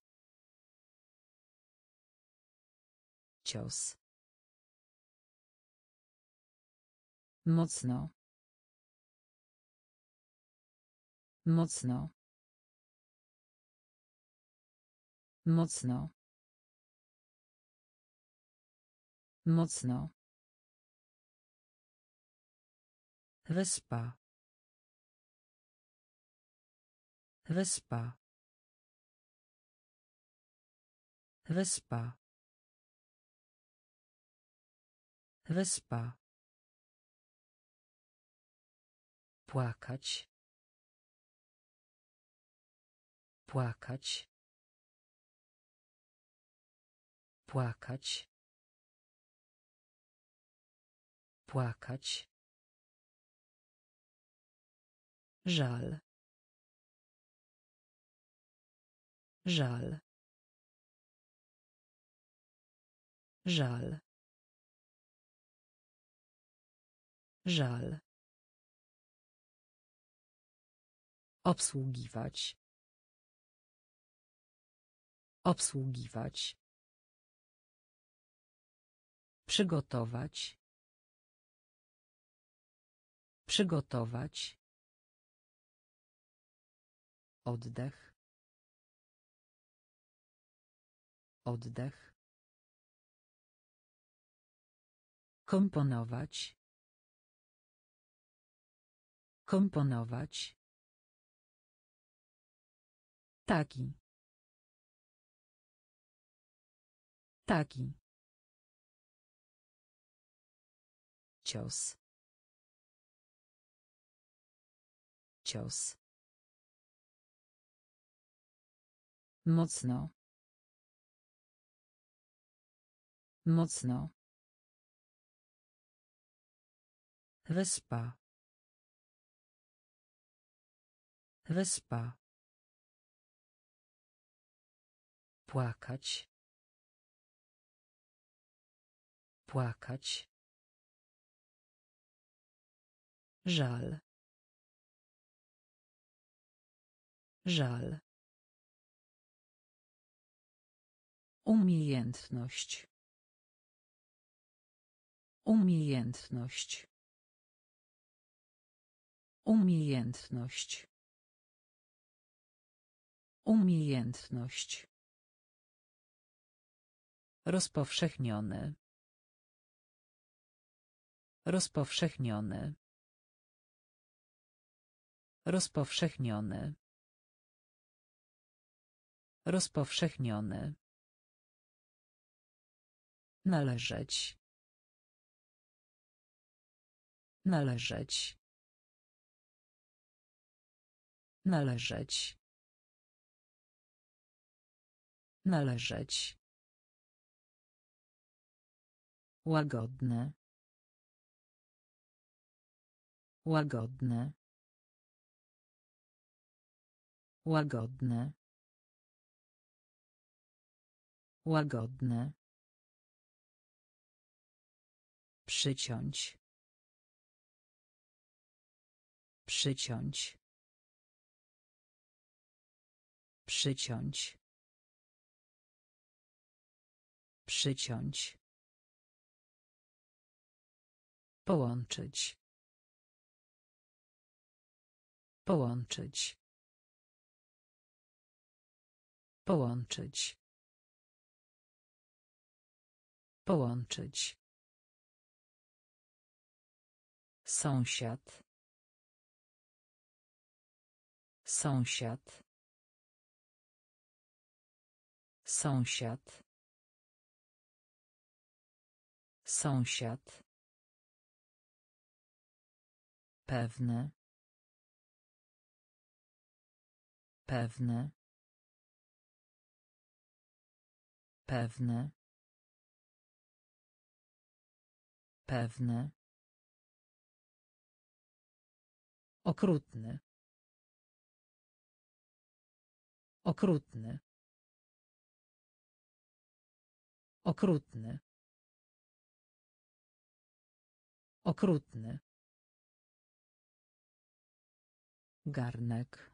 [SPEAKER 2] Cios. Mocno. Mocno. Mocno. Mocno. Wyspa. Wyspa. Wyspa. Wyspa. Płakać. Płakać. Płakać. Płakać. Żal. Żal. Żal. Żal. Obsługiwać. Obsługiwać. Przygotować. Przygotować. Oddech. Oddech. Komponować. Komponować. Taki. Taki. Cios. Cios. Mocno. Mocno. Wyspa. Wyspa. Płakać. Płakać. Żal. Żal. Umiejętność. Umiejętność. Umiejętność. Umiejętność. Rozpowszechniony. Rozpowszechniony. Rozpowszechniony. Rozpowszechniony. Należeć. Należeć. Należeć. Należeć. Łagodne. Łagodne. Łagodne. Łagodne. Przyciąć. Przyciąć. Przyciąć. Przyciąć. Połączyć. Połączyć. Połączyć. Połączyć. Sąsiad. Sąsiad. Sąsiad. Sąsiad. Pewne. Pewne. Pewne. Pewne. Okrutny. Okrutny. Okrutny. Okrutny. Garnek.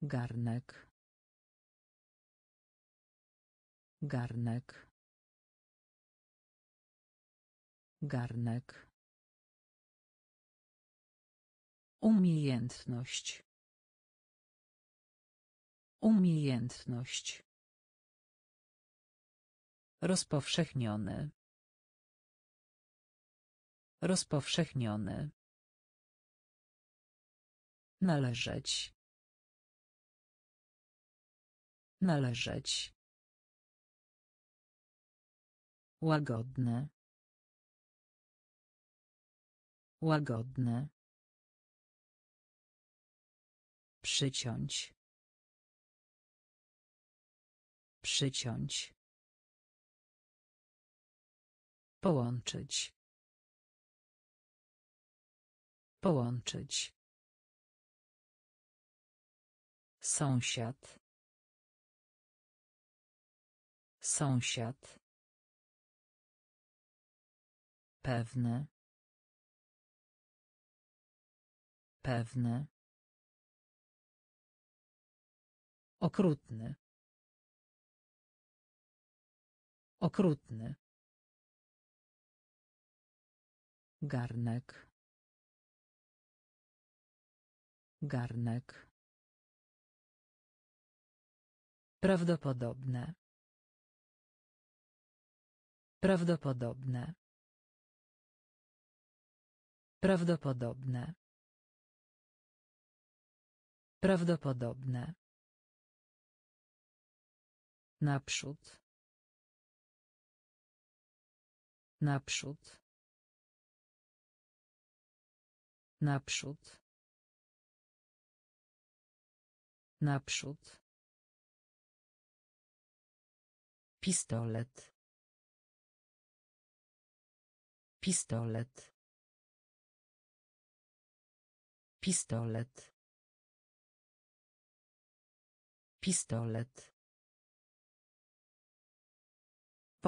[SPEAKER 2] Garnek. Garnek. Garnek. Umiejętność. Umiejętność. Rozpowszechniony. Rozpowszechniony. Należeć. Należeć. Łagodne. Łagodne. Przyciąć. Przyciąć. Połączyć. Połączyć. Sąsiad. Sąsiad. Pewne. Pewne. Okrutny. Okrutny. Garnek. Garnek. Prawdopodobne. Prawdopodobne. Prawdopodobne. Prawdopodobne. Naprzód. Naprzód. Naprzód. Naprzód. Pistolet. Pistolet. Pistolet. Pistolet.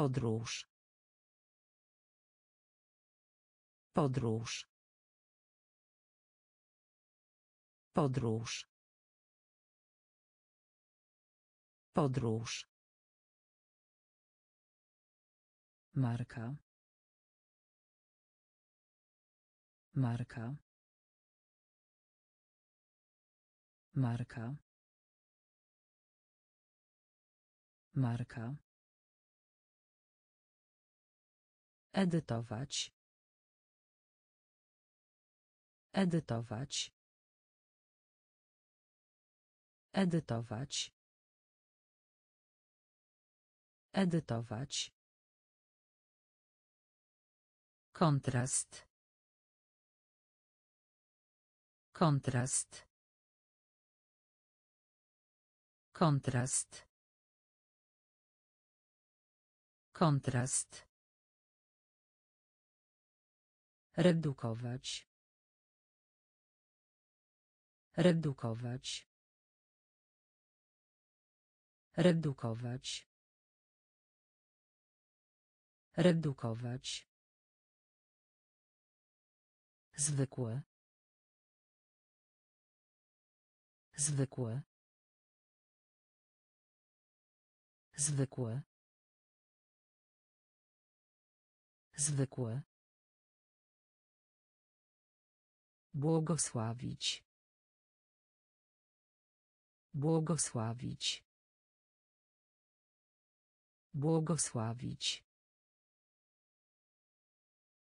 [SPEAKER 2] Podróż. Podróż. Podróż. Podróż. Marka. Marka. Marka. Marka. Edytować. Edytować. Edytować. Edytować. Kontrast. Kontrast. Kontrast. Kontrast. Redukować. Redukować. Redukować. Redukować. Zwykłe. Zwykłe. Zwykłe. Zwykłe. Błogosławić. Błogosławić. Błogosławić.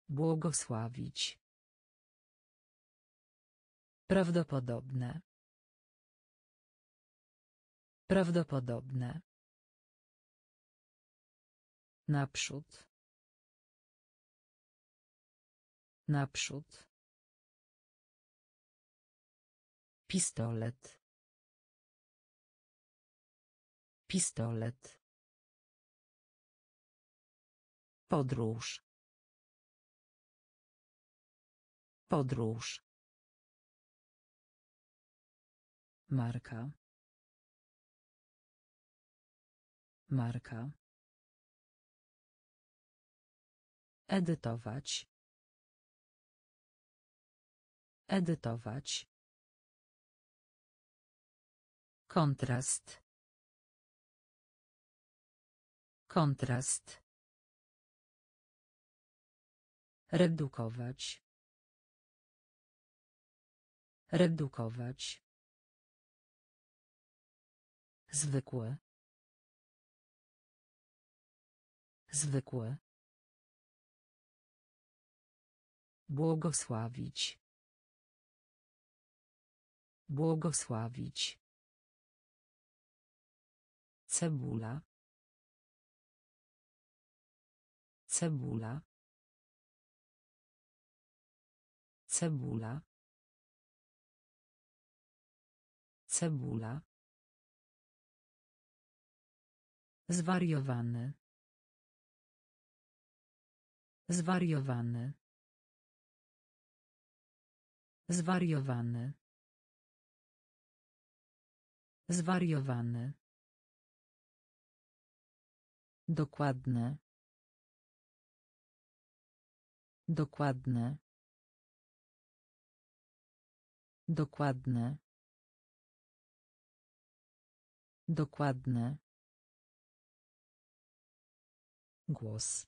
[SPEAKER 2] Błogosławić. Prawdopodobne. Prawdopodobne. Naprzód. Naprzód. Pistolet. Pistolet. Podróż. Podróż. Marka. Marka. Edytować. Edytować. Kontrast. Kontrast. Redukować. Redukować. Zwykłe. Zwykłe. Błogosławić. Błogosławić. Cebula. Cebula. Cebula. Cebula. Zwariowany. Zwariowany. Zwariowany. Zwariowany. Dokładne. Dokładne. Dokładne. Dokładne. Głos.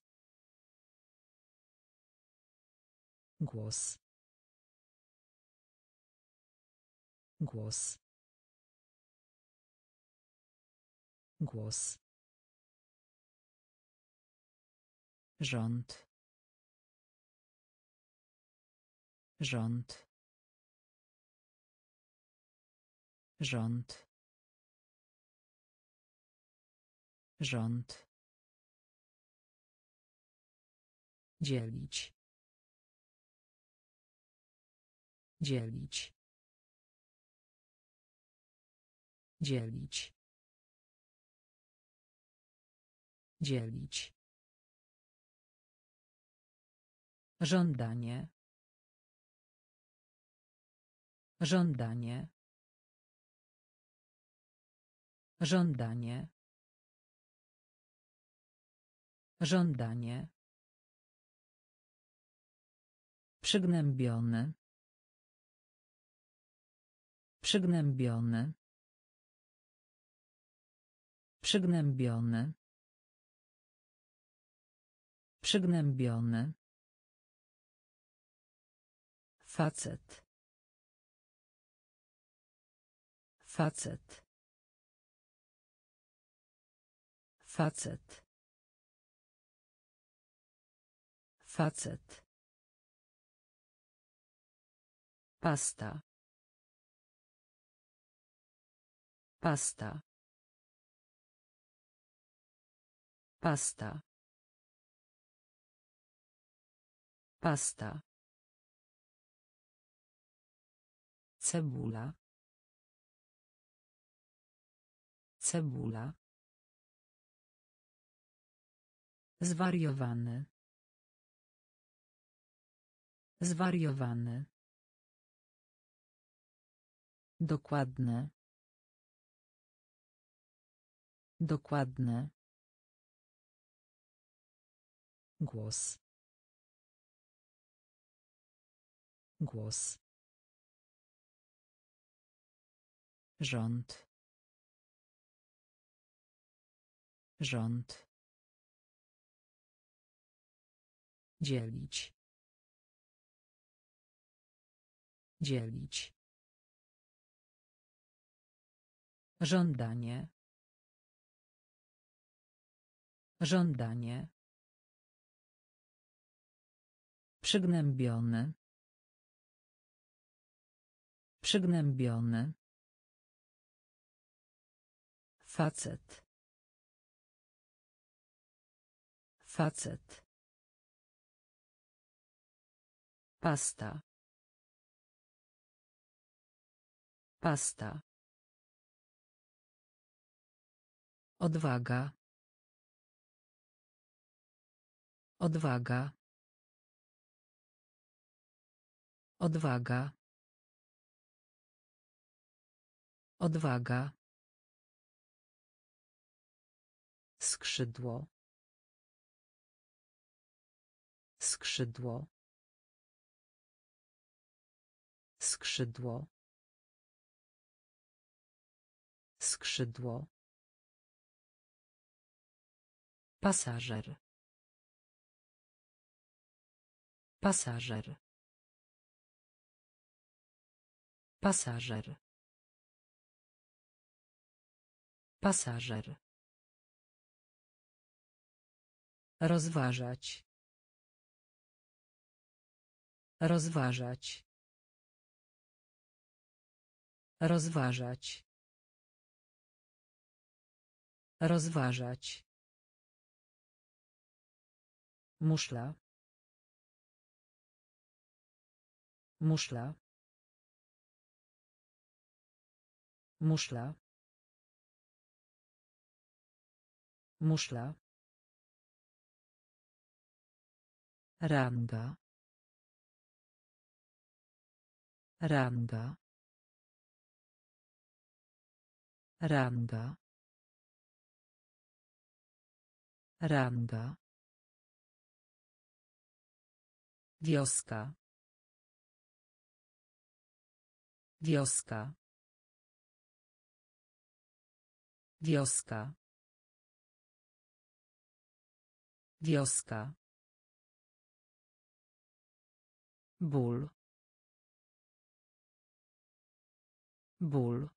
[SPEAKER 2] Głos. Głos. Głos. Rząd. Rząd. Rząd. Rząd. Dzielić. Dzielić. Dzielić. Dzielić. Żądanie. Żądanie. Żądanie. Żądanie. Przygnębiony. Przygnębiony. Przygnębiony. Przygnębiony. Facet. Facet. Facet. Facet. Pasta. Pasta. Pasta. Pasta. Cebula. Cebula. Zwariowany. Zwariowany. Dokładne. Dokładne. Głos. Głos. Rząd. Rząd. Dzielić. Dzielić. Żądanie. Żądanie. Przygnębiony. Przygnębiony. Facet. Facet. Pasta. Pasta. Odwaga. Odwaga. Odwaga. Odwaga. Skrzydło. Skrzydło. Skrzydło. Skrzydło. Pasażer. Pasażer. Pasażer. Pasażer. Rozważać. Rozważać. Rozważać. Rozważać. Muszla. Muszla. Muszla. Muszla. Ranga. Ranga. Ranga. Ranga. Wioska. Wioska. Wioska. Wioska. Ból ból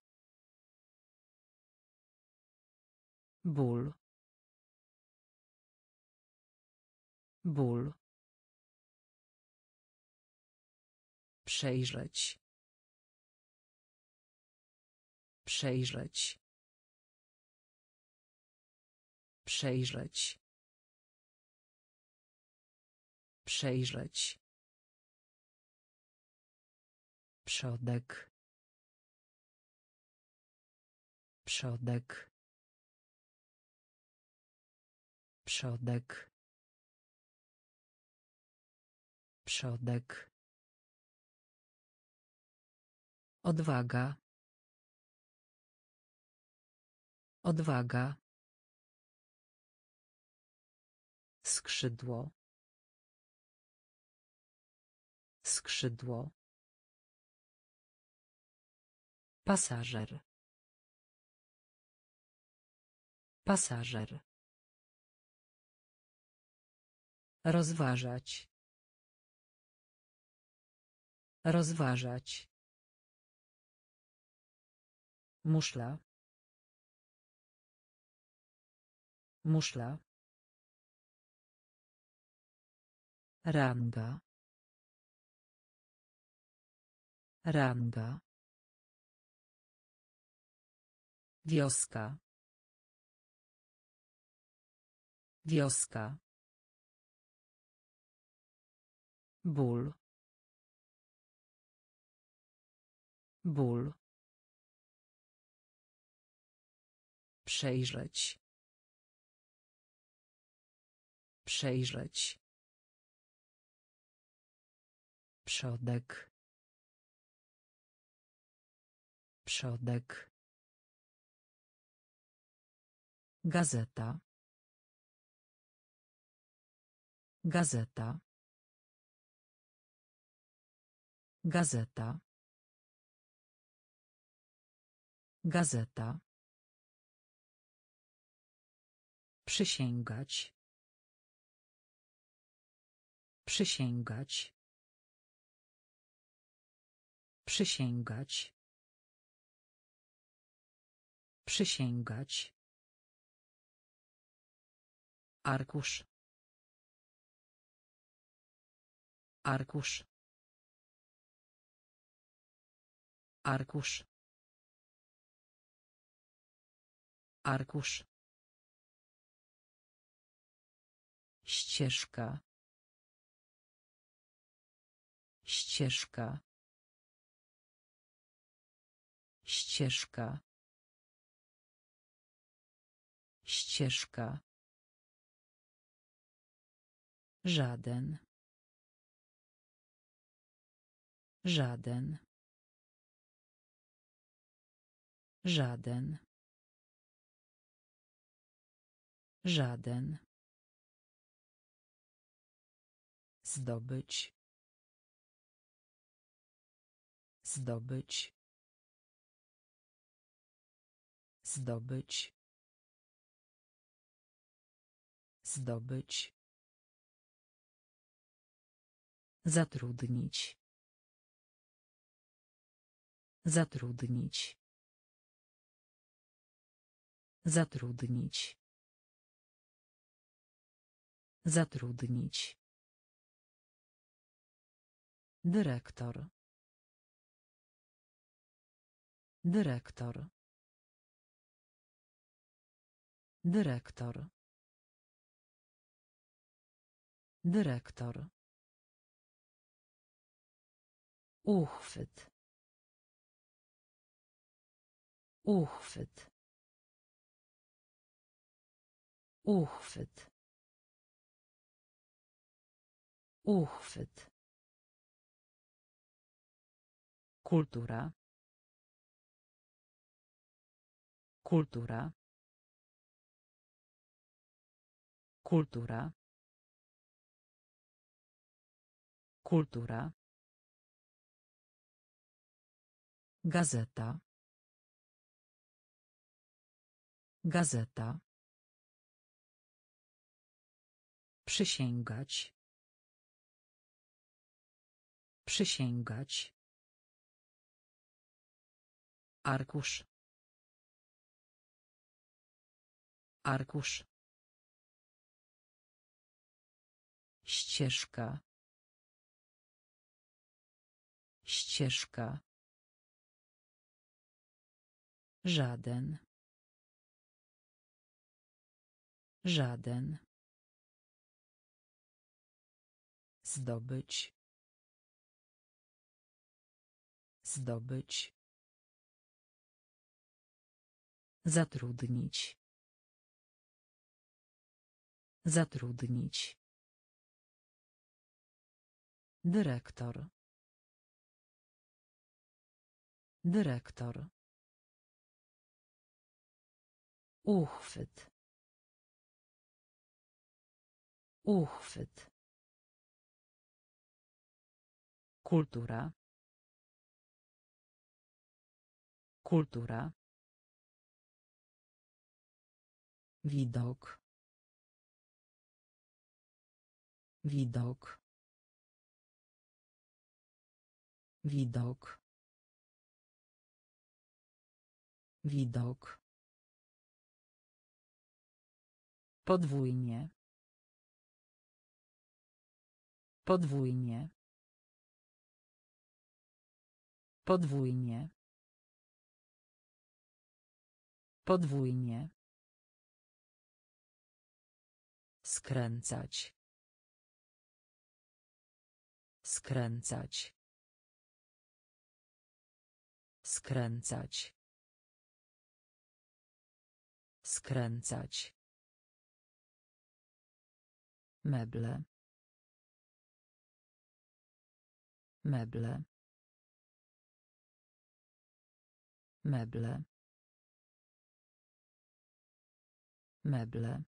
[SPEAKER 2] ból ból. Przejrzeć przejrzeć przejrzeć. Przejrzeć przodek. Przodek. Przodek. Przodek. Odwaga. Odwaga. Skrzydło. Skrzydło Pasażer. Pasażer. Rozważać. Rozważać. Muszla. Muszla. Ranga. Ranga. Wioska. Wioska. Ból. Ból. Przejrzeć. Przejrzeć. Przodek. Przodek. Gazeta. Gazeta. Gazeta. Gazeta. Przysięgać. Przysięgać. Przysięgać. Przysięgać. Arkusz. Arkusz. Arkusz. Arkusz. Ścieżka. Ścieżka. Ścieżka. Ścieżka. Żaden. Żaden. Żaden. Żaden. Zdobyć. Zdobyć. Zdobyć. Zdobyć. Zatrudnić. Zatrudnić. Zatrudnić. Zatrudnić. Dyrektor. Dyrektor. Dyrektor. Dyrektor. Uchwyt. Uchwyt. Uchwyt. Uchwyt. Kultura. Kultura. Kultura. Kultura. Gazeta. Gazeta. Przysięgać. Przysięgać. Arkusz. Arkusz. Ścieżka. Ścieżka. Żaden. Żaden. Zdobyć. Zdobyć. Zatrudnić. Zatrudnić. Dyrektor. Dyrektor. Uchwyt. Uchwyt. Kultura. Kultura. Widok. Widok. Widok. Widok. Podwójnie. Podwójnie. Podwójnie. Podwójnie. Skręcać. Skręcać. Skręcać. Skręcać. Meble. Meble. Meble. Meble.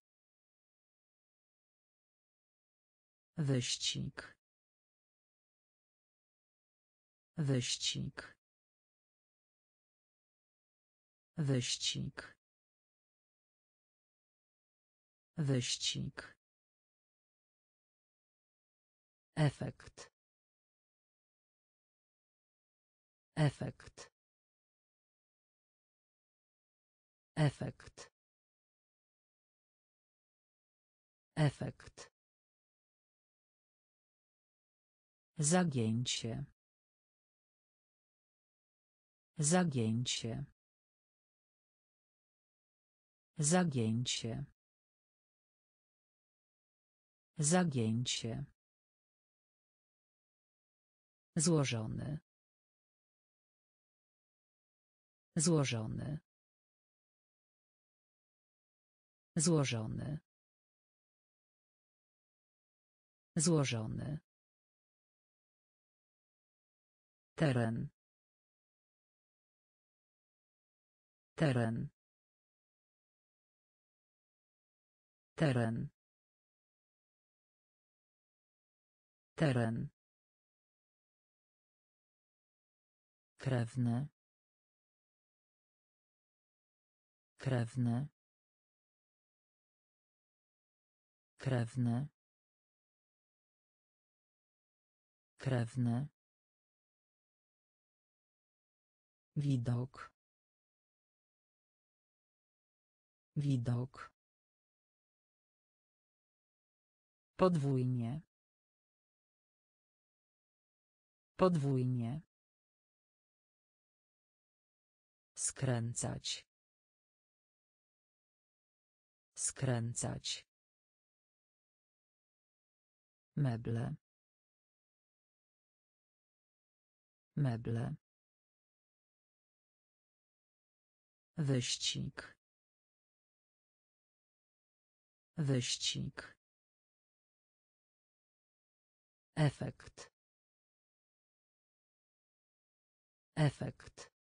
[SPEAKER 2] Wyścig. Wyścig. Wyścig. Wyścig. Efekt. Efekt. Efekt. Efekt. Zagięcie. Zagięcie. Zagięcie. Zagięcie. Złożony. Złożony. Złożony. Złożony. Teren. Teren. Teren. Teren. Krewny. Krewny. Krewny. Krewny. Widok. Widok. Podwójnie. Podwójnie. Skręcać. Skręcać. Meble. Meble. Wyścig. Wyścig. Efekt. Efekt.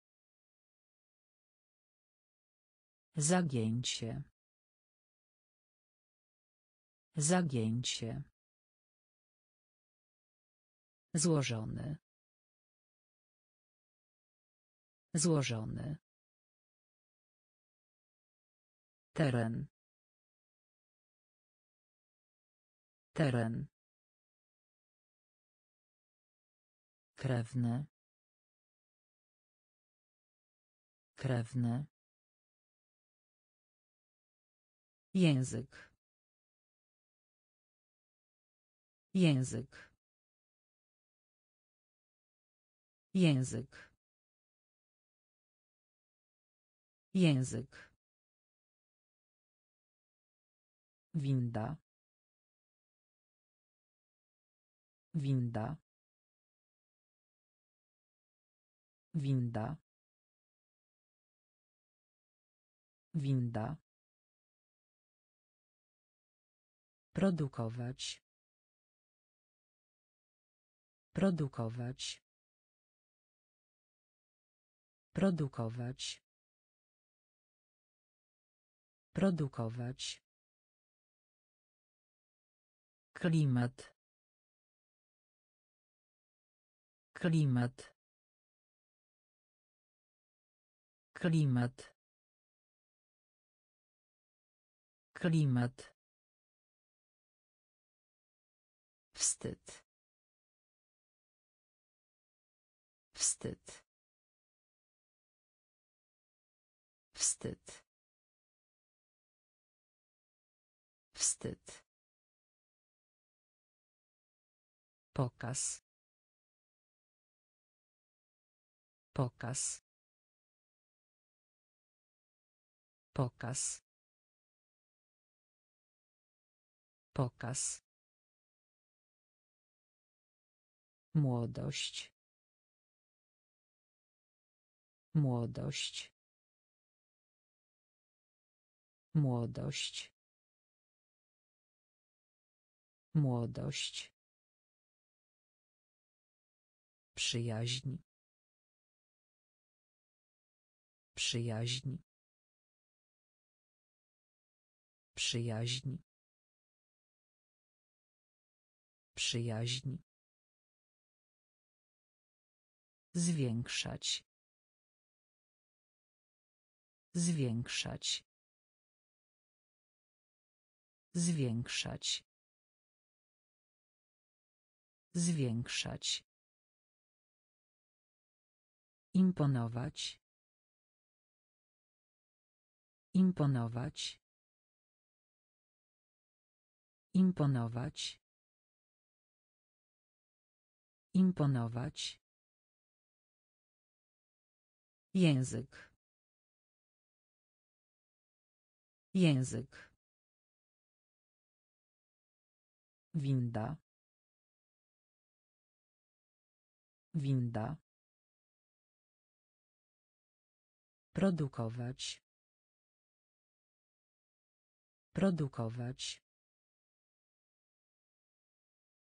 [SPEAKER 2] Zagięcie. Zagięcie. Złożony. Złożony. Teren. Teren. Krewny. Krewny. Język. Język. Język. Język. Winda. Winda. Winda. Winda. Produkować. Produkować. Produkować. Produkować. Klimat. Klimat. Klimat. Klimat. Wstyd. Wstyd. Wstyd. Wstyd. Pokaz. Pokaz. Pokaz. Pokaz. Młodość. Młodość. Młodość. Młodość. Przyjaźń. Przyjaźń. Przyjaźń. Przyjaźń. Zwiększać. Zwiększać. Zwiększać. Zwiększać. Imponować. Imponować. Imponować. Imponować. Język. Język. Winda. Winda. Produkować. Produkować.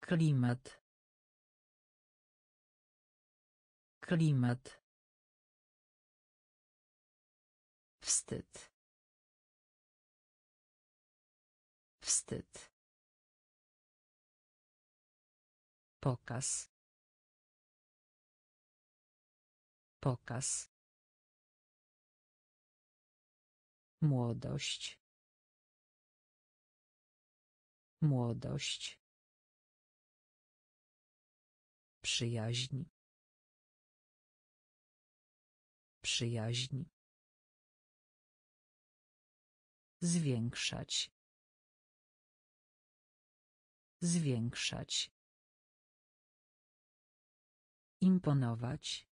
[SPEAKER 2] Klimat. Klimat. Wstyd. Wstyd. Pokaz. Pokaz. Młodość. Młodość. Przyjaźń. Przyjaźń. Zwiększać. Zwiększać. Imponować.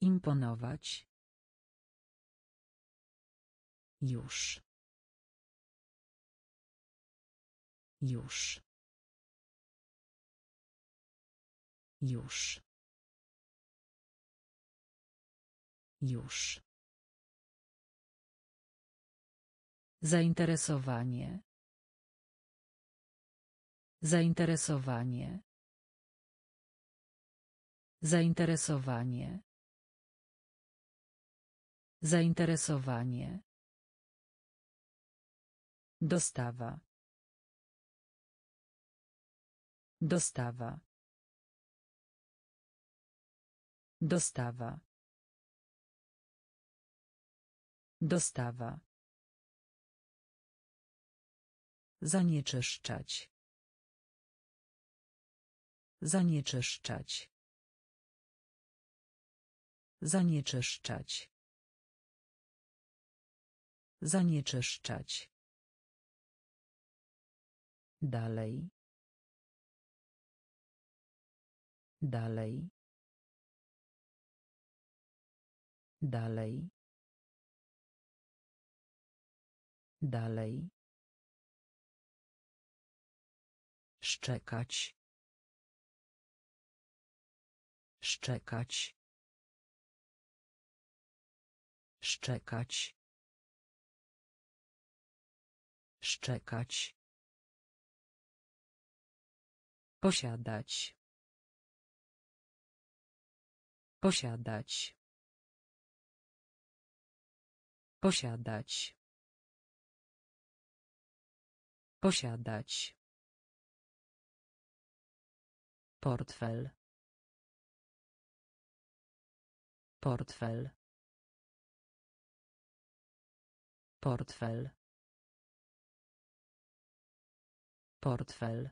[SPEAKER 2] Imponować. Już. Już. Już. Już. Zainteresowanie. Zainteresowanie. Zainteresowanie. Zainteresowanie. Dostawa. Dostawa. Dostawa. Dostawa. Zanieczyszczać. Zanieczyszczać. Zanieczyszczać. Zanieczyszczać. Dalej. Dalej. Dalej. Dalej. Szczekać. Szczekać. Szczekać. Szczekać. Posiadać. Posiadać. Posiadać. Posiadać. Portfel. Portfel. Portfel. Portfel.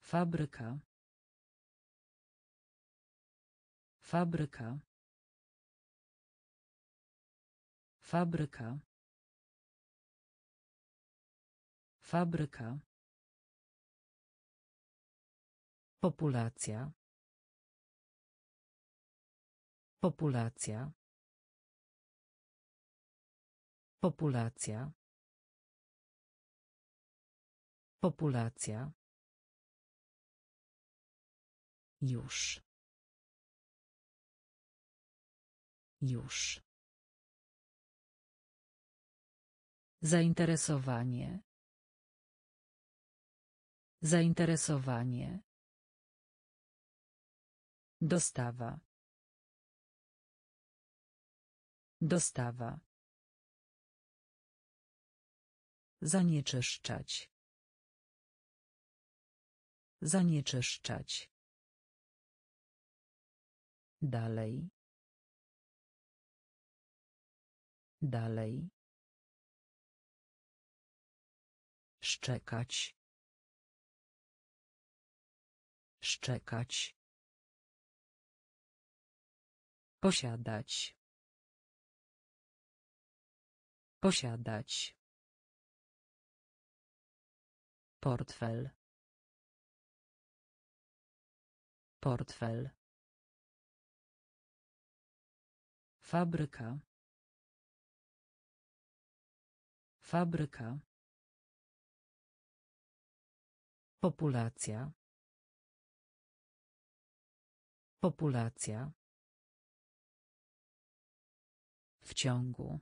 [SPEAKER 2] Fabryka. Fabryka. Fabryka. Fabryka. Populacja. Populacja. Populacja. Populacja. Już. Już. Zainteresowanie. Zainteresowanie. Dostawa. Dostawa. Zanieczyszczać. Zanieczyszczać. Dalej. Dalej. Szczekać. Szczekać. Posiadać. Posiadać. Portfel. Portfel. Fabryka. Fabryka. Populacja. Populacja. W ciągu.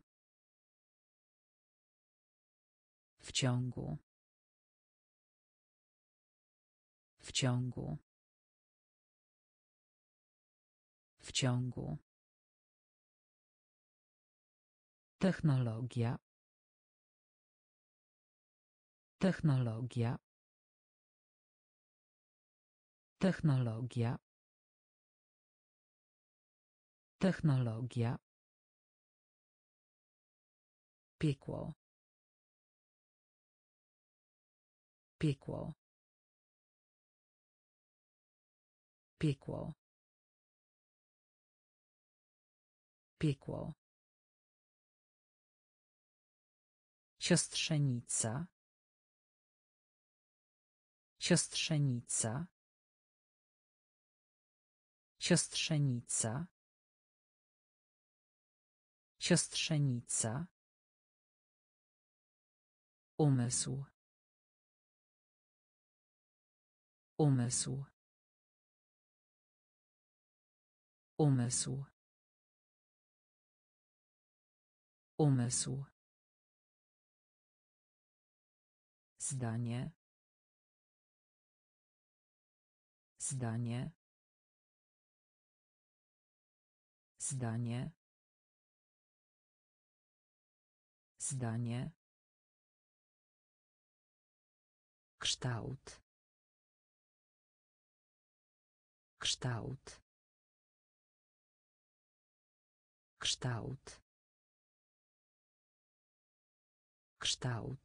[SPEAKER 2] W ciągu. W ciągu. W ciągu. Technologia. Technologia. Technologia. Technologia. Piekło. Piekło. Piekło. Piekło. Siostrzenica. Siostrzenica. Siostrzenica. Siostrzenica. Umysł. Umysł. Umysł. Umysł. Zdanie. Zdanie. Zdanie. Zdanie. Kształt. Kształt. Kształt. Kształt.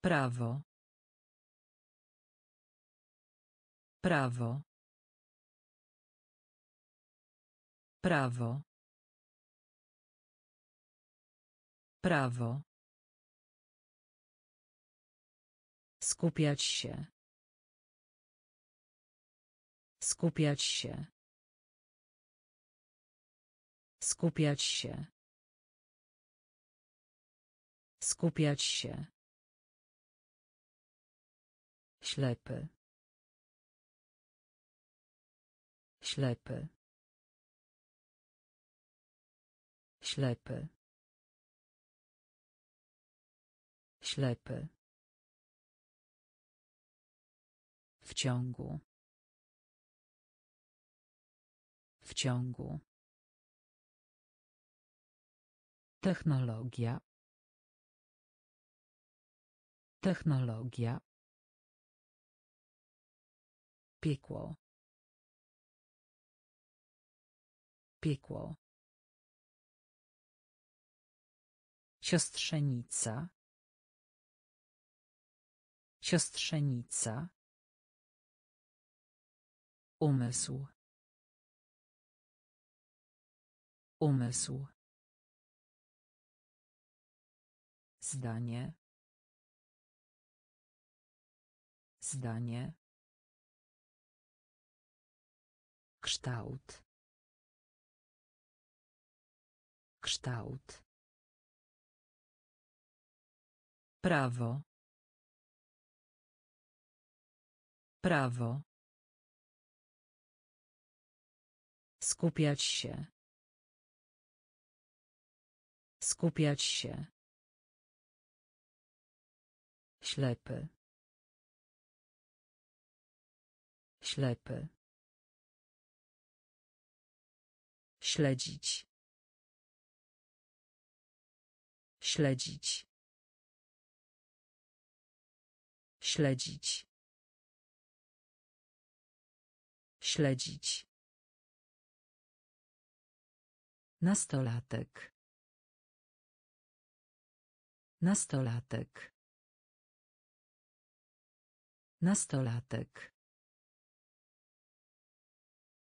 [SPEAKER 2] Prawo. Prawo. Prawo. Prawo. Skupiać się. Skupiać się. Skupiać się. Skupiać się. Ślepy. Ślepy. Ślepy. Ślepy. W ciągu. W ciągu. Technologia. Technologia. Piekło. Piekło. Siostrzenica. Siostrzenica. Umysł. Umysł. Zdanie. Zdanie. Kształt. Kształt. Prawo. Prawo. Skupiać się. Skupiać się. Ślepy. Ślepy. Śledzić. Śledzić. Śledzić. Śledzić. Nastolatek. Nastolatek. Nastolatek.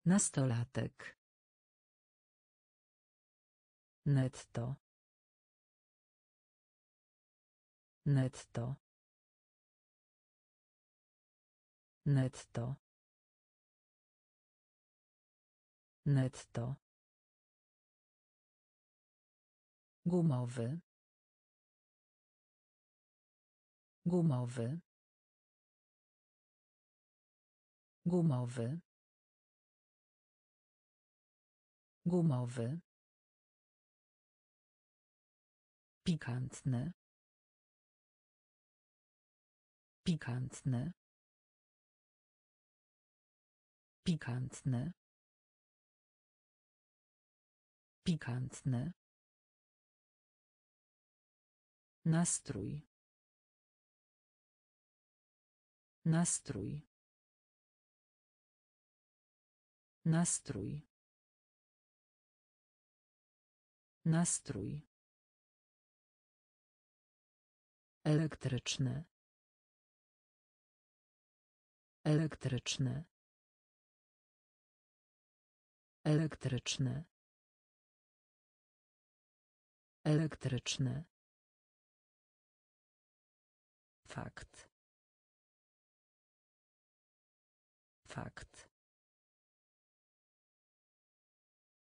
[SPEAKER 2] Nastolatek. Netto. Netto. Netto. Netto. Gumowy. Gumowy. Gumowy. Gumowy. Pikantny. Pikantny. Pikantny. Pikantny. Nastrój. Nastrój. Nastrój. Nastrój. Elektryczny. Elektryczny. Elektryczny. Elektryczny. Fakt. Fakt.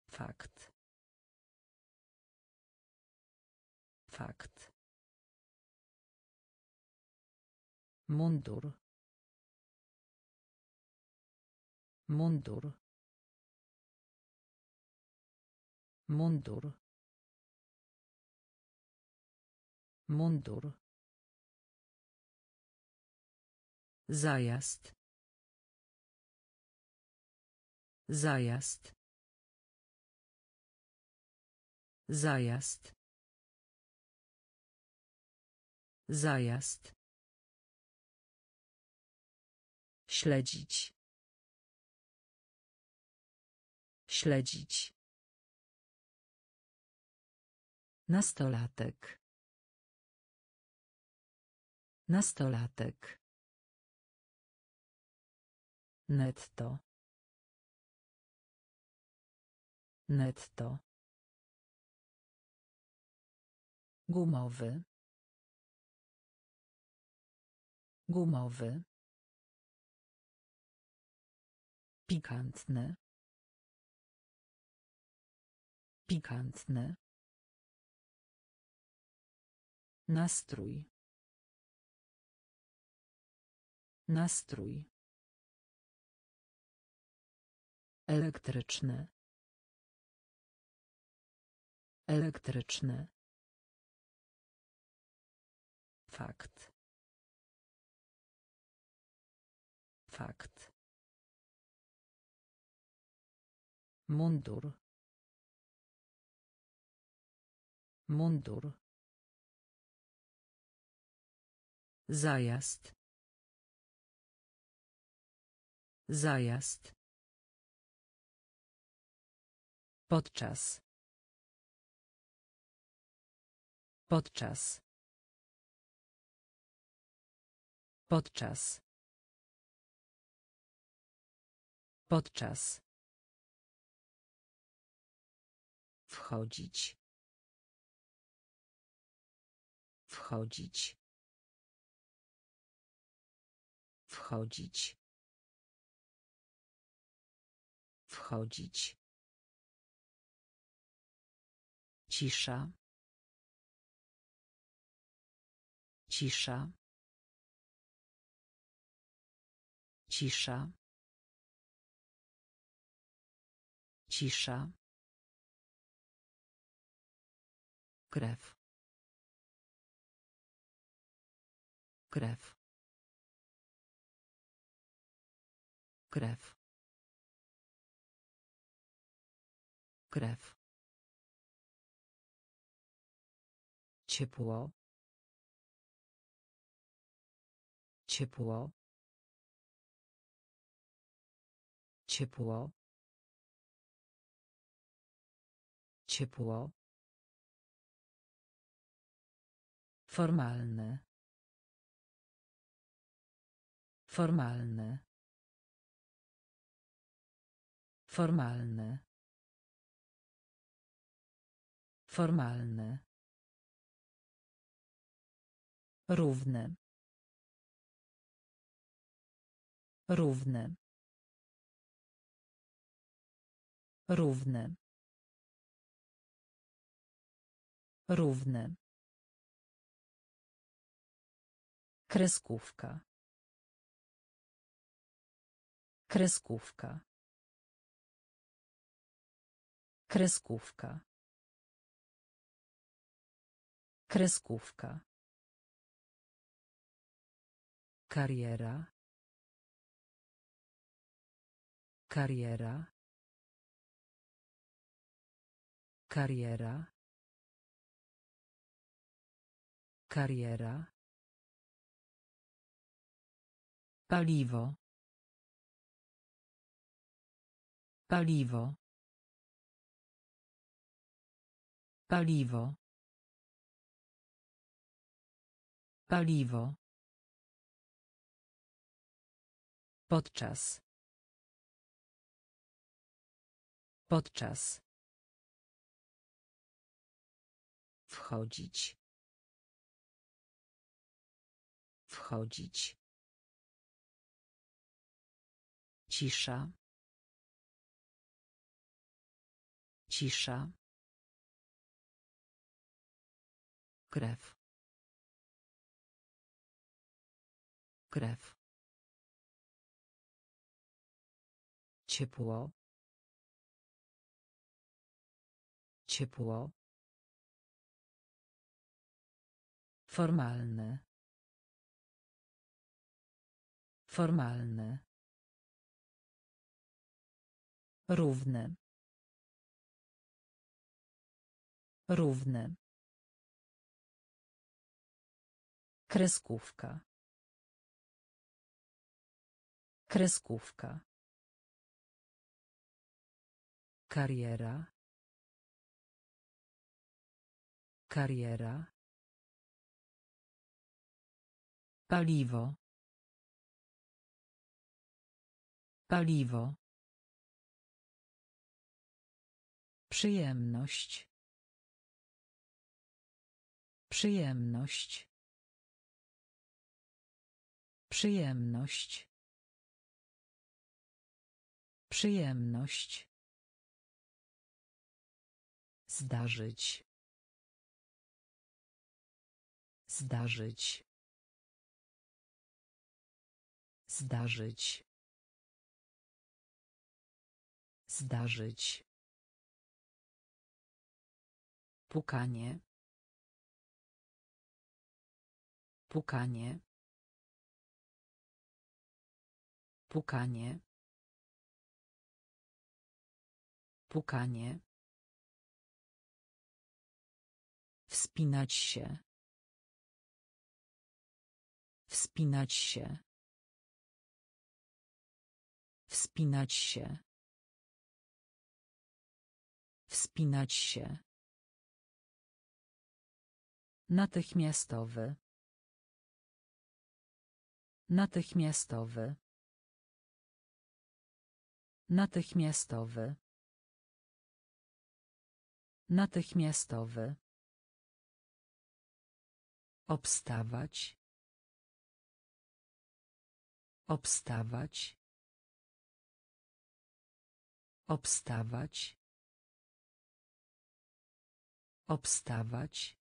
[SPEAKER 2] Fakt. Fakt. Mundur. Mundur. Mundur. Mundur. Zajazd. Zajazd. Zajazd. Zajazd. Śledzić. Śledzić. Nastolatek. Nastolatek. Netto. Netto. Gumowy. Gumowy. Pikantne. Pikantne. Nastrój. Nastrój. Elektryczny. Elektryczny. Fakt. Fakt. Mundur. Mundur. Zajazd. Zajazd. Podczas. Podczas. Podczas. Podczas. Wchodzić. Wchodzić. Wchodzić. Wchodzić. Cisza. Cisza. Cisza. Cisza. Krew. Krew. Krew. Krew. Ciepło. Ciepło. Ciepło. Ciepło. Formalne. Formalne. Formalne. Formalne. Równe. Równe. Równe. Równe. Kreskówka. Kreskówka. Kreskówka. Kreskówka. Kariera. Kariera. Kariera. Kariera. Paliwo. Paliwo. Paliwo. Paliwo. Podczas. Podczas. Wchodzić. Wchodzić. Cisza. Cisza. Krew. Krew. Ciepło. Ciepło. Formalne. Formalne. Równe. Równe. Kreskówka. Kreskówka. Kariera. Kariera. Paliwo. Paliwo. Przyjemność. Przyjemność. Przyjemność. Przyjemność. Zdarzyć. Zdarzyć. Zdarzyć. Zdarzyć. Pukanie. Pukanie. Pukanie. Pukanie. Wspinać się. Wspinać się. Wspinać się. Wspinać się. Natychmiastowy. Natychmiastowy. Natychmiastowy. Natychmiastowy. Obstawać. Obstawać. Obstawać. Obstawać.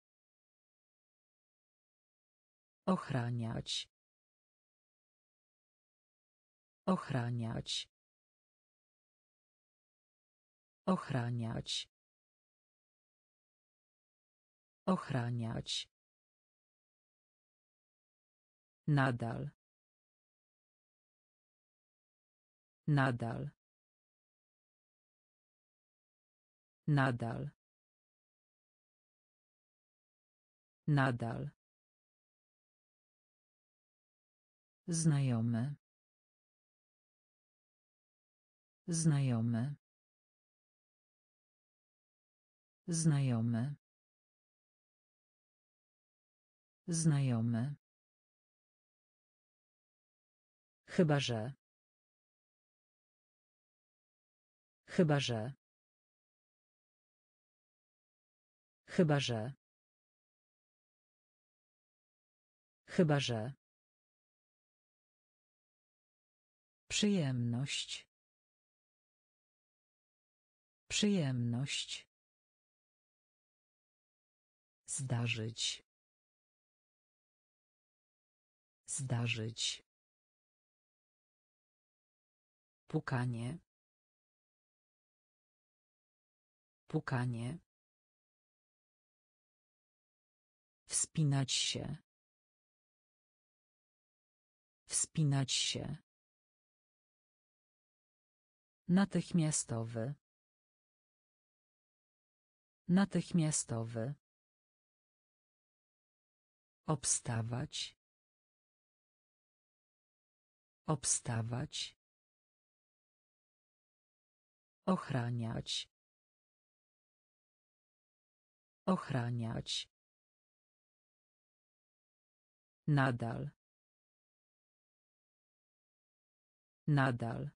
[SPEAKER 2] Ochraniać. Ochraniać. Ochraniać. Ochraniać. Nadal. Nadal. Nadal. Nadal. Znajomy. Znajomy. Znajomy. Znajomy. Chyba że. Chyba że. Chyba że. Chyba że. Przyjemność. Przyjemność. Zdarzyć. Zdarzyć. Pukanie. Pukanie. Wspinać się. Wspinać się. Natychmiastowy. Natychmiastowy. Obstawać. Obstawać. Ochraniać. Ochraniać. Nadal. Nadal.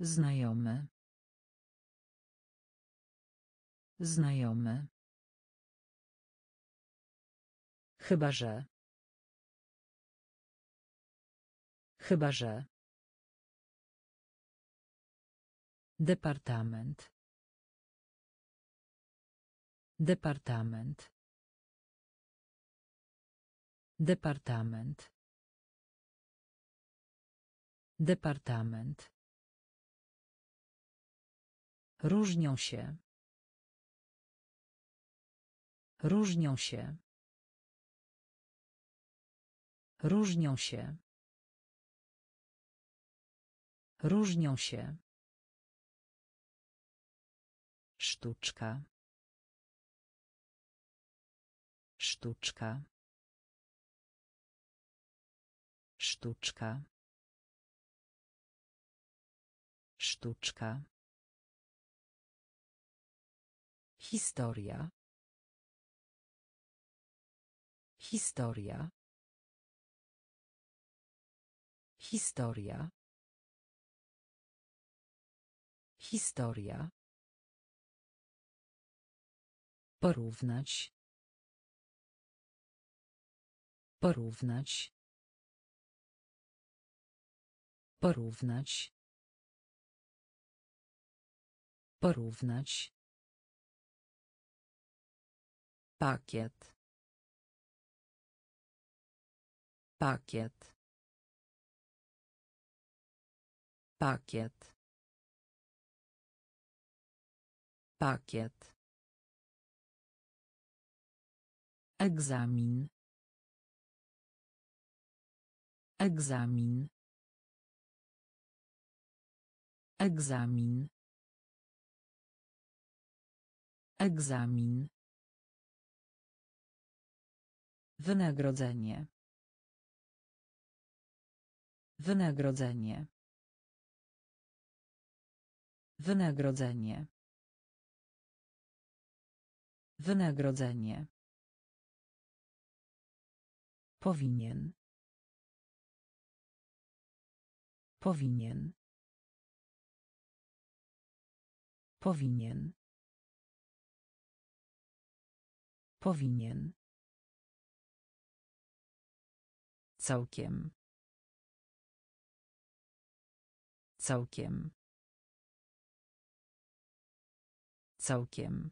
[SPEAKER 2] Znajomy. Znajomy. Chyba że. Chyba że. Departament. Departament. Departament. Departament. Różnią się. Różnią się. Różnią się. Różnią się. Sztuczka. Sztuczka. Sztuczka. Sztuczka. Historia. Historia. Historia. Historia. Porównać. Porównać. Porównać. Porównać. Pakiet. Pakiet. Pakiet. Pakiet. Egzamin. Egzamin. Egzamin. Egzamin. Wynagrodzenie. Wynagrodzenie. Wynagrodzenie. Wynagrodzenie. Powinien. Powinien. Powinien. Powinien. Całkiem. Całkiem. Całkiem.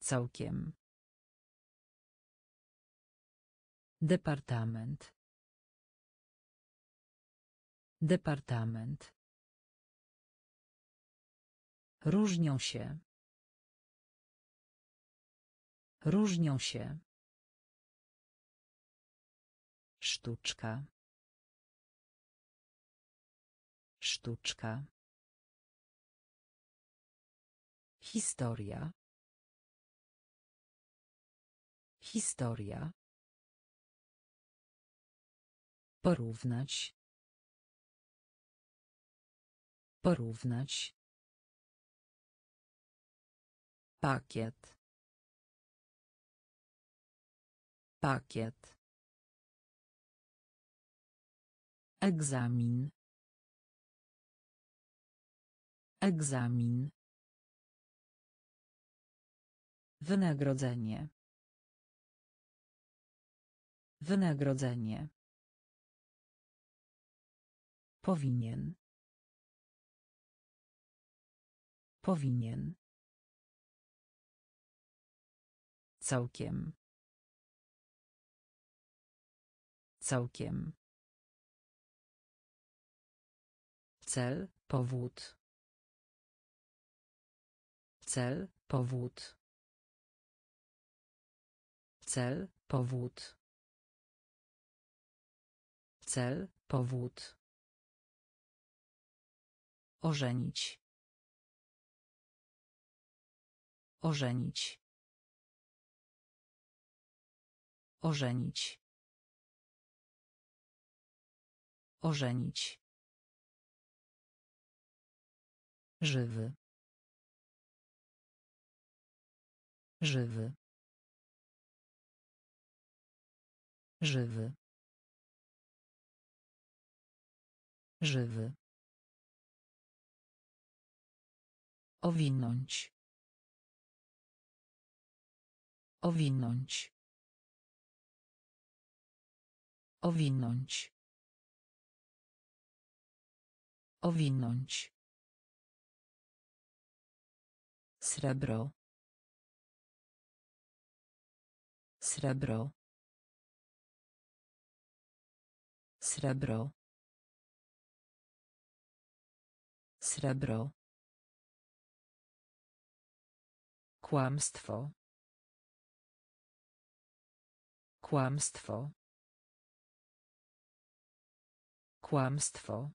[SPEAKER 2] Całkiem. Departament. Departament. Różnią się. Różnią się. Sztuczka. Sztuczka. Historia. Historia. Porównać. Porównać. Pakiet. Pakiet. Egzamin. Egzamin. Wynagrodzenie. Wynagrodzenie. Powinien. Powinien. Całkiem. Całkiem. Cel, powód. Cel, powód. Cel, powód. Cel, powód. Ożenić. Ożenić. Ożenić. Ożenić. Żywy. Żywy. Żywy. Żywy. Owinąć. Owinąć. Owinąć. Owinąć. Srebro. Srebro. Srebro. Srebro. Kłamstwo. Kłamstwo. Kłamstwo.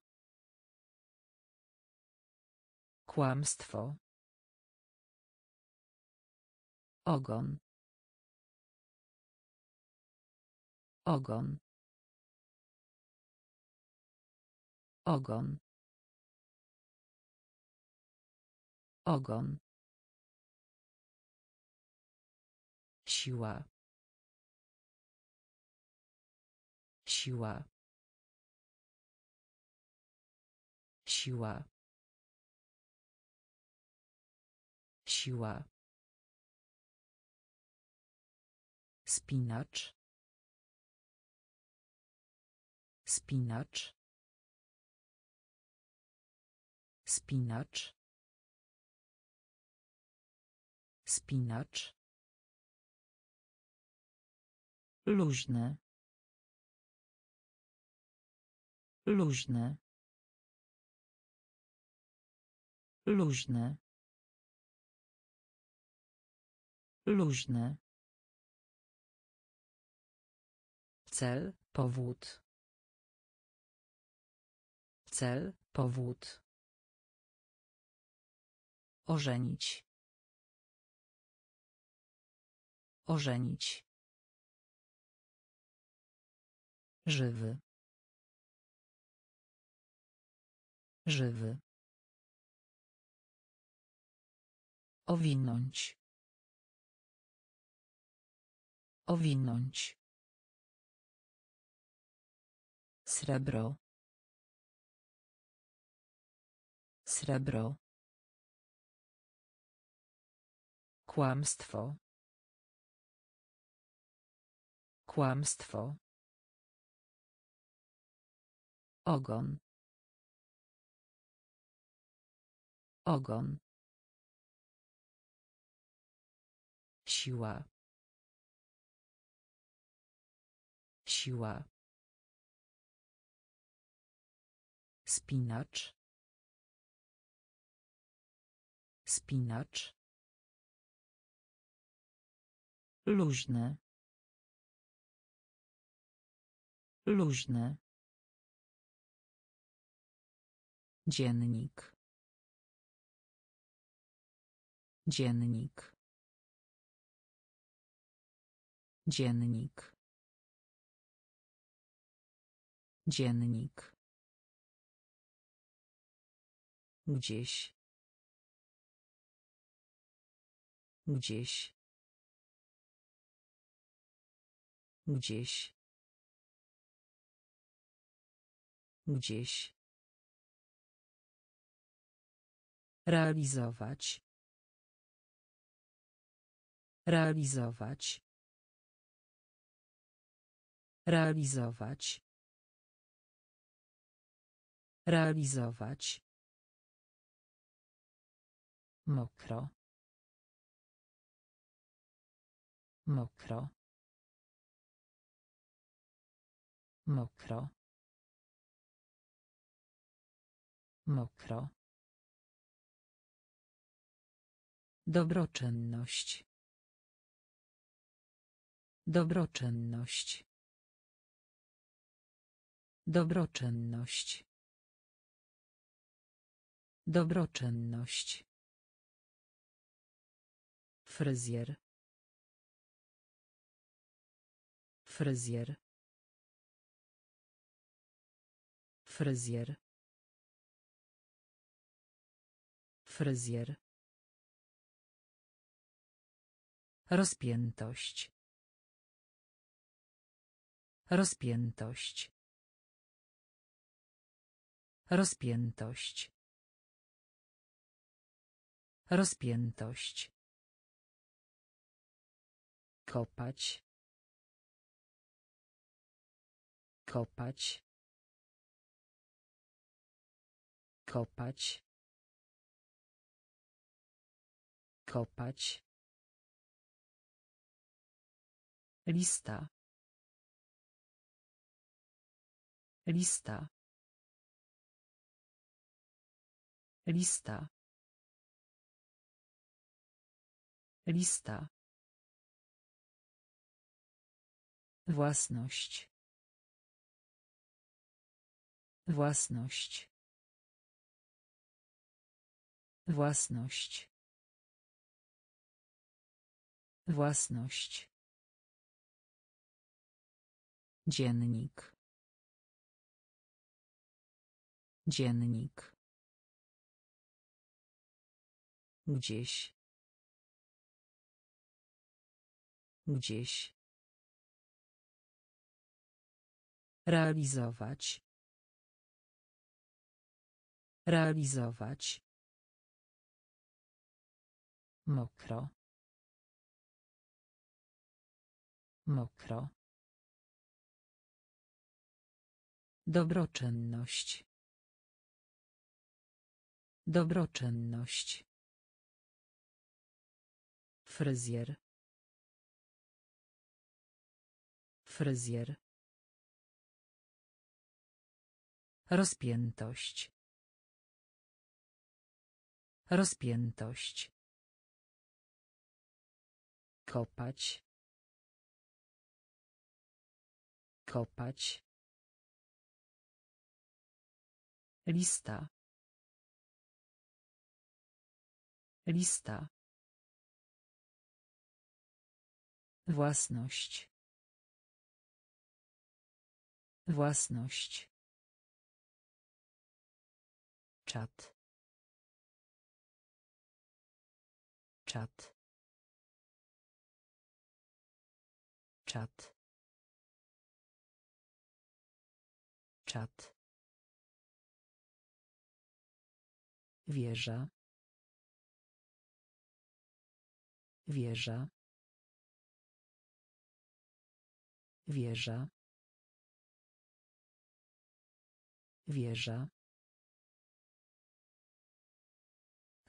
[SPEAKER 2] Kłamstwo. Ogon. Ogon. Ogon. Ogon. Siła. Siła. Siła. Siła. Spinacz. Spinacz. Spinacz. Spinacz. Luźne. Luźne. Luźne. Luźne. Cel, powód. Cel, powód. Ożenić. Ożenić. Żywy. Żywy. Owinąć. Owinąć. Srebro. Srebro. Kłamstwo. Kłamstwo. Ogon. Ogon. Siła. Siła. Spinacz. Spinacz. Luźne. Luźne. Dziennik. Dziennik. Dziennik. Dziennik. Gdzieś. Gdzieś. Gdzieś. Gdzieś. Realizować. Realizować. Realizować. Realizować. Mokro. Mokro. Mokro. Mokro. Dobroczynność. Dobroczynność. Dobroczynność. Dobroczynność. Fryzjer. Fryzjer. Fryzjer. Fryzjer. Rozpiętość. Rozpiętość. Rozpiętość. Rozpiętość. Kopać. Kopać. Kopać. Kopać. Lista. Lista. Lista. Lista. Własność. Własność. Własność. Własność. Dziennik. Dziennik. Gdzieś. Gdzieś. Realizować. Realizować. Mokro. Mokro. Dobroczynność. Dobroczynność. Fryzjer. Fryzjer. Rozpiętość. Rozpiętość. Kopać. Kopać. Lista. Lista. Własność. Własność. Czat. Czat. Czat. Czat. Wieża. Wieża. Wieża. Wieża.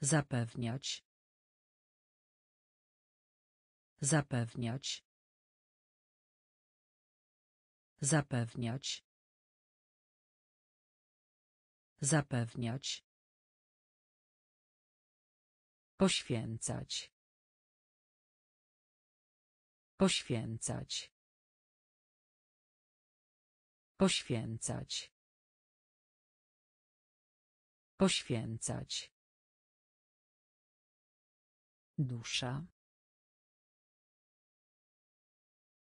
[SPEAKER 2] Zapewniać. Zapewniać. Zapewniać. Zapewniać. Poświęcać. Poświęcać. Poświęcać. Poświęcać. Dusza.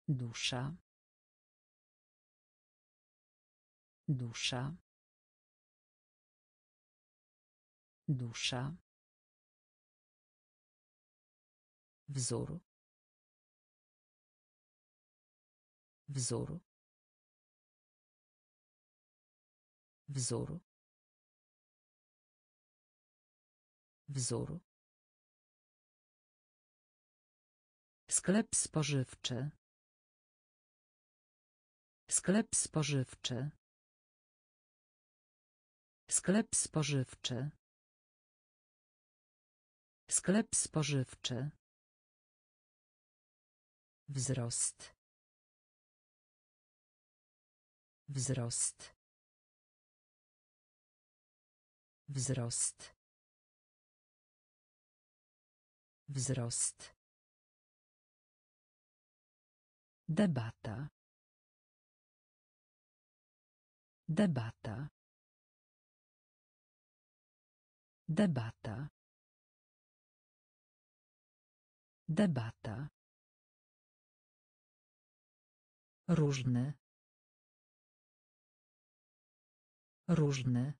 [SPEAKER 2] Dusza. Dusza. Dusza. Wzór. Wzór. Wzór. Wzór. Sklep spożywczy. Sklep spożywczy. Sklep spożywczy. Sklep spożywczy. Wzrost. Wzrost. Wzrost. Wzrost. Debata. Debata. Debata. Debata. Różny. Różny.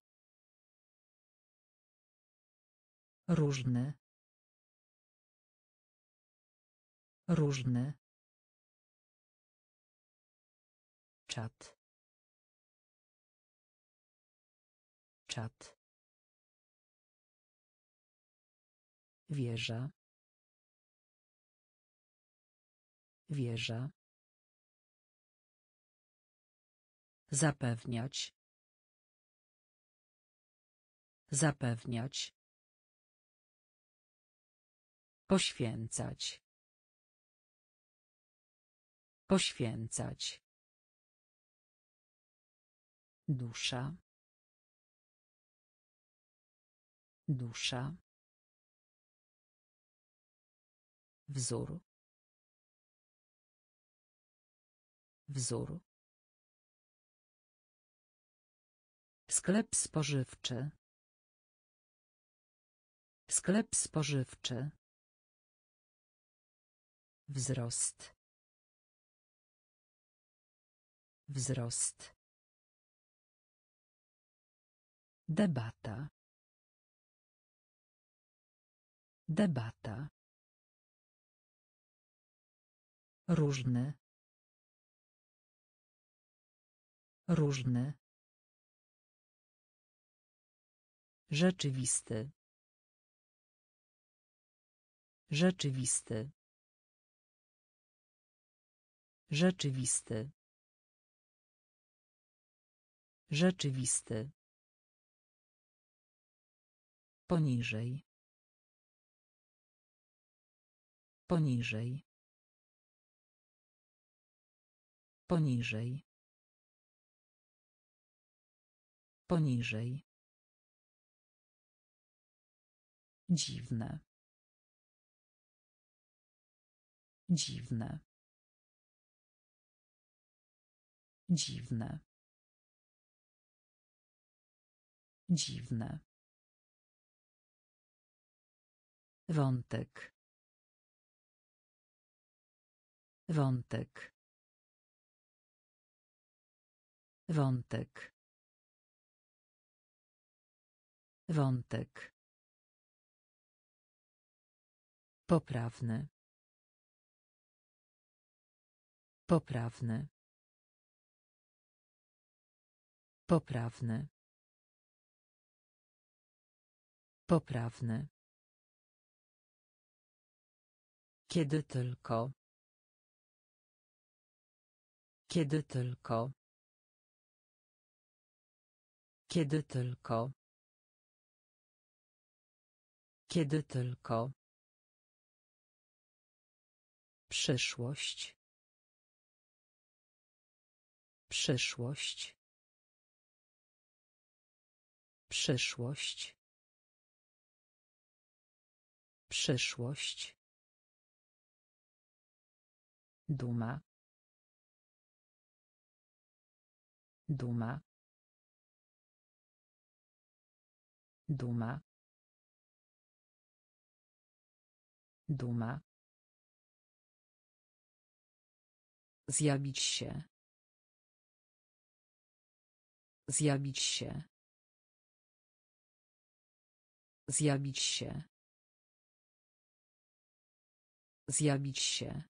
[SPEAKER 2] Różny. Różny. Czat. Czat. Wieża. Wieża. Zapewniać. Zapewniać. Poświęcać. Poświęcać. Dusza. Dusza. Wzór. Wzór. Sklep spożywczy. Sklep spożywczy. Wzrost. Wzrost. Debata. Debata. Różny. Różny. Rzeczywisty. Rzeczywisty. Rzeczywisty. Rzeczywisty. Poniżej. Poniżej. Poniżej. Poniżej. Dziwne. Dziwne. Dziwne. Dziwne. Wątek. Wątek. Wątek. Wątek. Poprawny. Poprawny. Poprawny. Poprawny. Kiedy tylko. Kiedy tylko. Kiedy tylko. Kiedy tylko. Przyszłość. Przyszłość. Przyszłość. Przyszłość. Duma. Duma. Duma. Duma. Zjawić się. Zjawić się. Zjawić się. Zjawić się.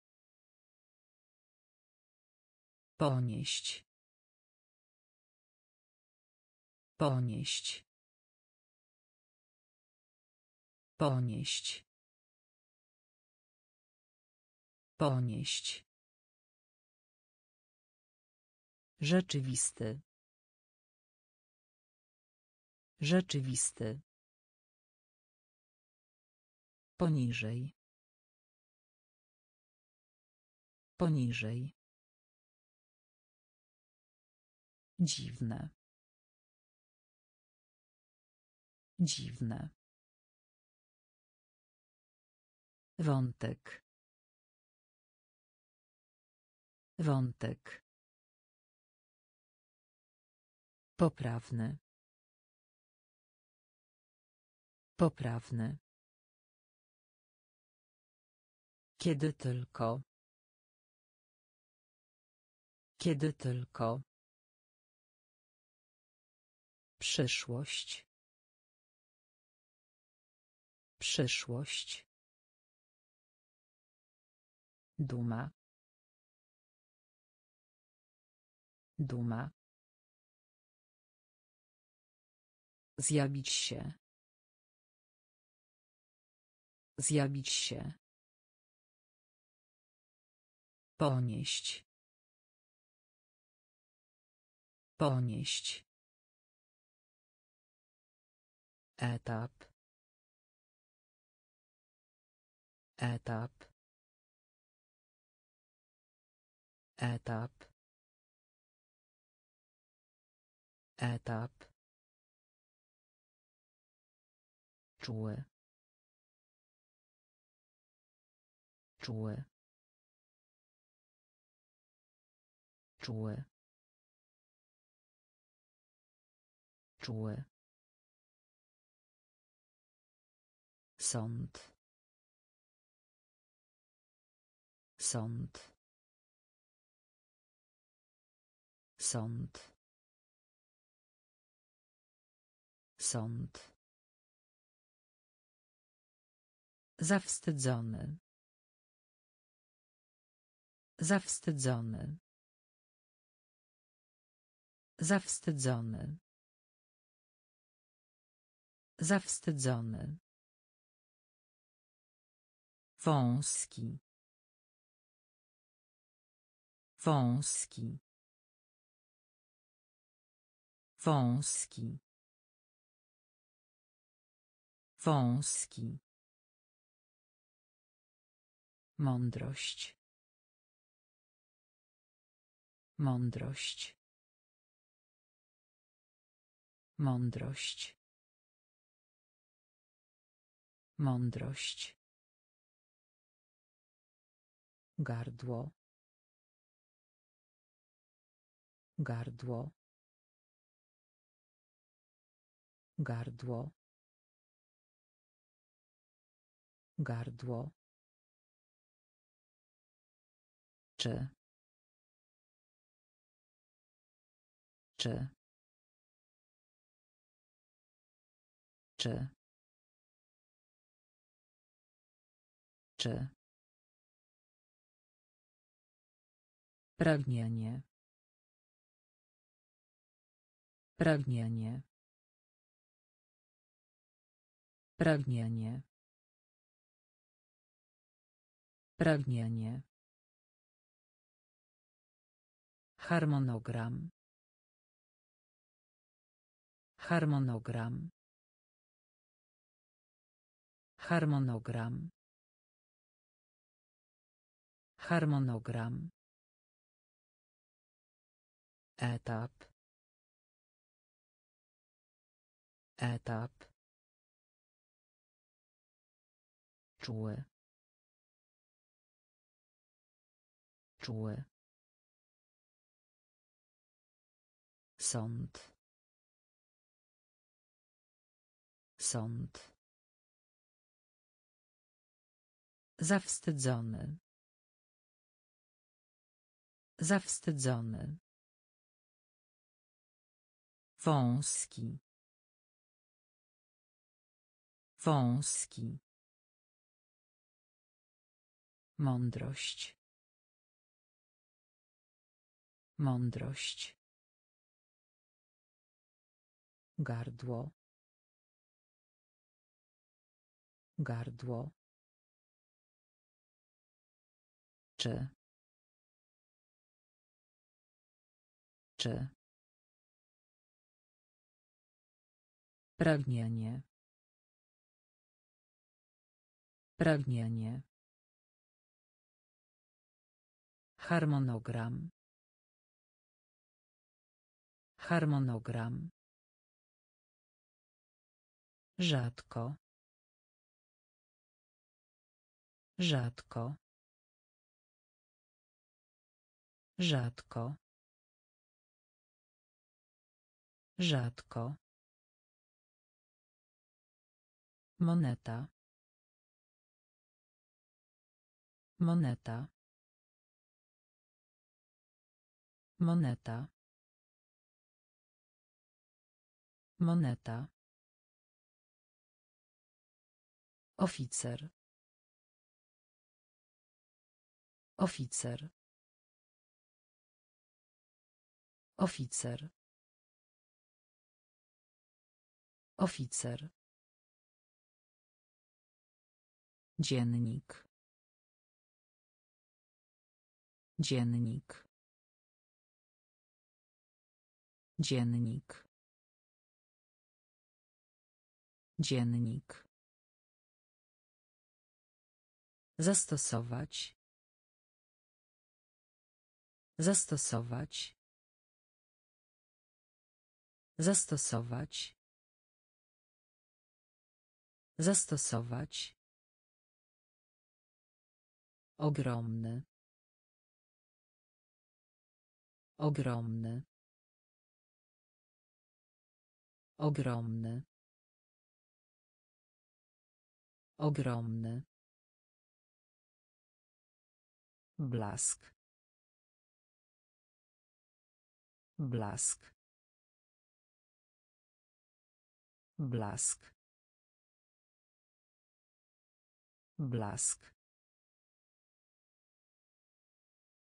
[SPEAKER 2] Ponieść. Ponieść. Ponieść. Ponieść. Rzeczywisty. Rzeczywisty. Poniżej. Poniżej. Dziwne. Dziwne. Wątek. Wątek. Poprawny. Poprawny. Kiedy tylko. Kiedy tylko. Przyszłość. Przyszłość. Duma. Duma. Zjawić się. Zjawić się. Ponieść. Ponieść. Etap. Etap. Etap. Etap. Czuły. Czuły. Czuły. Czuły. Sąd. Sąd. Sąd. Sąd. Zawstydzony. Zawstydzony. Zawstydzony. Zawstydzony. Wąski. Wąski. Wąski. Wąski. Mądrość. Mądrość. Mądrość. Mądrość. Gardło. Gardło. Gardło. Gardło. Czy. Czy. Czy. Czy. Pragnienie. Pragnienie. Pragnienie. Pragnienie. Harmonogram. Harmonogram. Harmonogram. Harmonogram. Etap. Etap. Czuły. Czuły. Sąd. Sąd. Zawstydzony. Zawstydzony. Wąski. Wąski. Mądrość. Mądrość. Gardło. Gardło. Czy. Czy. Pragnienie. Pragnienie. Harmonogram. Harmonogram. Rzadko. Rzadko. Rzadko. Rzadko. Moneta. Moneta. Moneta. Moneta. Oficer. Oficer. Oficer. Oficer. Dziennik. Dziennik. Dziennik. Dziennik. Zastosować. Zastosować. Zastosować. Zastosować. Ogromny. Ogromny. Ogromny. Ogromny. Blask. Blask. Blask. Blask.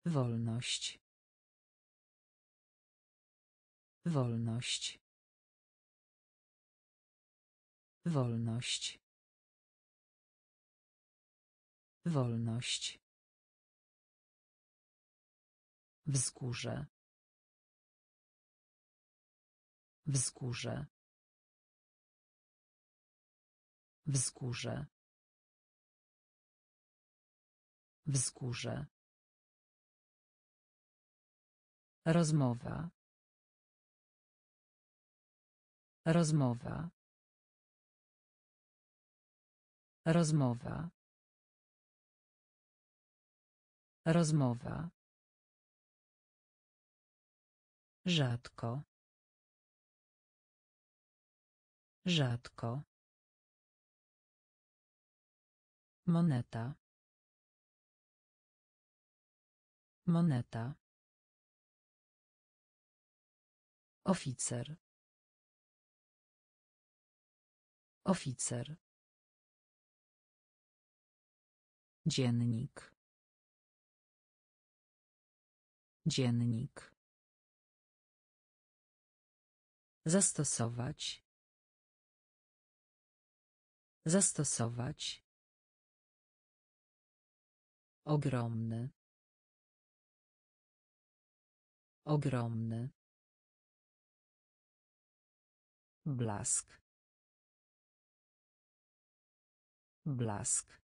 [SPEAKER 2] Wolność. Wolność. Wolność. Wolność. Wzgórze. Wzgórze. Wzgórze. Wzgórze. Rozmowa. Rozmowa. Rozmowa. Rozmowa. Rzadko. Rzadko. Moneta. Moneta. Oficer. Oficer. Dziennik. Dziennik. Zastosować. Zastosować. Ogromny. Ogromny. Blask. Blask.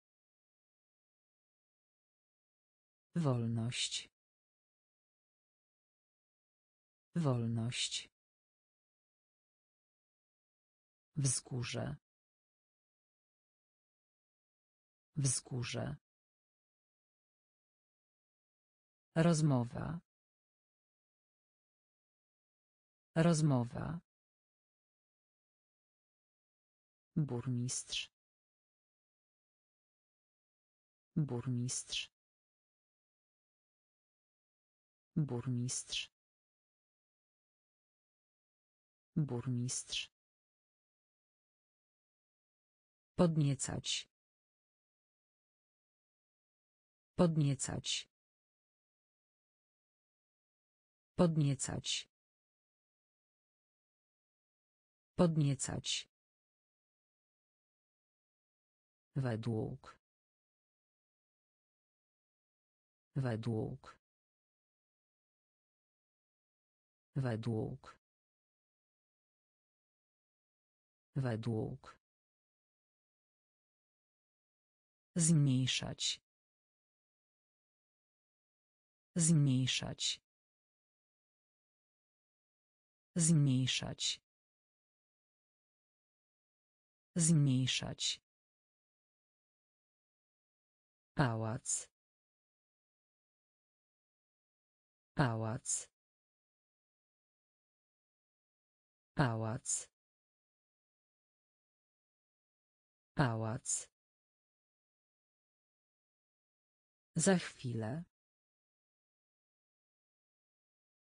[SPEAKER 2] Wolność. Wolność. Wzgórze. Wzgórze. Rozmowa. Rozmowa. Burmistrz. Burmistrz. Burmistrz. Burmistrz. Podniecać. Podniecać. Podniecać. Podniecać. Według. Według. Według. Według. Zmniejszać. Zmniejszać. Zmniejszać. Zmniejszać. Pałac. Pałac. Pałac. Pałac. Za chwilę.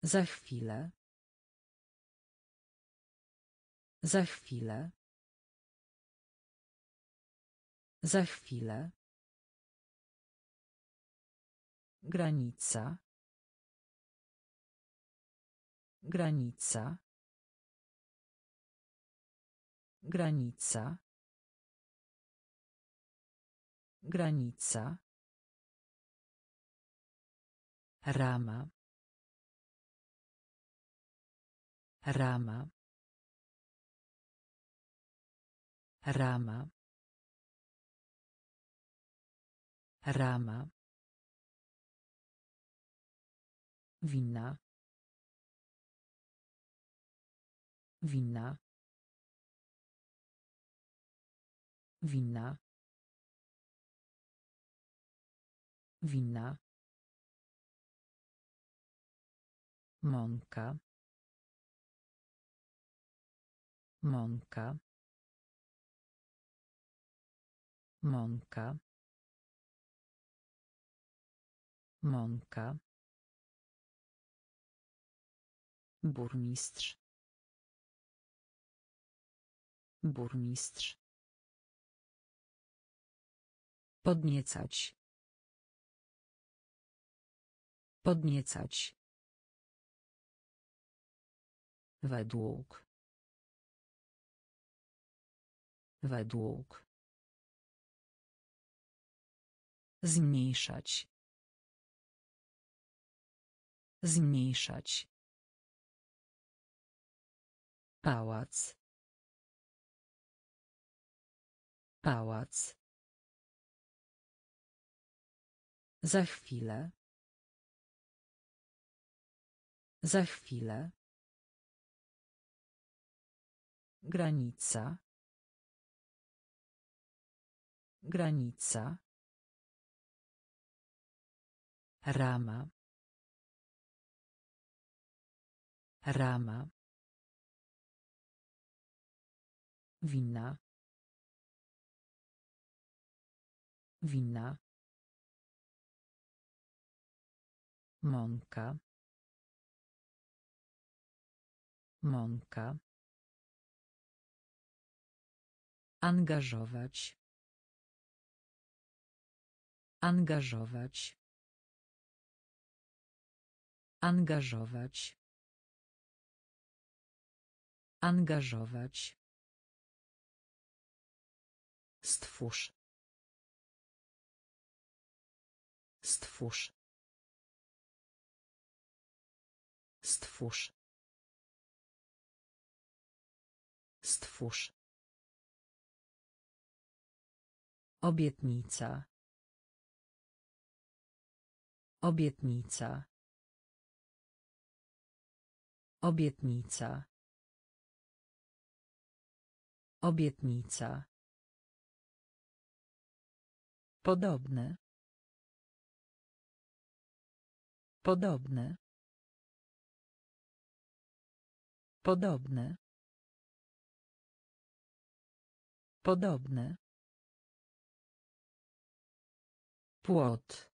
[SPEAKER 2] Za chwilę. Za chwilę. Za chwilę. Granica. Granica. Granica. Granica. Rama. Rama. Rama. Rama. Winna. Winna. Winna. Winna. Mąka. Mąka. Mąka. Mąka. Burmistrz. Burmistrz. Podniecać. Podniecać. Według. Według. Zmniejszać. Zmniejszać. Pałac. Pałac. Za chwilę. Za chwilę. Granica. Granica. Rama. Rama. Wina. Wina. Mąka. Mąka. Angażować. Angażować. Angażować. Angażować. Stwórz. Stwórz. Stwórz. Stwórz. Obietnica. Obietnica. Obietnica. Obietnica. Podobne. Podobne. Podobne. Podobne. Płot.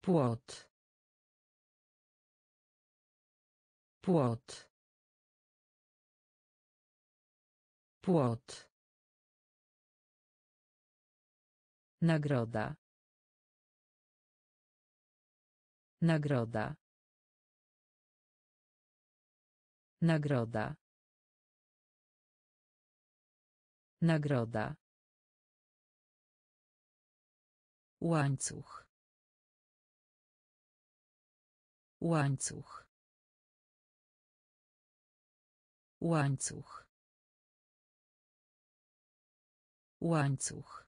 [SPEAKER 2] Płot. Płot. Płot. Nagroda. Nagroda. Nagroda. Nagroda. Łańcuch. Łańcuch. Łańcuch. Łańcuch.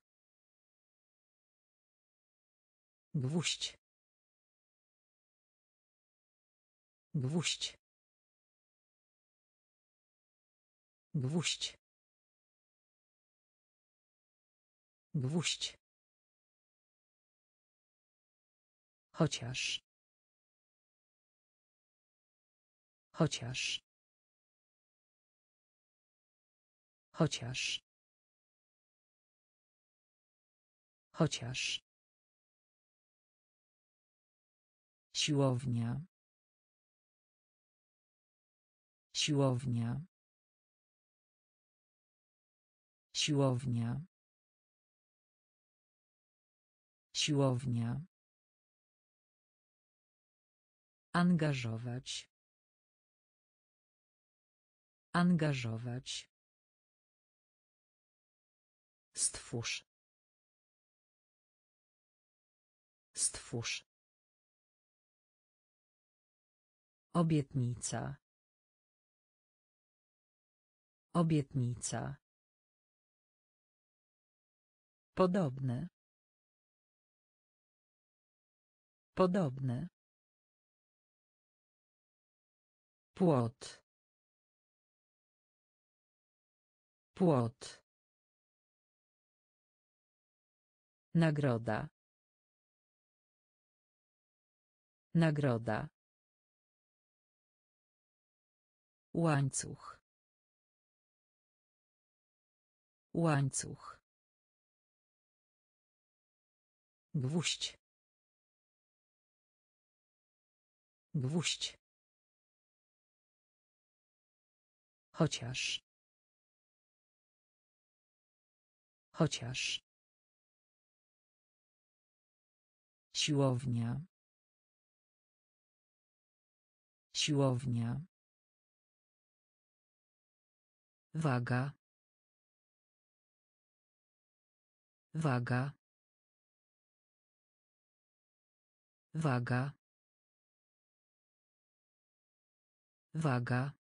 [SPEAKER 2] Gwóźdź. Gwóźdź. Gwóźdź. Gwóźdź. Chociaż. Chociaż. Chociaż. Chociaż. Siłownia. Siłownia. Siłownia. Siłownia. Angażować. Angażować. Stwórz. Stwórz. Obietnica. Obietnica. Podobne. Podobne. Płot. Płot. Nagroda. Nagroda. Łańcuch. Łańcuch. Gwóźdź. Gwóźdź. Chociaż. Chociaż. Siłownia. Siłownia. Waga. Waga. Waga. Waga.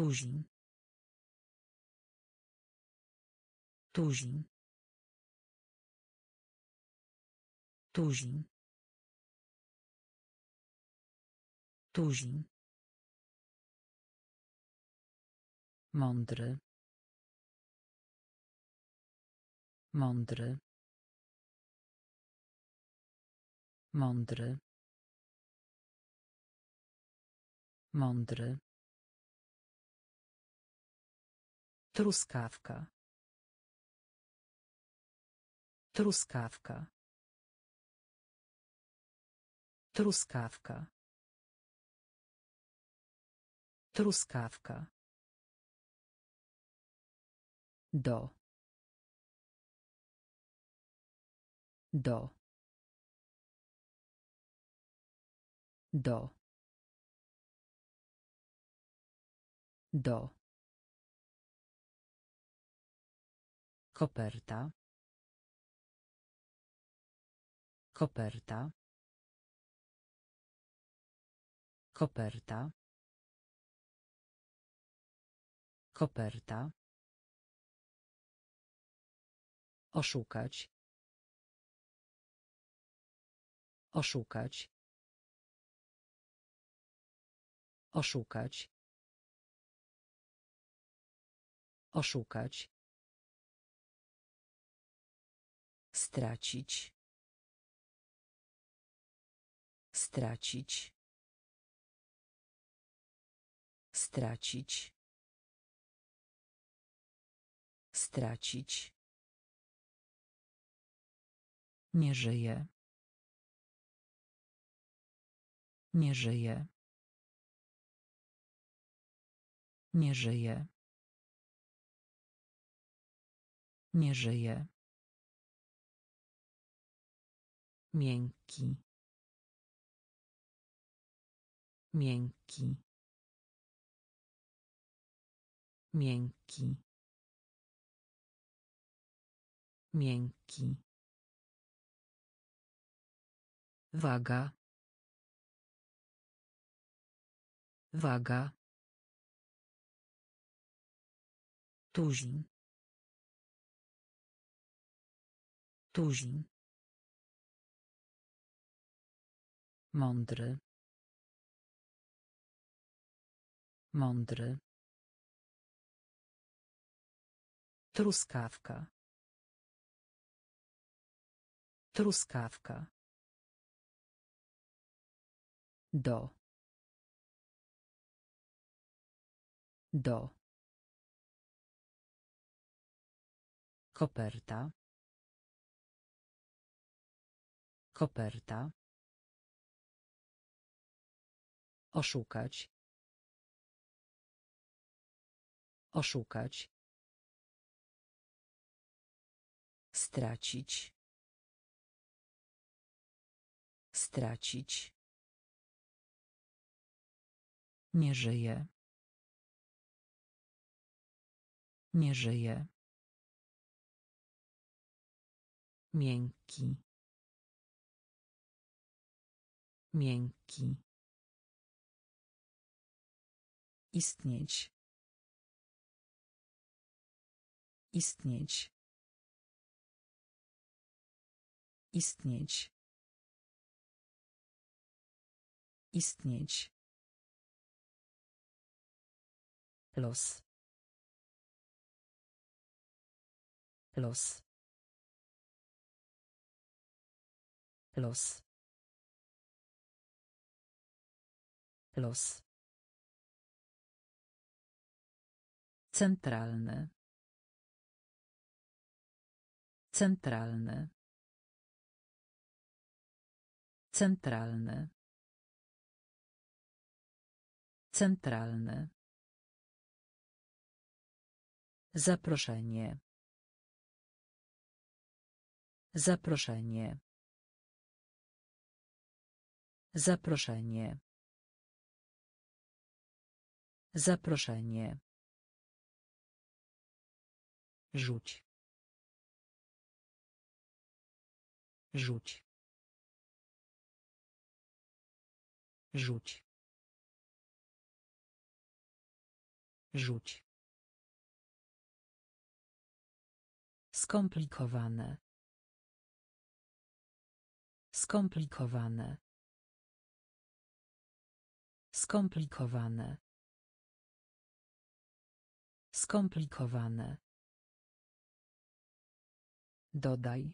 [SPEAKER 2] Tuzin. Tuzin. Tuzin. Tuzin. Mądry. Mądry. Mądry. Mądry. Truskawka. Truskawka. Truskawka. Truskawka. Do. Do. Do. Do. Koperta. Koperta. Koperta. Koperta. Oszukać. Oszukać. Oszukać. Oszukać. Stracić. Stracić. Stracić. Stracić. Nie żyje. Nie żyje. Nie żyje. Nie żyje. Miękki. Miękki. Miękki. Miękki. Waga. Waga. Tuzin. Tuzin. Mądry. Mądry. Truskawka. Truskawka. Do. Do. Koperta. Koperta. Oszukać. Oszukać. Stracić. Stracić. Nie żyje. Nie żyje. Miękki. Miękki. Istnieć. Istnieć. Istnieć. Istnieć. Los. Los. Los. Los. Centralny. Centralny. Centralny. Centralny. Zaproszenie. Zaproszenie. Zaproszenie. Zaproszenie. Rzuć. Rzuć. Rzuć. Rzuć. Skomplikowane. Skomplikowane. Skomplikowane. Skomplikowane. Dodaj.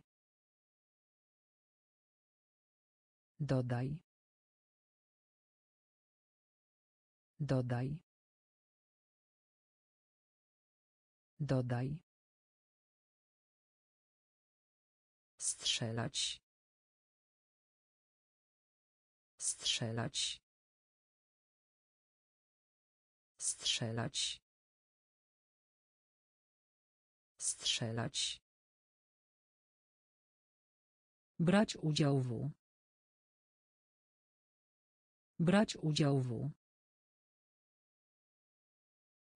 [SPEAKER 2] Dodaj. Dodaj. Dodaj. Strzelać. Strzelać. Strzelać. Strzelać. Brać udział w. Brać udział w.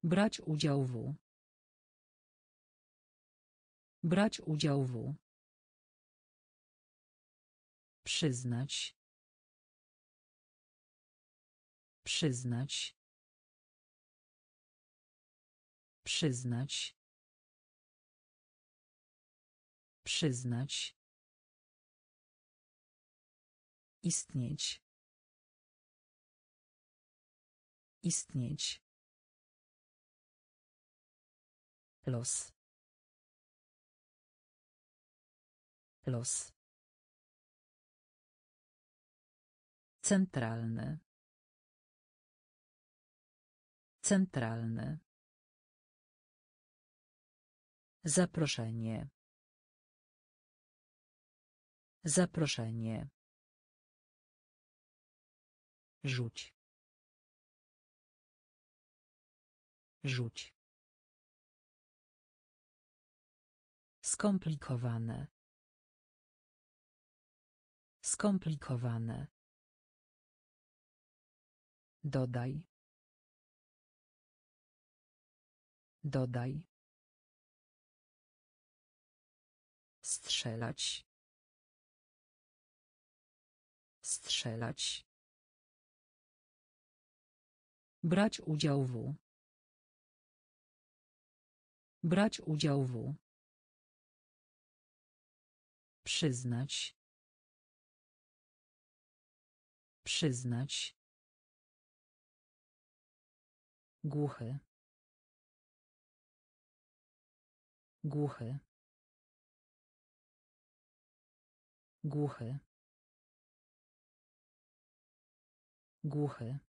[SPEAKER 2] Brać udział w. Brać udział w. Przyznać. Przyznać. Przyznać. Przyznać. Istnieć. Istnieć. Los. Los. Centralny. Centralny. Zaproszenie. Zaproszenie. Rzuć. Rzuć. Skomplikowane. Skomplikowane. Dodaj. Dodaj. Strzelać. Strzelać. Brać udział w. Brać udział w. Przyznać. Przyznać. Głuchy. Głuchy. Głuchy. Głuchy.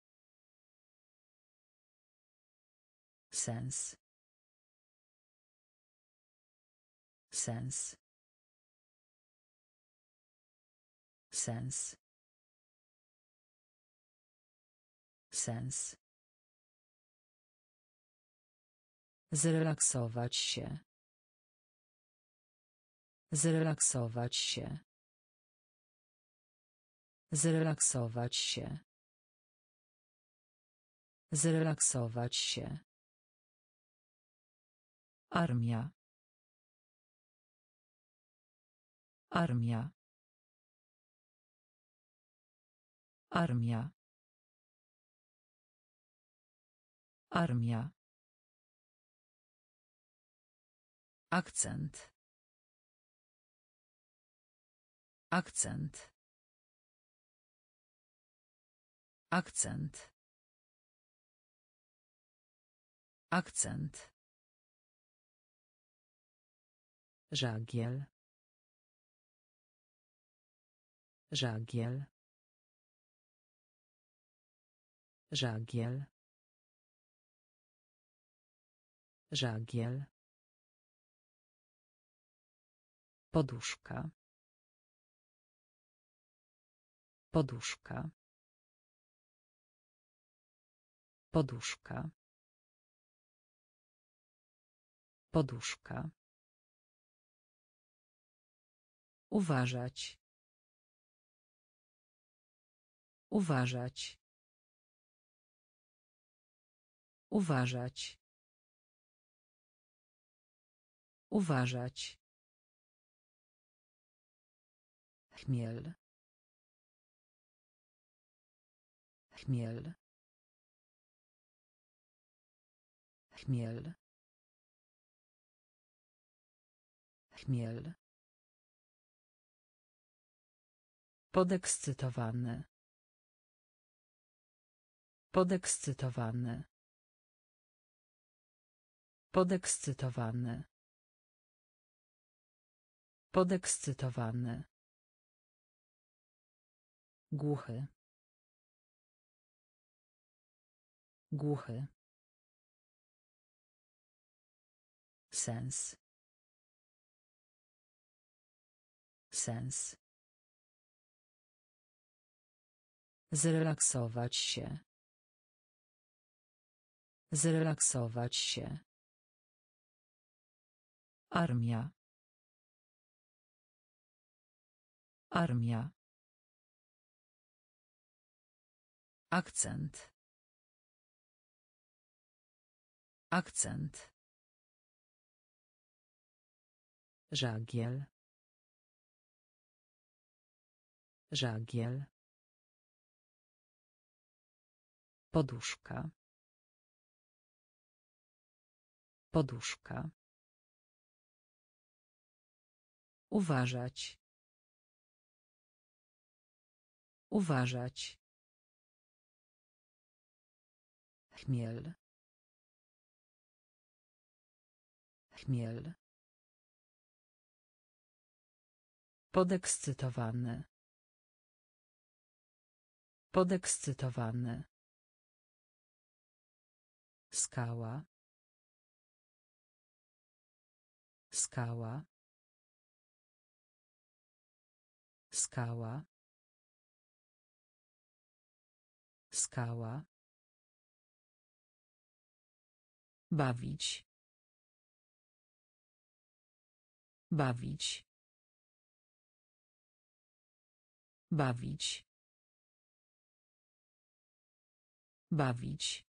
[SPEAKER 2] Sens. Sens. Sens. Sens. Zrelaksować się. Zrelaksować się. Zrelaksować się. Zrelaksować się. Armia. Armia. Armia. Armia. Akcent. Akcent. Akcent. Akcent. Żagiel. Żagiel. Żagiel. Żagiel. Poduszka. Poduszka. Poduszka. Poduszka. Uważać. Uważać. Uważać. Uważać. Chmiel. Chmiel. Chmiel. Chmiel. Podekscytowany. Podekscytowany. Podekscytowany. Podekscytowany. Głuchy. Głuchy. Sens. Sens. Zrelaksować się. Zrelaksować się. Armia. Armia. Akcent. Akcent. Żagiel. Żagiel. Poduszka. Poduszka. Uważać. Uważać. Chmiel. Chmiel. Podekscytowany. Podekscytowany. Skała. Skała. Skała. Skała. Bawić. Bawić. Bawić. Bawić.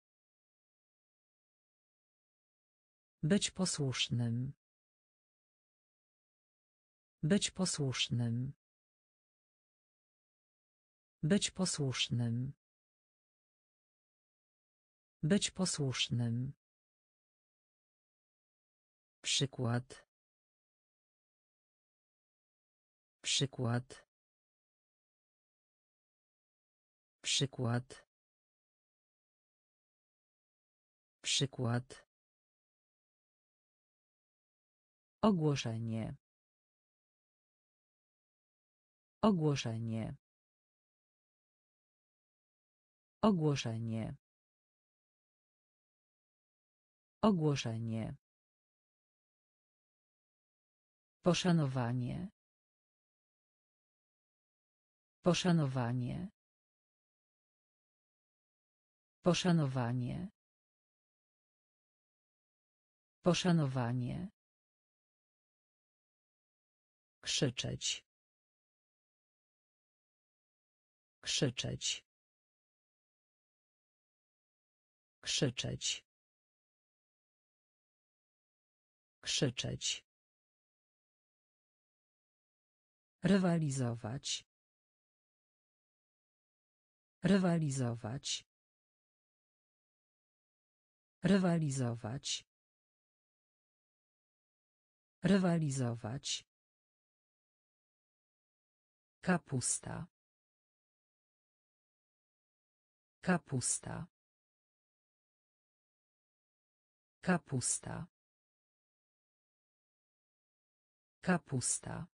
[SPEAKER 2] Być posłusznym. Być posłusznym. Być posłusznym. Być posłusznym. Przykład. Przykład. Przykład. Przykład. Ogłoszenie. Ogłoszenie. Ogłoszenie. Ogłoszenie. Poszanowanie. Poszanowanie. Poszanowanie. Poszanowanie. Krzyczeć. Krzyczeć. Krzyczeć. Krzyczeć. Rywalizować. Rywalizować. Rywalizować. Rywalizować. Kapusta. Kapusta. Kapusta. Kapusta.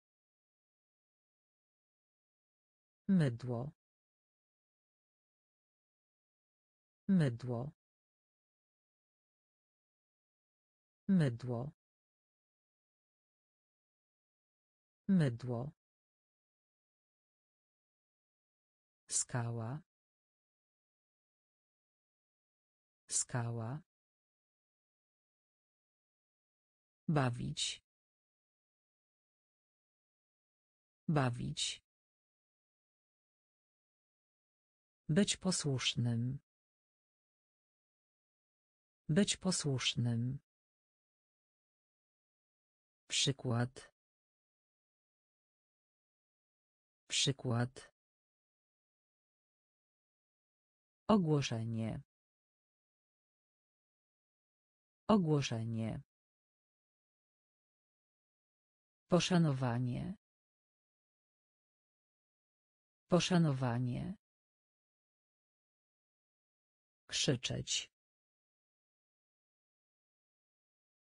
[SPEAKER 2] Mydło. Mydło. Mydło. Mydło. Skała. Skała. Bawić. Bawić. Być posłusznym. Być posłusznym. Przykład. Przykład. Ogłoszenie. Ogłoszenie. Poszanowanie. Poszanowanie. Krzyczeć.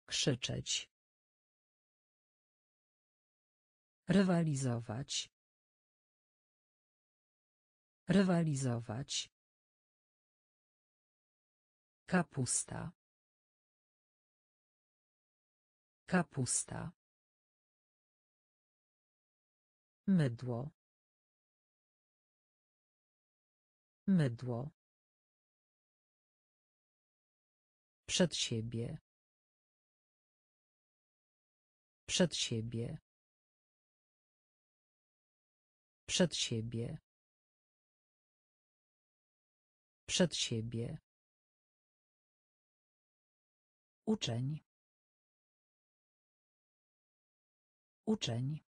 [SPEAKER 2] Krzyczeć. Rywalizować. Rywalizować. Kapusta. Kapusta. Mydło. Mydło. Przed siebie. Przed siebie. Przed siebie. Przed siebie. Uczeń. Uczeń.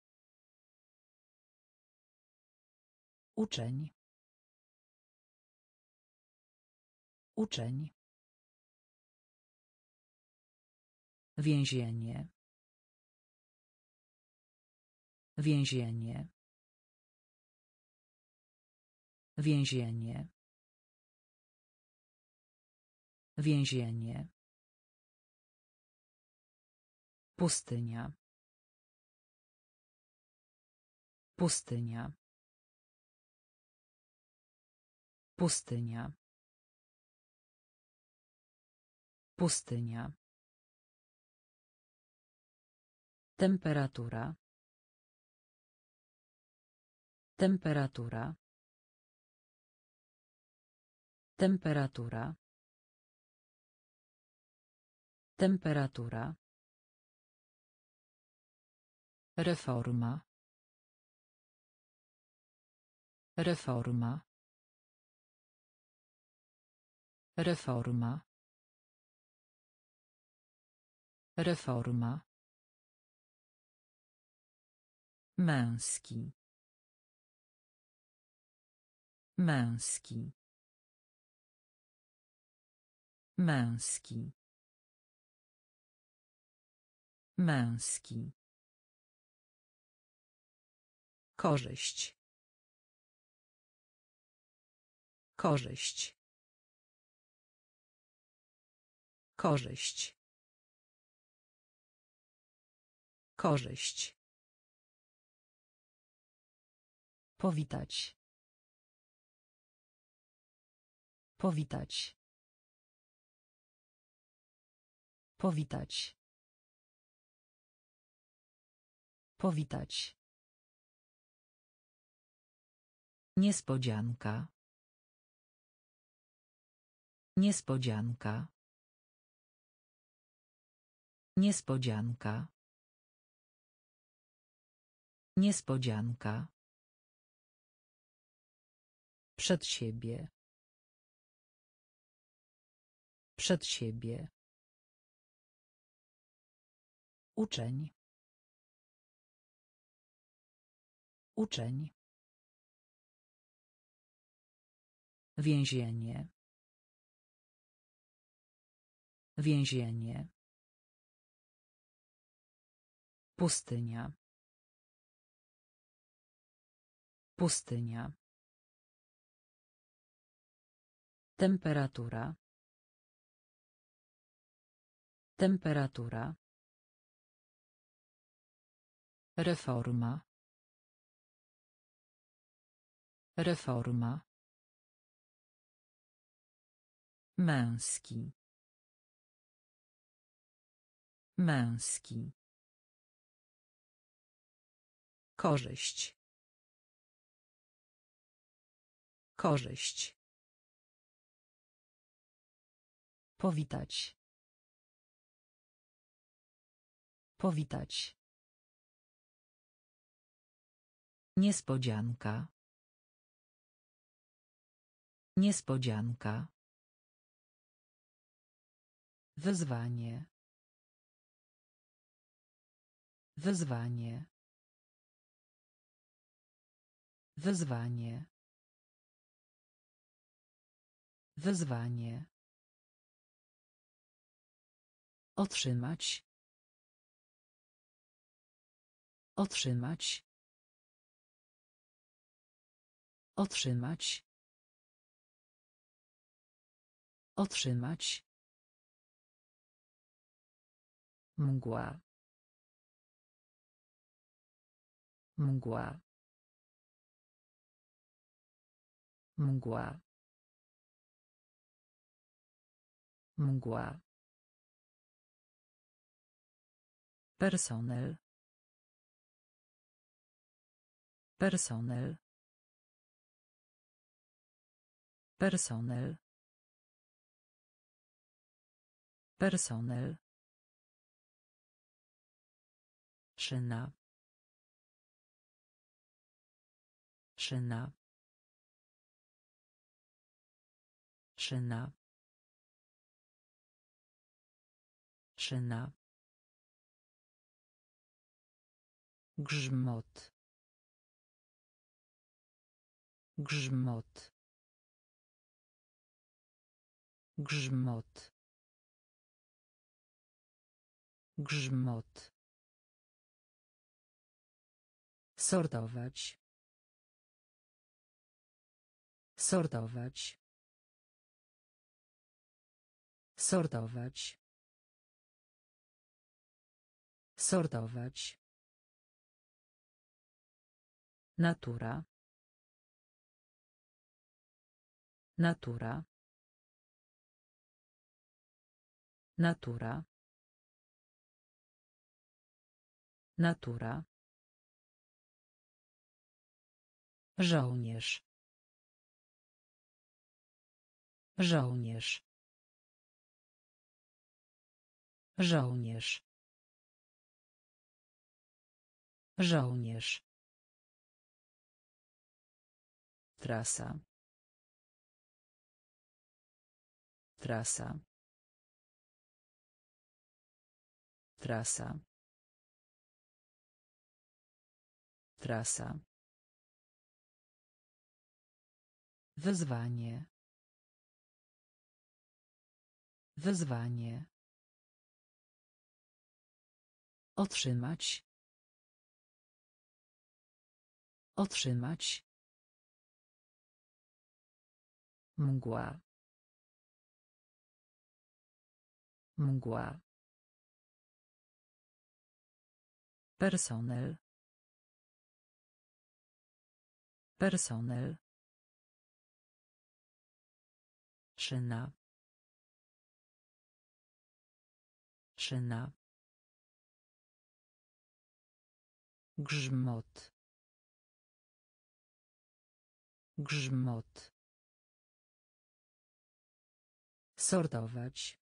[SPEAKER 2] Uczeń. Uczeń. Więzienie. Więzienie. Więzienie. Więzienie. Pustynia. Pustynia. Pustynia. Pustynia. Temperatura. Temperatura. Temperatura. Temperatura. Reforma. Reforma. Reforma. Reforma. Męski. Męski. Męski. Męski. Korzyść. Korzyść. Korzyść. Korzyść. Powitać. Powitać. Powitać. Powitać. Niespodzianka. Niespodzianka. Niespodzianka. Niespodzianka. Przed siebie. Przed siebie. Uczeń. Uczeń. Więzienie. Więzienie. Pustynia. Pustynia. Temperatura. Temperatura. Reforma. Reforma. Męski. Męski. Korzyść. Korzyść. Powitać. Powitać. Niespodzianka. Niespodzianka. Wyzwanie. Wyzwanie. Wyzwanie. Wyzwanie. Otrzymać. Otrzymać. Otrzymać. Otrzymać. Mgła. Mgła. Mgła. Mgła. Personel. Personel. Personel. Personel. Szyna. Szyna. Szyna. Szyna. Grzmot. Grzmot. Grzmot. Grzmot. Sortować. Sortować. Sortować. Sortować. Natura. Natura. Natura. Natura. Żołnierz. Żołnierz. Żołnierz. Żołnierz. Trasa. Trasa. Trasa. Trasa. Wyzwanie. Wyzwanie. Otrzymać. Otrzymać. Mgła. Mgła. Personel. Personel. Szyna. Szyna. Grzmot. Grzmot. Sortować.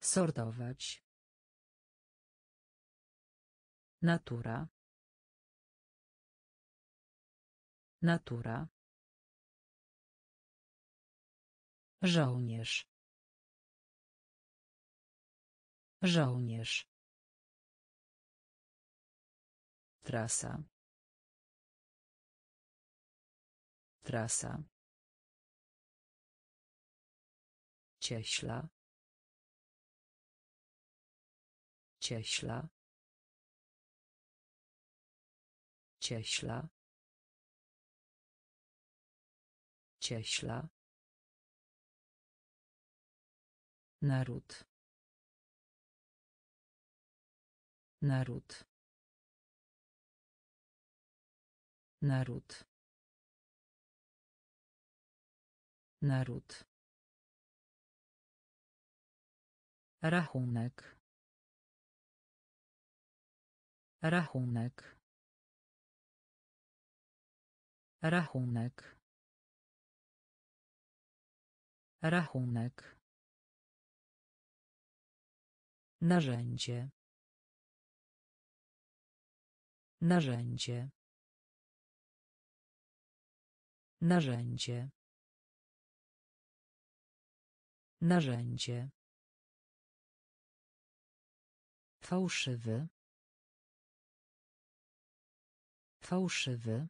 [SPEAKER 2] Sortować. Natura. Natura. Żołnierz. Żołnierz. Trasa. Trasa. Cieśla. Cieśla. Cieśla. Cieśla. Naród. Naród. Naród. Naród. Rachunek. Rachunek. Rachunek. Rachunek. Narzędzie. Narzędzie. Narzędzie. Narzędzie. Fałszywy. Fałszywy.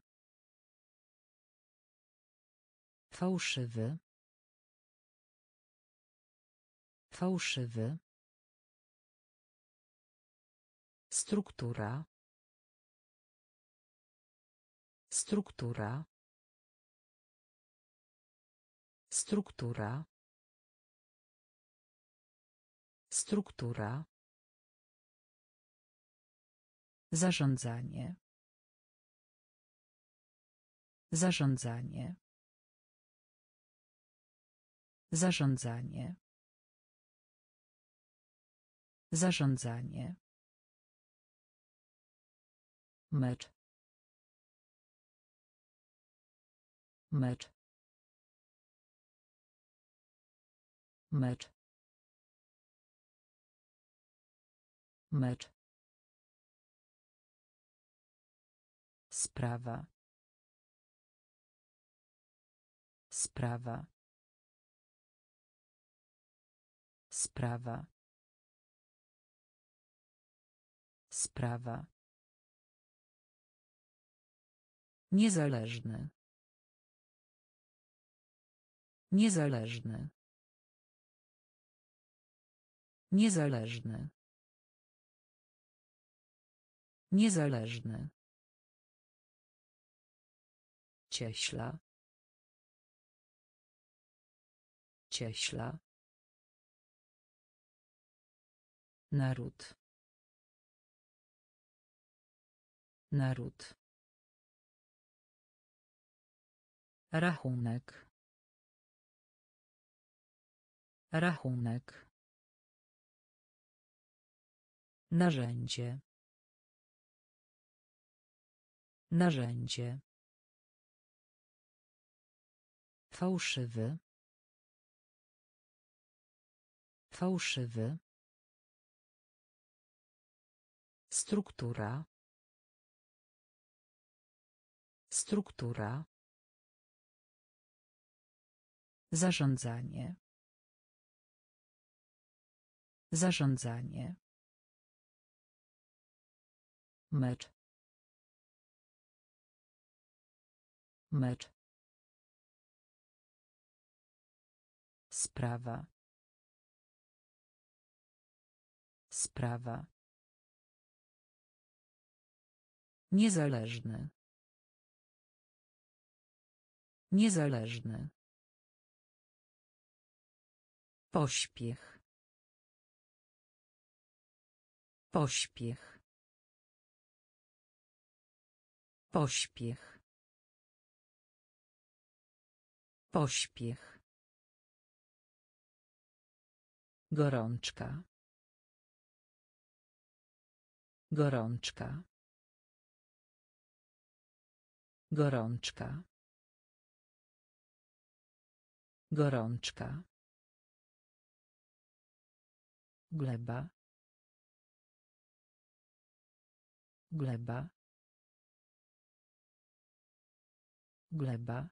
[SPEAKER 2] Fałszywy. Fałszywy. Struktura. Struktura. Struktura. Struktura. Zarządzanie. Zarządzanie. Zarządzanie. Zarządzanie. Mecz. Mecz. Mecz. Mecz. Sprawa. Sprawa. Sprawa. Sprawa. Niezależny. Niezależny. Niezależny. Niezależny. Cieśla. Cieśla. Naród. Naród. Rachunek. Rachunek. Narzędzie. Narzędzie. Fałszywy. Fałszywy. Struktura. Struktura. Zarządzanie. Zarządzanie. Mecz. Mecz. Sprawa. Sprawa. Niezależny. Niezależny. Pośpiech. Pośpiech. Pośpiech. Pośpiech. Gorączka. Gorączka. Gorączka. Gorączka. Gleba. Gleba. Gleba.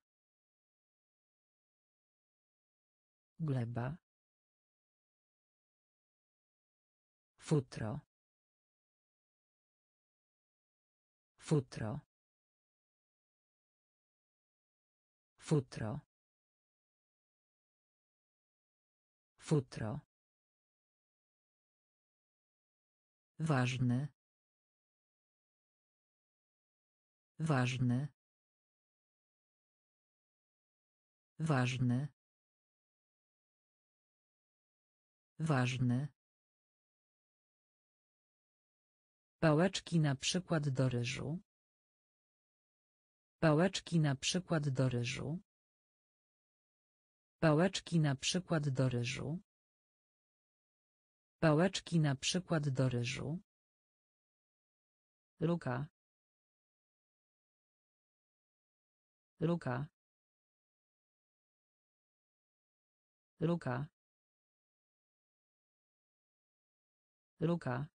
[SPEAKER 2] Gleba. Futro. Futro. Futro. Futro. Ważny. Ważny. Ważny. Ważny. Pałeczki na przykład do ryżu. Pałeczki na przykład do ryżu. Pałeczki na przykład do ryżu. Pałeczki na przykład do ryżu. Luka. Luka. Luka. Luka.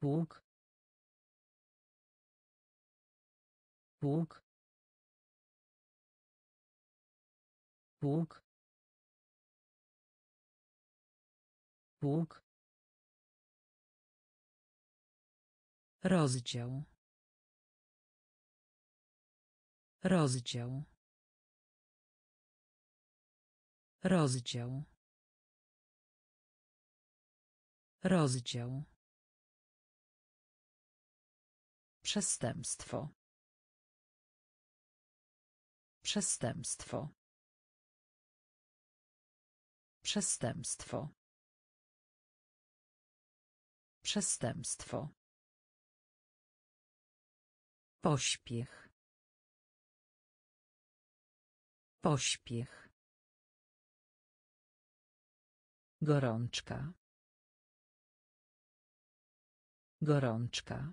[SPEAKER 2] Bóg. Bóg. Pług. Pług. Rozdział. Rozdział. Rozdział. Rozdział. Przestępstwo. Przestępstwo. Przestępstwo. Przestępstwo. Pośpiech. Pośpiech. Gorączka. Gorączka.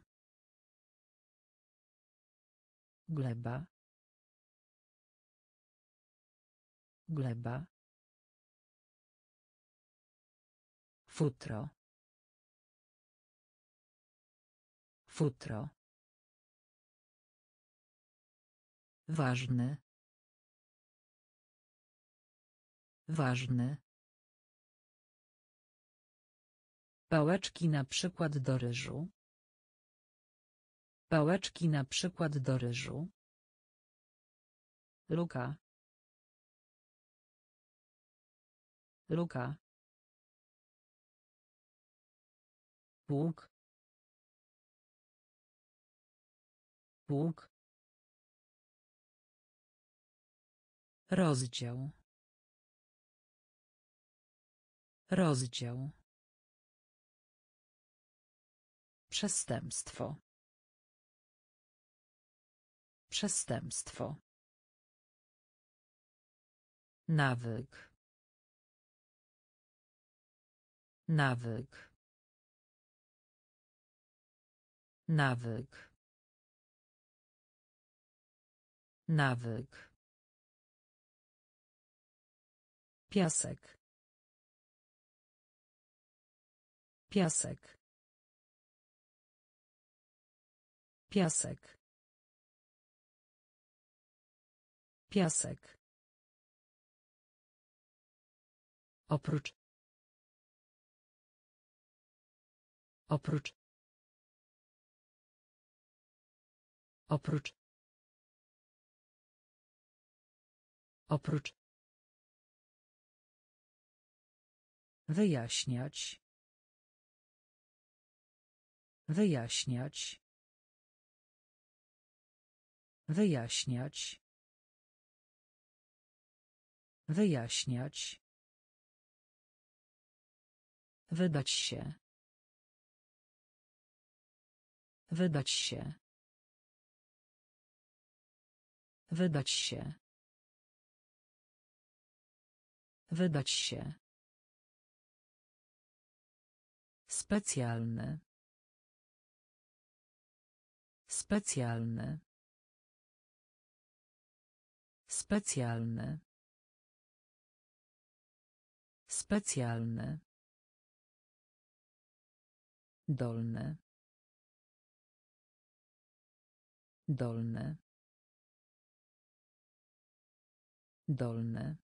[SPEAKER 2] Gleba. Gleba. Futro. Futro. Ważny. Ważny. Pałeczki na przykład do ryżu. Pałeczki na przykład do ryżu. Luka. Luka. Pług. Pług. Rozdział. Rozdział. Przestępstwo. Przestępstwo. Nawyk. Nawyk. Nawyk. Nawyk. Piasek. Piasek. Piasek. Piasek. Oprócz. Oprócz. Oprócz. Oprócz. Wyjaśniać. Wyjaśniać. Wyjaśniać. Wyjaśniać. Wydać się. Wydać się. Wydać się. Wydać się. Specjalny. Specjalny. Specjalny. Specjalny. Dolny. Dolny. Dolny.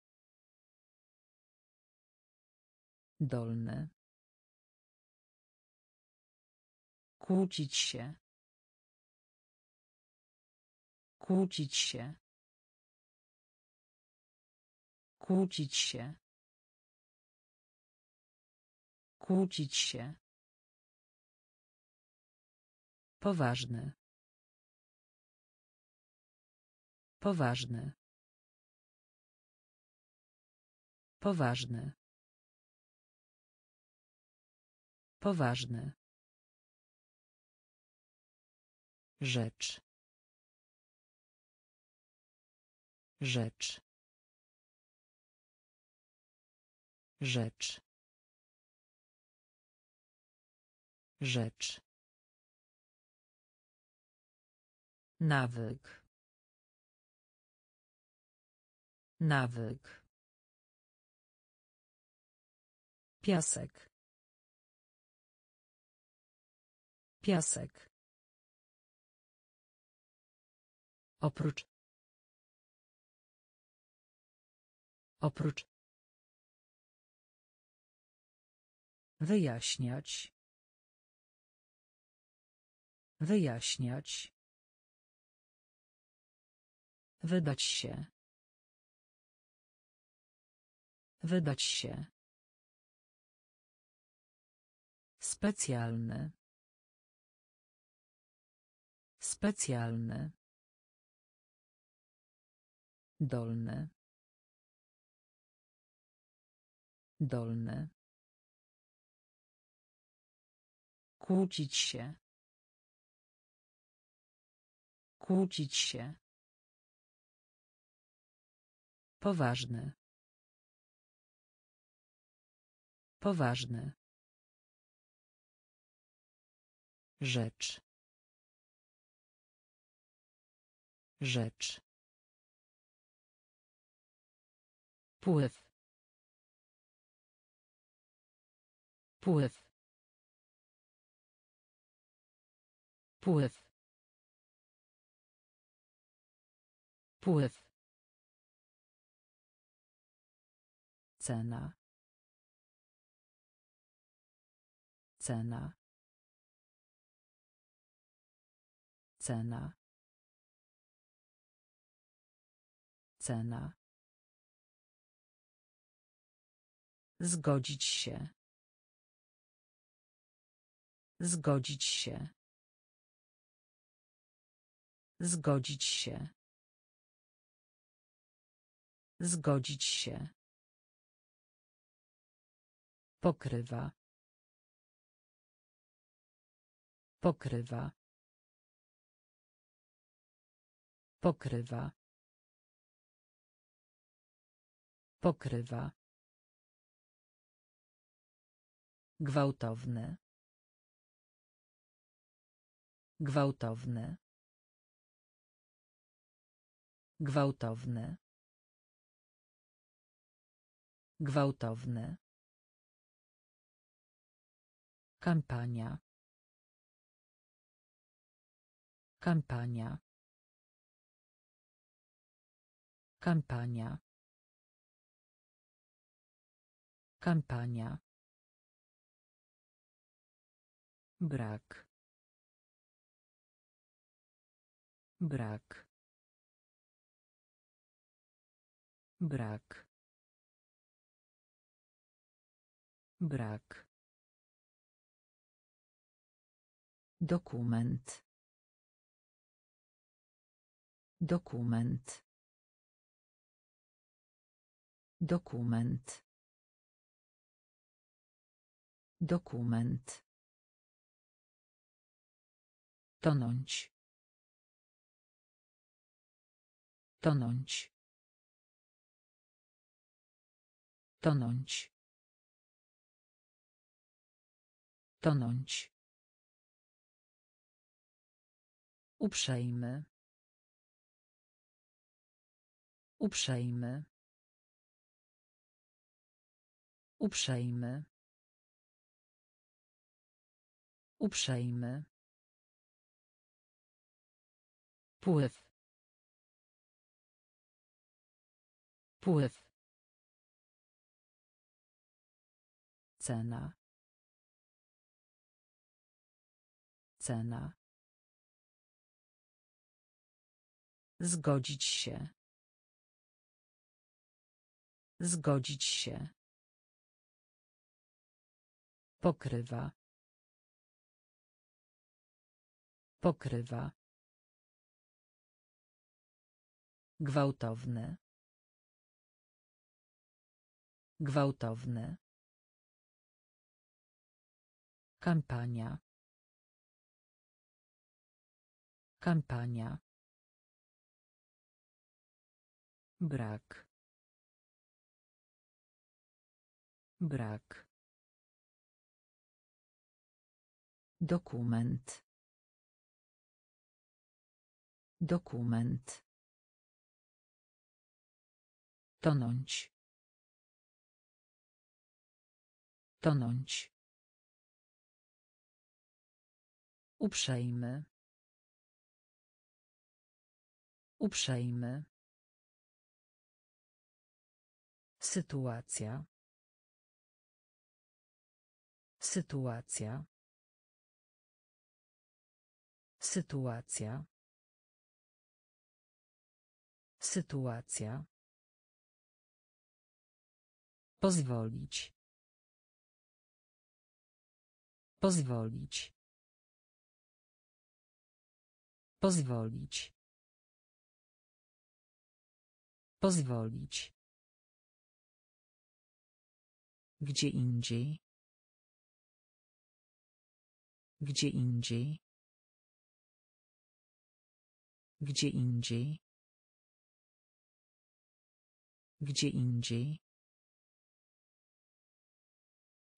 [SPEAKER 2] Dolny. Kłócić się. Kłócić się. Kłócić się. Kłócić się. Poważny. Poważny. Poważny. Poważny. Rzecz. Rzecz. Rzecz. Rzecz. Nawyk. Nawyk. Piasek. Piasek. Oprócz. Oprócz. Wyjaśniać. Wyjaśniać. Wydać się. Wydać się. Specjalny. Specjalny. Dolny. Dolny. Kłócić się. Kłócić się. Poważny. Poważny. Rzecz. Rzecz. Pływ. Pływ. Pływ. Pływ. Cena. Cena. Cena. Cena. Zgodzić się. Zgodzić się. Zgodzić się. Zgodzić się. Pokrywa. Pokrywa. Pokrywa. Pokrywa. Gwałtowny. Gwałtowny. Gwałtowny. Gwałtowny. Kampania. Kampania. Kampania. Kampania. Brak. Brak. Brak. Brak. Dokument. Dokument. Dokument. Dokument. Tonąć. Tonąć. Tonąć. Tonąć. Uprzejmy. Uprzejmy. Uprzejmy. Uprzejmy. Pływ. Pływ. Cena. Cena. Zgodzić się. Zgodzić się. Pokrywa. Pokrywa. Gwałtowny. Gwałtowny. Kampania. Kampania. Brak. Brak. Dokument. Dokument. Tonąć. Tonąć. Uprzejmy. Uprzejmy. Sytuacja. Sytuacja. Sytuacja. Sytuacja. Pozwolić. Pozwolić. Pozwolić. Pozwolić. Gdzie indziej. Gdzie indziej. Gdzie indziej. Gdzie indziej.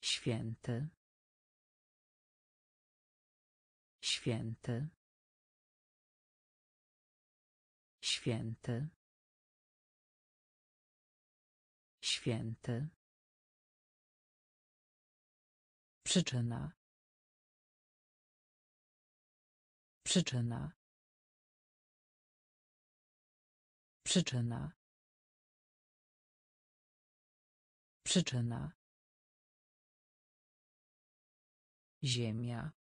[SPEAKER 2] Święty. Święty. Święty. Święty. Przyczyna. Przyczyna. Przyczyna. Przyczyna. Ziemia.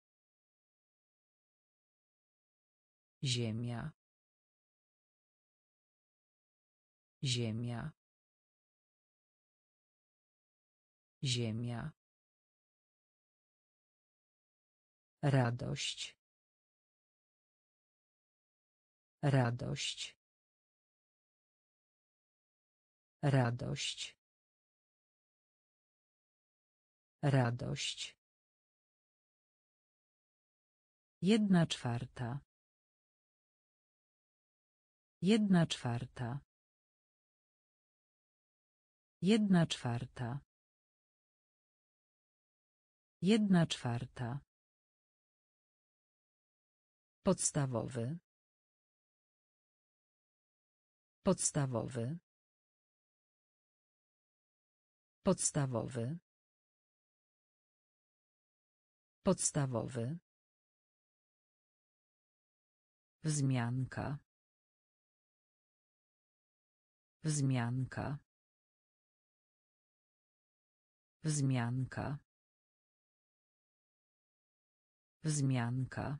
[SPEAKER 2] Ziemia. Ziemia. Ziemia. Radość. Radość. Radość. Radość. Jedna czwarta. Jedna czwarta. Jedna czwarta. Jedna czwarta. Podstawowy. Podstawowy. Podstawowy. Podstawowy. Wzmianka. Wzmianka. Wzmianka. Wzmianka.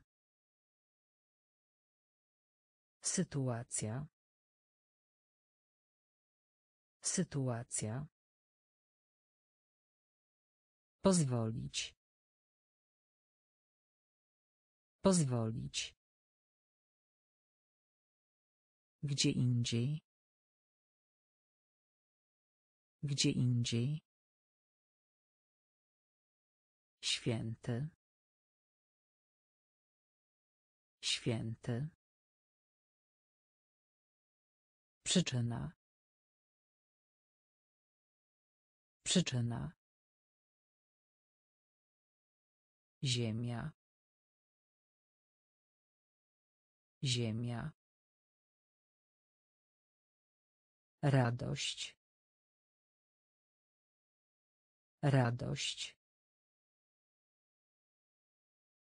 [SPEAKER 2] Sytuacja. Sytuacja. Pozwolić. Pozwolić. Gdzie indziej. Gdzie indziej. Święty. Święty. Przyczyna. Przyczyna. Ziemia. Ziemia. Radość. Radość.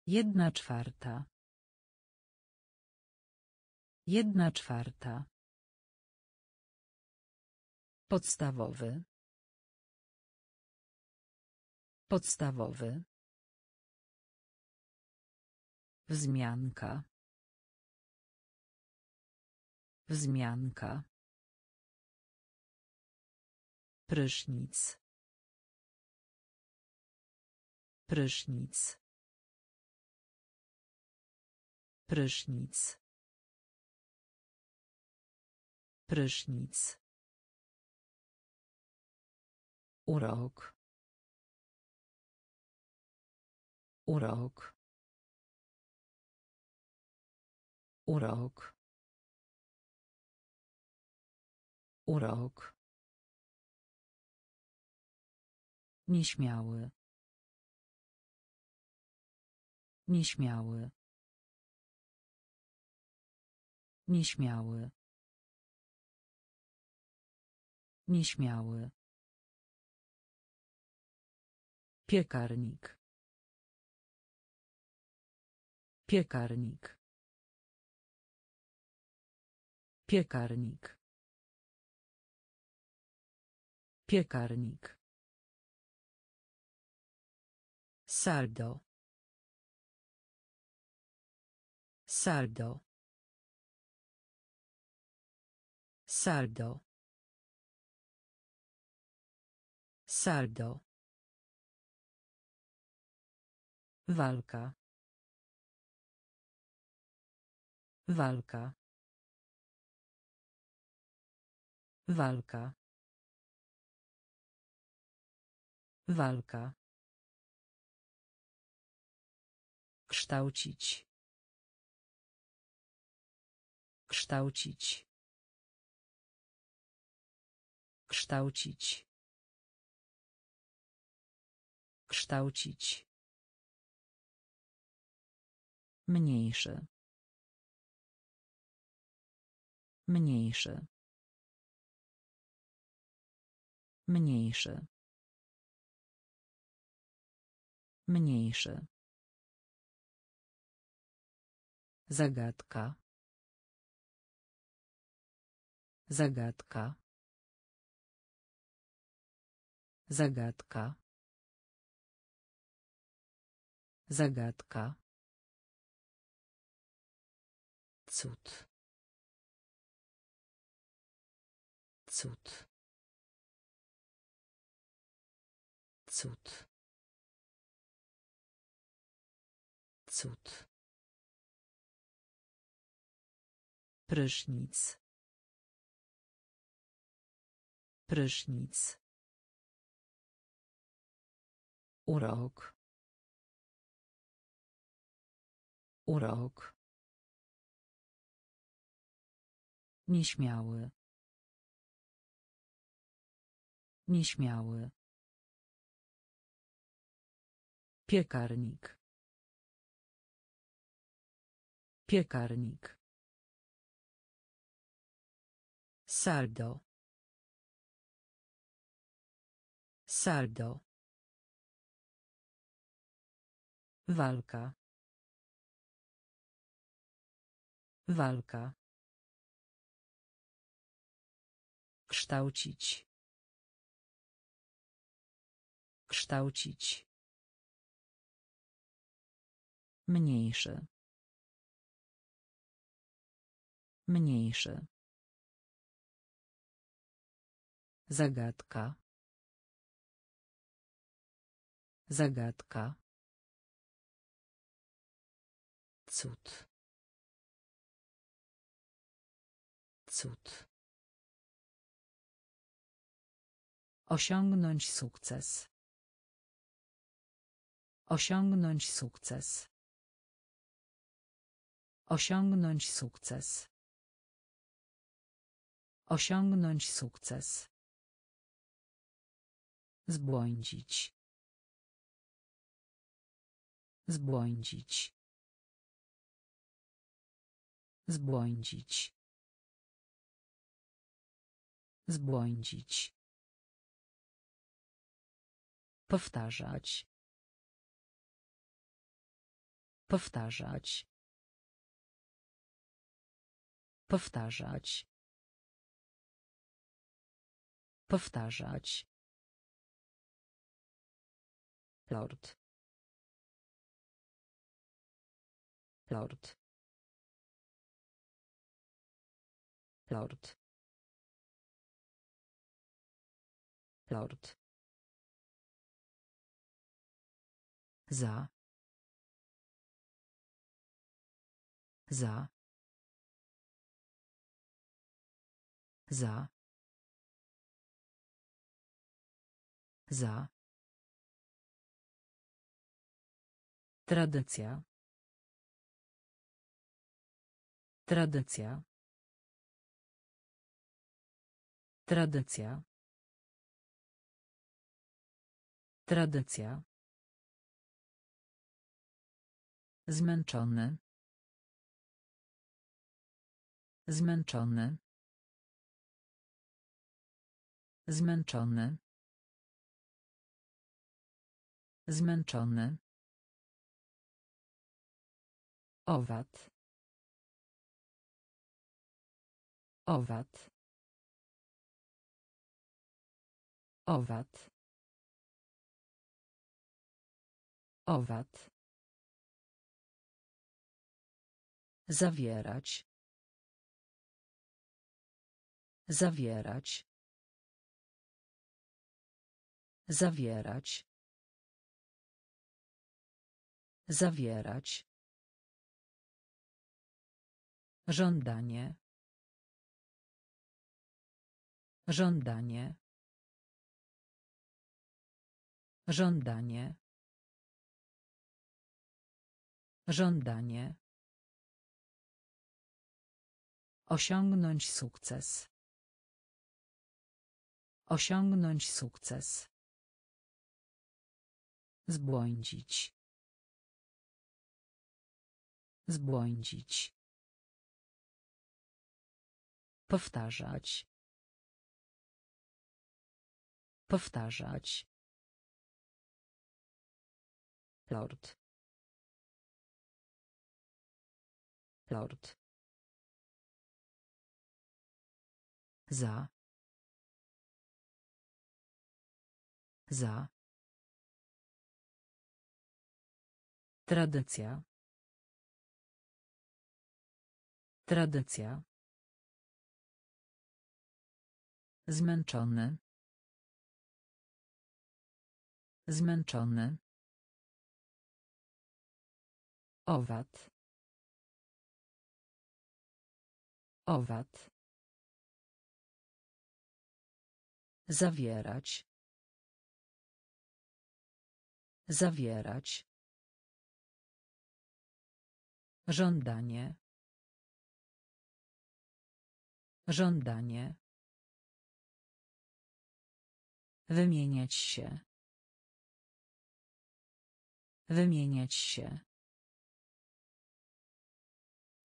[SPEAKER 2] Jedna czwarta. Jedna czwarta. Podstawowy. Podstawowy. Wzmianka. Wzmianka. Prysznic. Prysznic. Prysznic. Prysznic. Urok. Urok. Urok. Urok. Nieśmiały. Nieśmiały. Nieśmiały. Nieśmiały. Piekarnik. Piekarnik. Piekarnik. Piekarnik. Saldo. Saldo. Saldo. Saldo. Walka. Walka. Walka. Walka. Kształcić. Kształcić. Kształcić. Kształcić. Mniejszy. Mniejszy. Mniejszy. Mniejszy. Zagadka. Zagadka. Zagadka. Zagadka. Cud. Cud. Cud. Cud. Prysznic. Prysznic. Urok. Urok. Nieśmiały. Nieśmiały. Piekarnik. Piekarnik. Saldo. Saldo. Walka. Walka. Kształcić. Kształcić. Mniejszy. Mniejszy. Zagadka. Zagadka. Cud. Cud. Osiągnąć sukces. Osiągnąć sukces. Osiągnąć sukces. Osiągnąć sukces. Zbłądzić. Zbłądzić. Zbłądzić. Zbłądzić. Powtarzać. Powtarzać. Powtarzać. Powtarzać. Lord. Lord. Lord. Lord. Za. Za. Za. Za. Tradycja. Tradycja. Tradycja. Tradycja. Zmęczony. Zmęczony. Zmęczony. Zmęczony. Owad. Owad. Owad. Owad. Zawierać. Zawierać. Zawierać. Zawierać. Żądanie. Żądanie. Żądanie. Żądanie. Osiągnąć sukces. Osiągnąć sukces. Zbłądzić. Zbłądzić. Powtarzać. Powtarzać. Lord. Lord. Za. Za. Tradycja. Tradycja. Zmęczony. Zmęczony. Owad. Owad. Zawierać. Zawierać. Żądanie. Żądanie. Wymieniać się. Wymieniać się.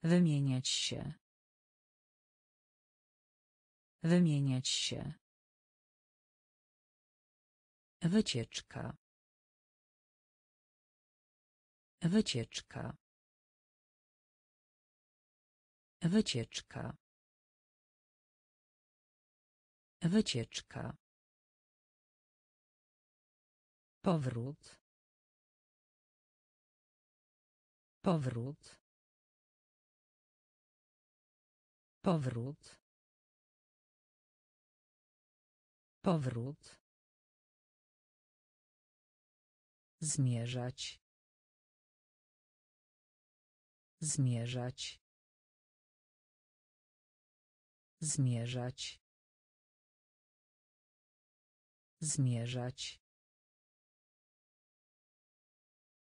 [SPEAKER 2] Wymieniać się. Wymieniać się. Wycieczka. Wycieczka. Wycieczka. Wycieczka. Powrót. Powrót. Powrót. Powrót. Zmierzać. Zmierzać. Zmierzać. Zmierzać.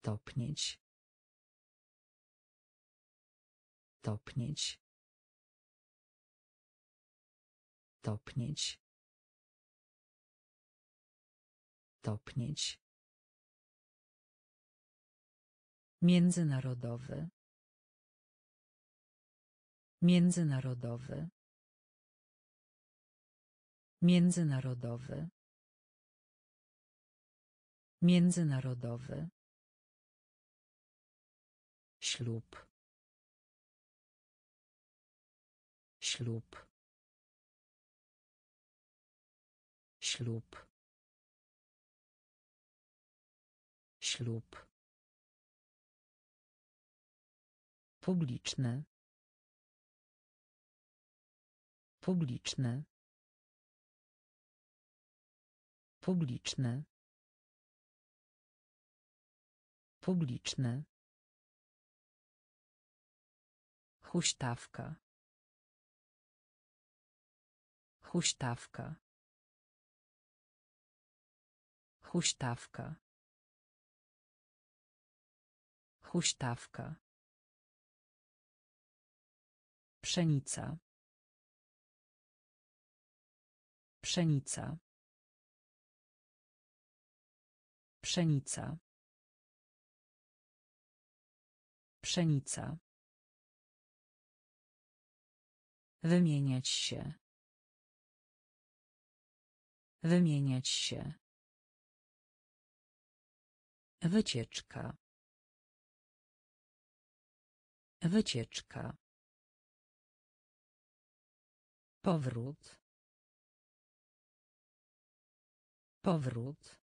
[SPEAKER 2] Topnieć. Topnieć. Topnieć. Topnieć. Międzynarodowy. Międzynarodowy. Międzynarodowy. Międzynarodowy. Ślub. Ślub. Ślub. Ślub. Publiczny. Publiczny. Publiczny. Publiczny. Huśtawka. Huśtawka. Huśtawka. Huśtawka. Pszenica. Pszenica. Pszenica. Pszenica. Wymieniać się. Wymieniać się. Wycieczka. Wycieczka. Powrót. Powrót.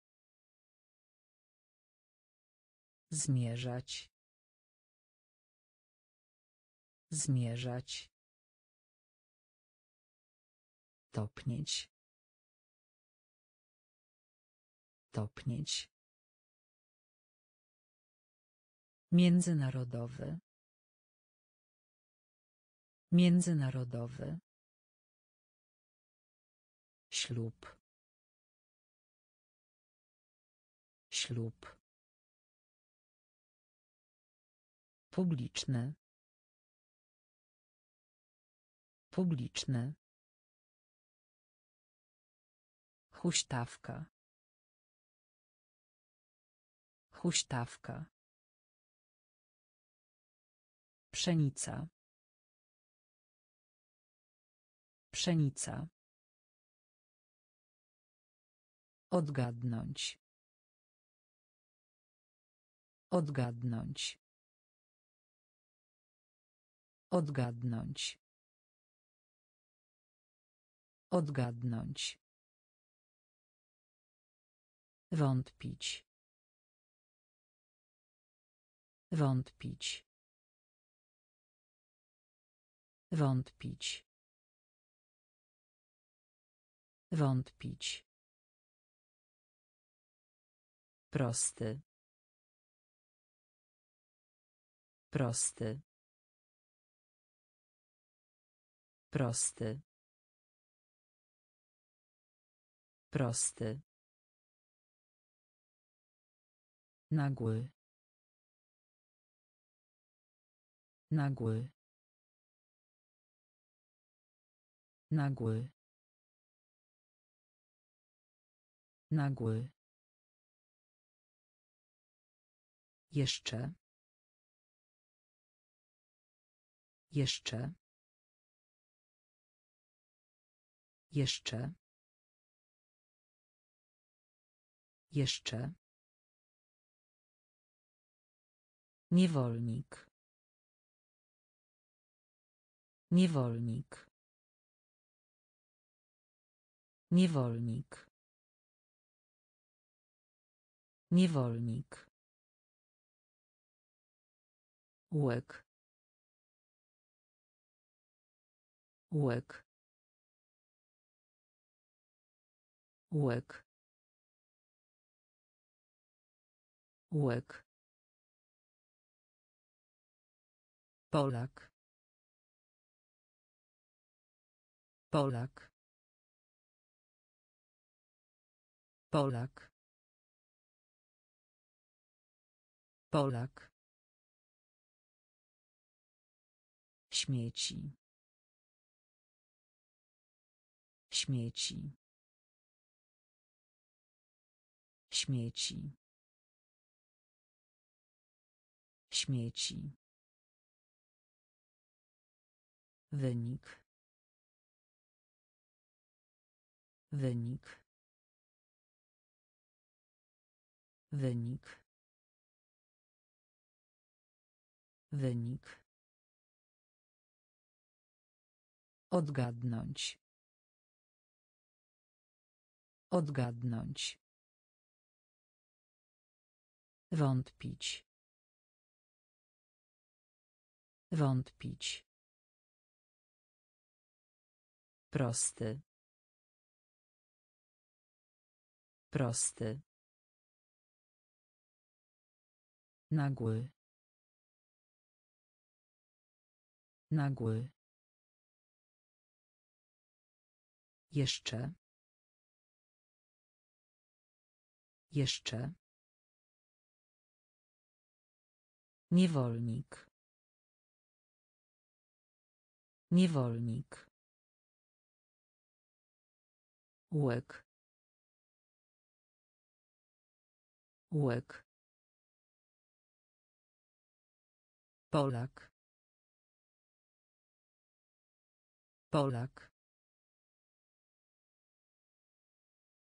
[SPEAKER 2] Zmierzać. Zmierzać. Topnieć. Topnieć. Międzynarodowy. Międzynarodowy. Ślub. Ślub. Publiczny. Publiczny. Huśtawka. Huśtawka. Pszenica. Pszenica. Odgadnąć. Odgadnąć. Odgadnąć. Odgadnąć. Wątpić. Wątpić. Wątpić. Wątpić. Prosty. Prosty. Prosty. Prosty. Nagły. Nagły. Nagły. Nagły. Jeszcze. Jeszcze. Jeszcze. Jeszcze. Niewolnik. Niewolnik. Niewolnik. Niewolnik. Łek. Łek. Łek. Łek. Polak. Polak. Polak. Polak. Śmieci. Śmieci. Śmieci. Śmieci. Wynik. Wynik. Wynik. Wynik. Odgadnąć. Odgadnąć. Wątpić. Wątpić. Prosty. Prosty. Nagły. Nagły. Jeszcze. Jeszcze. Niewolnik. Niewolnik. Łek. Łek. Polak. Polak.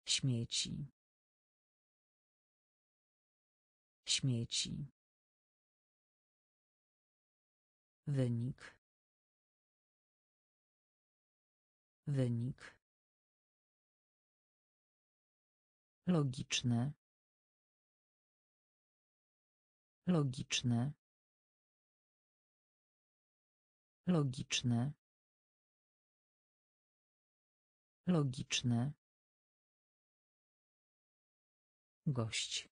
[SPEAKER 2] Śmieci. Śmieci. Wynik. Wynik. Logiczne. Logiczne. Logiczne. Logiczne. Gość.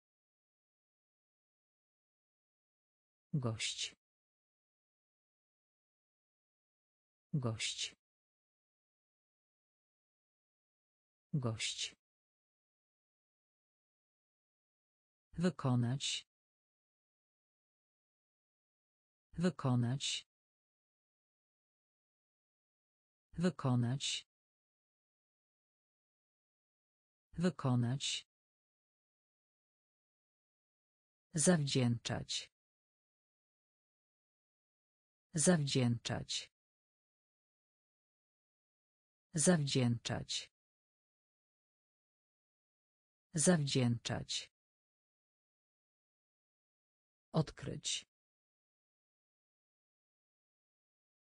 [SPEAKER 2] Gość. Gość. Gość. Wykonać. Wykonać. Wykonać. Wykonać. Zawdzięczać. Zawdzięczać. Zawdzięczać. Zawdzięczać. Odkryć.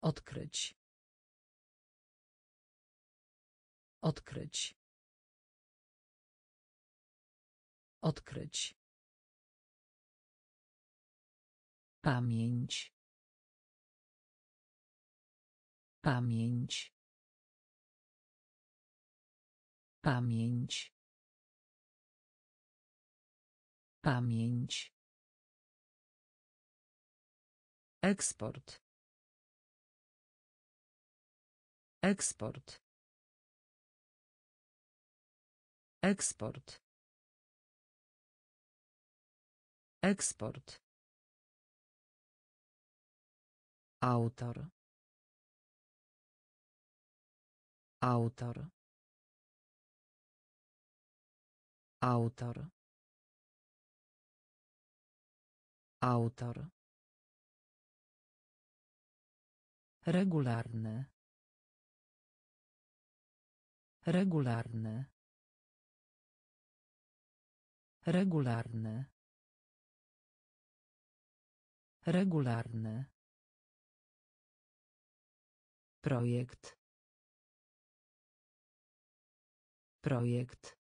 [SPEAKER 2] Odkryć. Odkryć. Odkryć. Pamięć. Pamięć. Pamięć. Pamięć. Eksport. Eksport. Eksport. Eksport. Autor. Autor. Autor. Autor. Regularny. Regularny. Regularny. Regularny. Projekt. Projekt.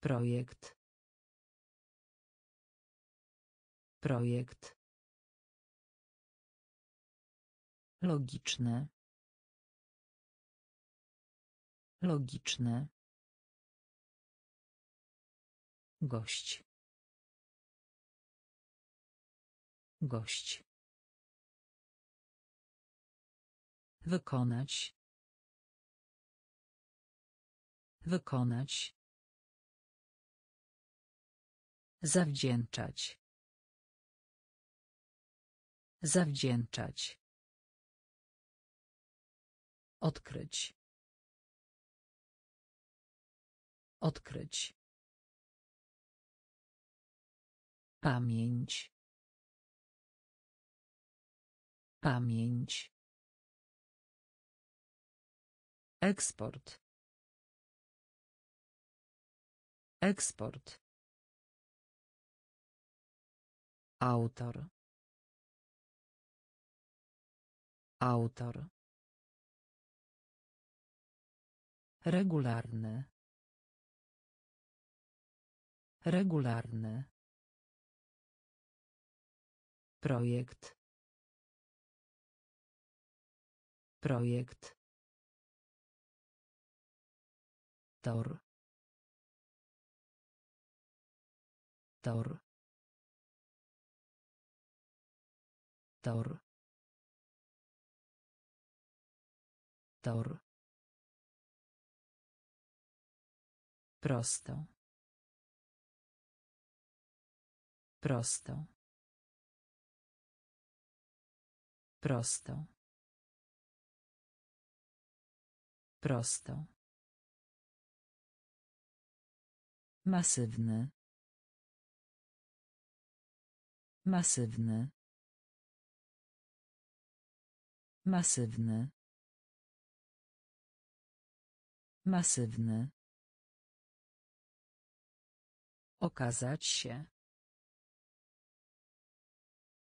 [SPEAKER 2] Projekt. Projekt. Logiczne. Logiczne. Gość. Gość. Wykonać. Wykonać. Zawdzięczać. Zawdzięczać. Odkryć. Odkryć. Pamięć. Pamięć. Eksport. Eksport. Autor. Autor. Regularny. Regularny. Projekt. Projekt. Tor. Tor. Tor. Tor. Prosto. Prosto. Prosto. Prosto. Masywny. Masywny. Masywny. Masywny. Okazać się.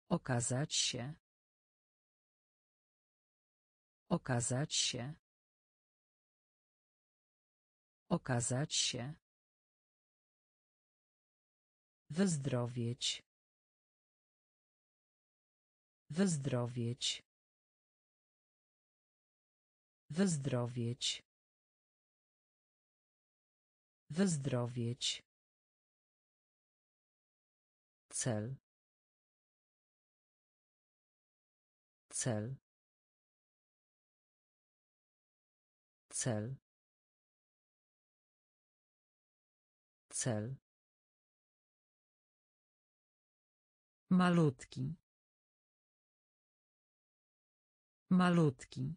[SPEAKER 2] Okazać się. Okazać się. Okazać się. Wyzdrowieć. Wyzdrowieć. Wyzdrowieć. Wyzdrowieć. Cel. Cel. Cel. Cel. Malutki. Malutki.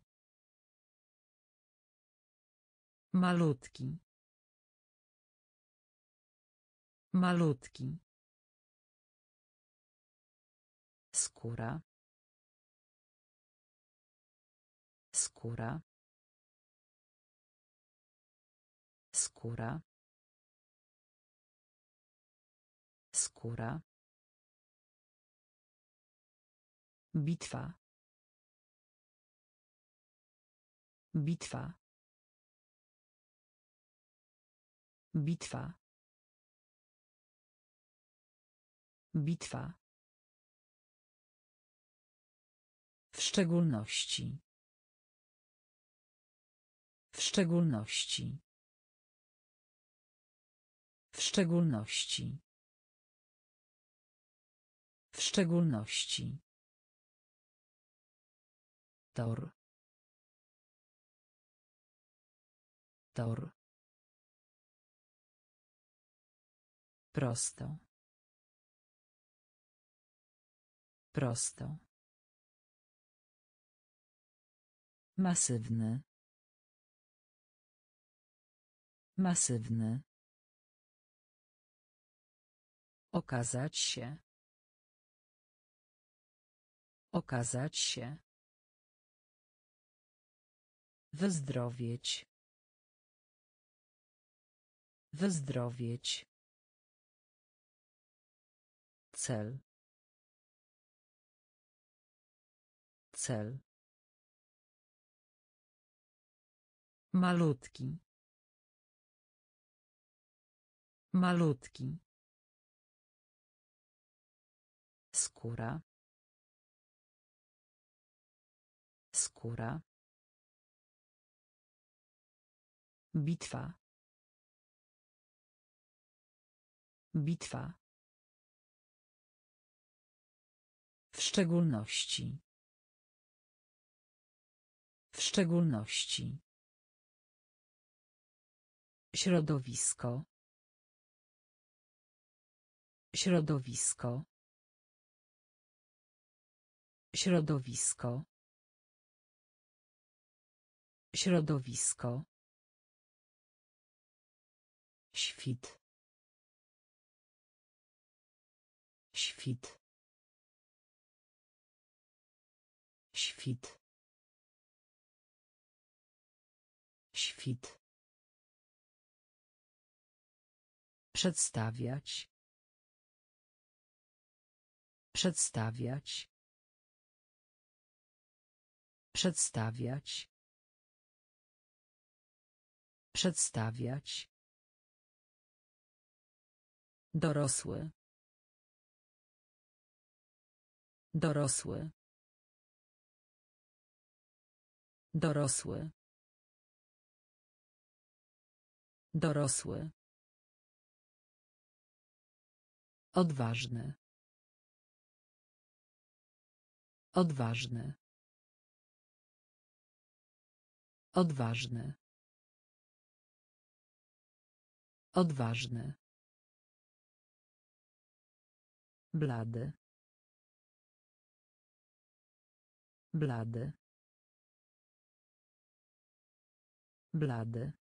[SPEAKER 2] Malutki. Malutki. Skóra. Skóra. Skóra. Skóra. Bitwa. Bitwa. Bitwa. Bitwa. W szczególności. W szczególności. W szczególności. W szczególności. Tor. Tor. Prosto. Prosto. Masywny. Masywny. Okazać się. Okazać się. Wyzdrowieć. Wyzdrowieć. Cel. Cel. Malutki. Malutki. Skóra. Skóra. Bitwa. Bitwa. W szczególności. W szczególności. Środowisko. Środowisko. Środowisko. Środowisko. Świt. Świt. Świt. Świt. Przedstawiać. Przedstawiać. Przedstawiać. Przedstawiać. Dorosły. Dorosły. Dorosły. Dorosły. Odważny. Odważny. Odważny. Odważny. Blady. Blady. Blady.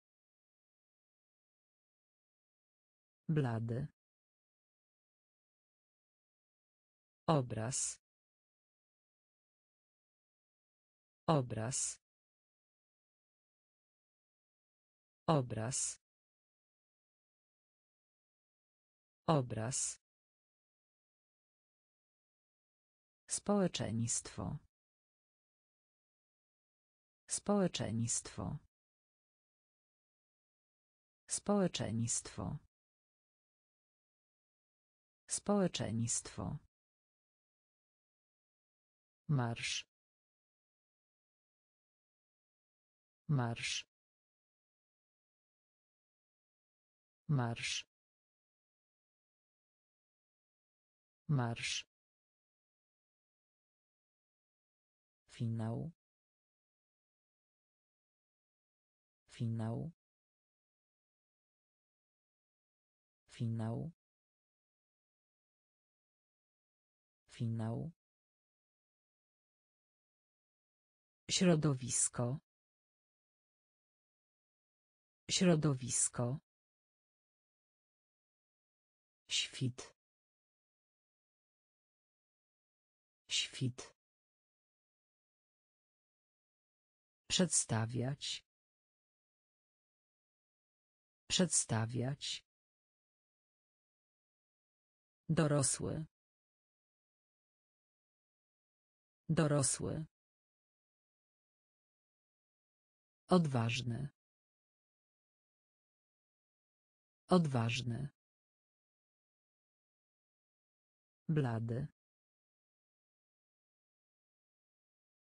[SPEAKER 2] Blady. Obraz. Obraz. Obraz. Obraz. Społeczeństwo. Społeczeństwo. Społeczeństwo. Społeczeństwo. Marsz. Marsz. Marsz. Marsz. Finał. Finał. Finał. Finał. Środowisko. Środowisko. Świt. Świt. Przedstawiać. Przedstawiać. Dorosły. Dorosły. Odważny. Odważny. Blady.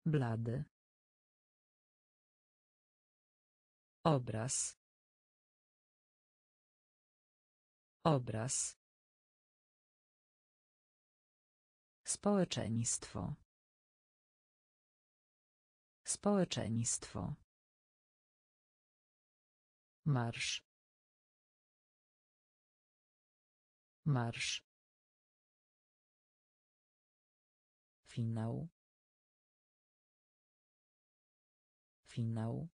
[SPEAKER 2] Blady. Obraz. Obraz. Społeczeństwo. Społeczeństwo. Marsz. Marsz. Finał. Finał.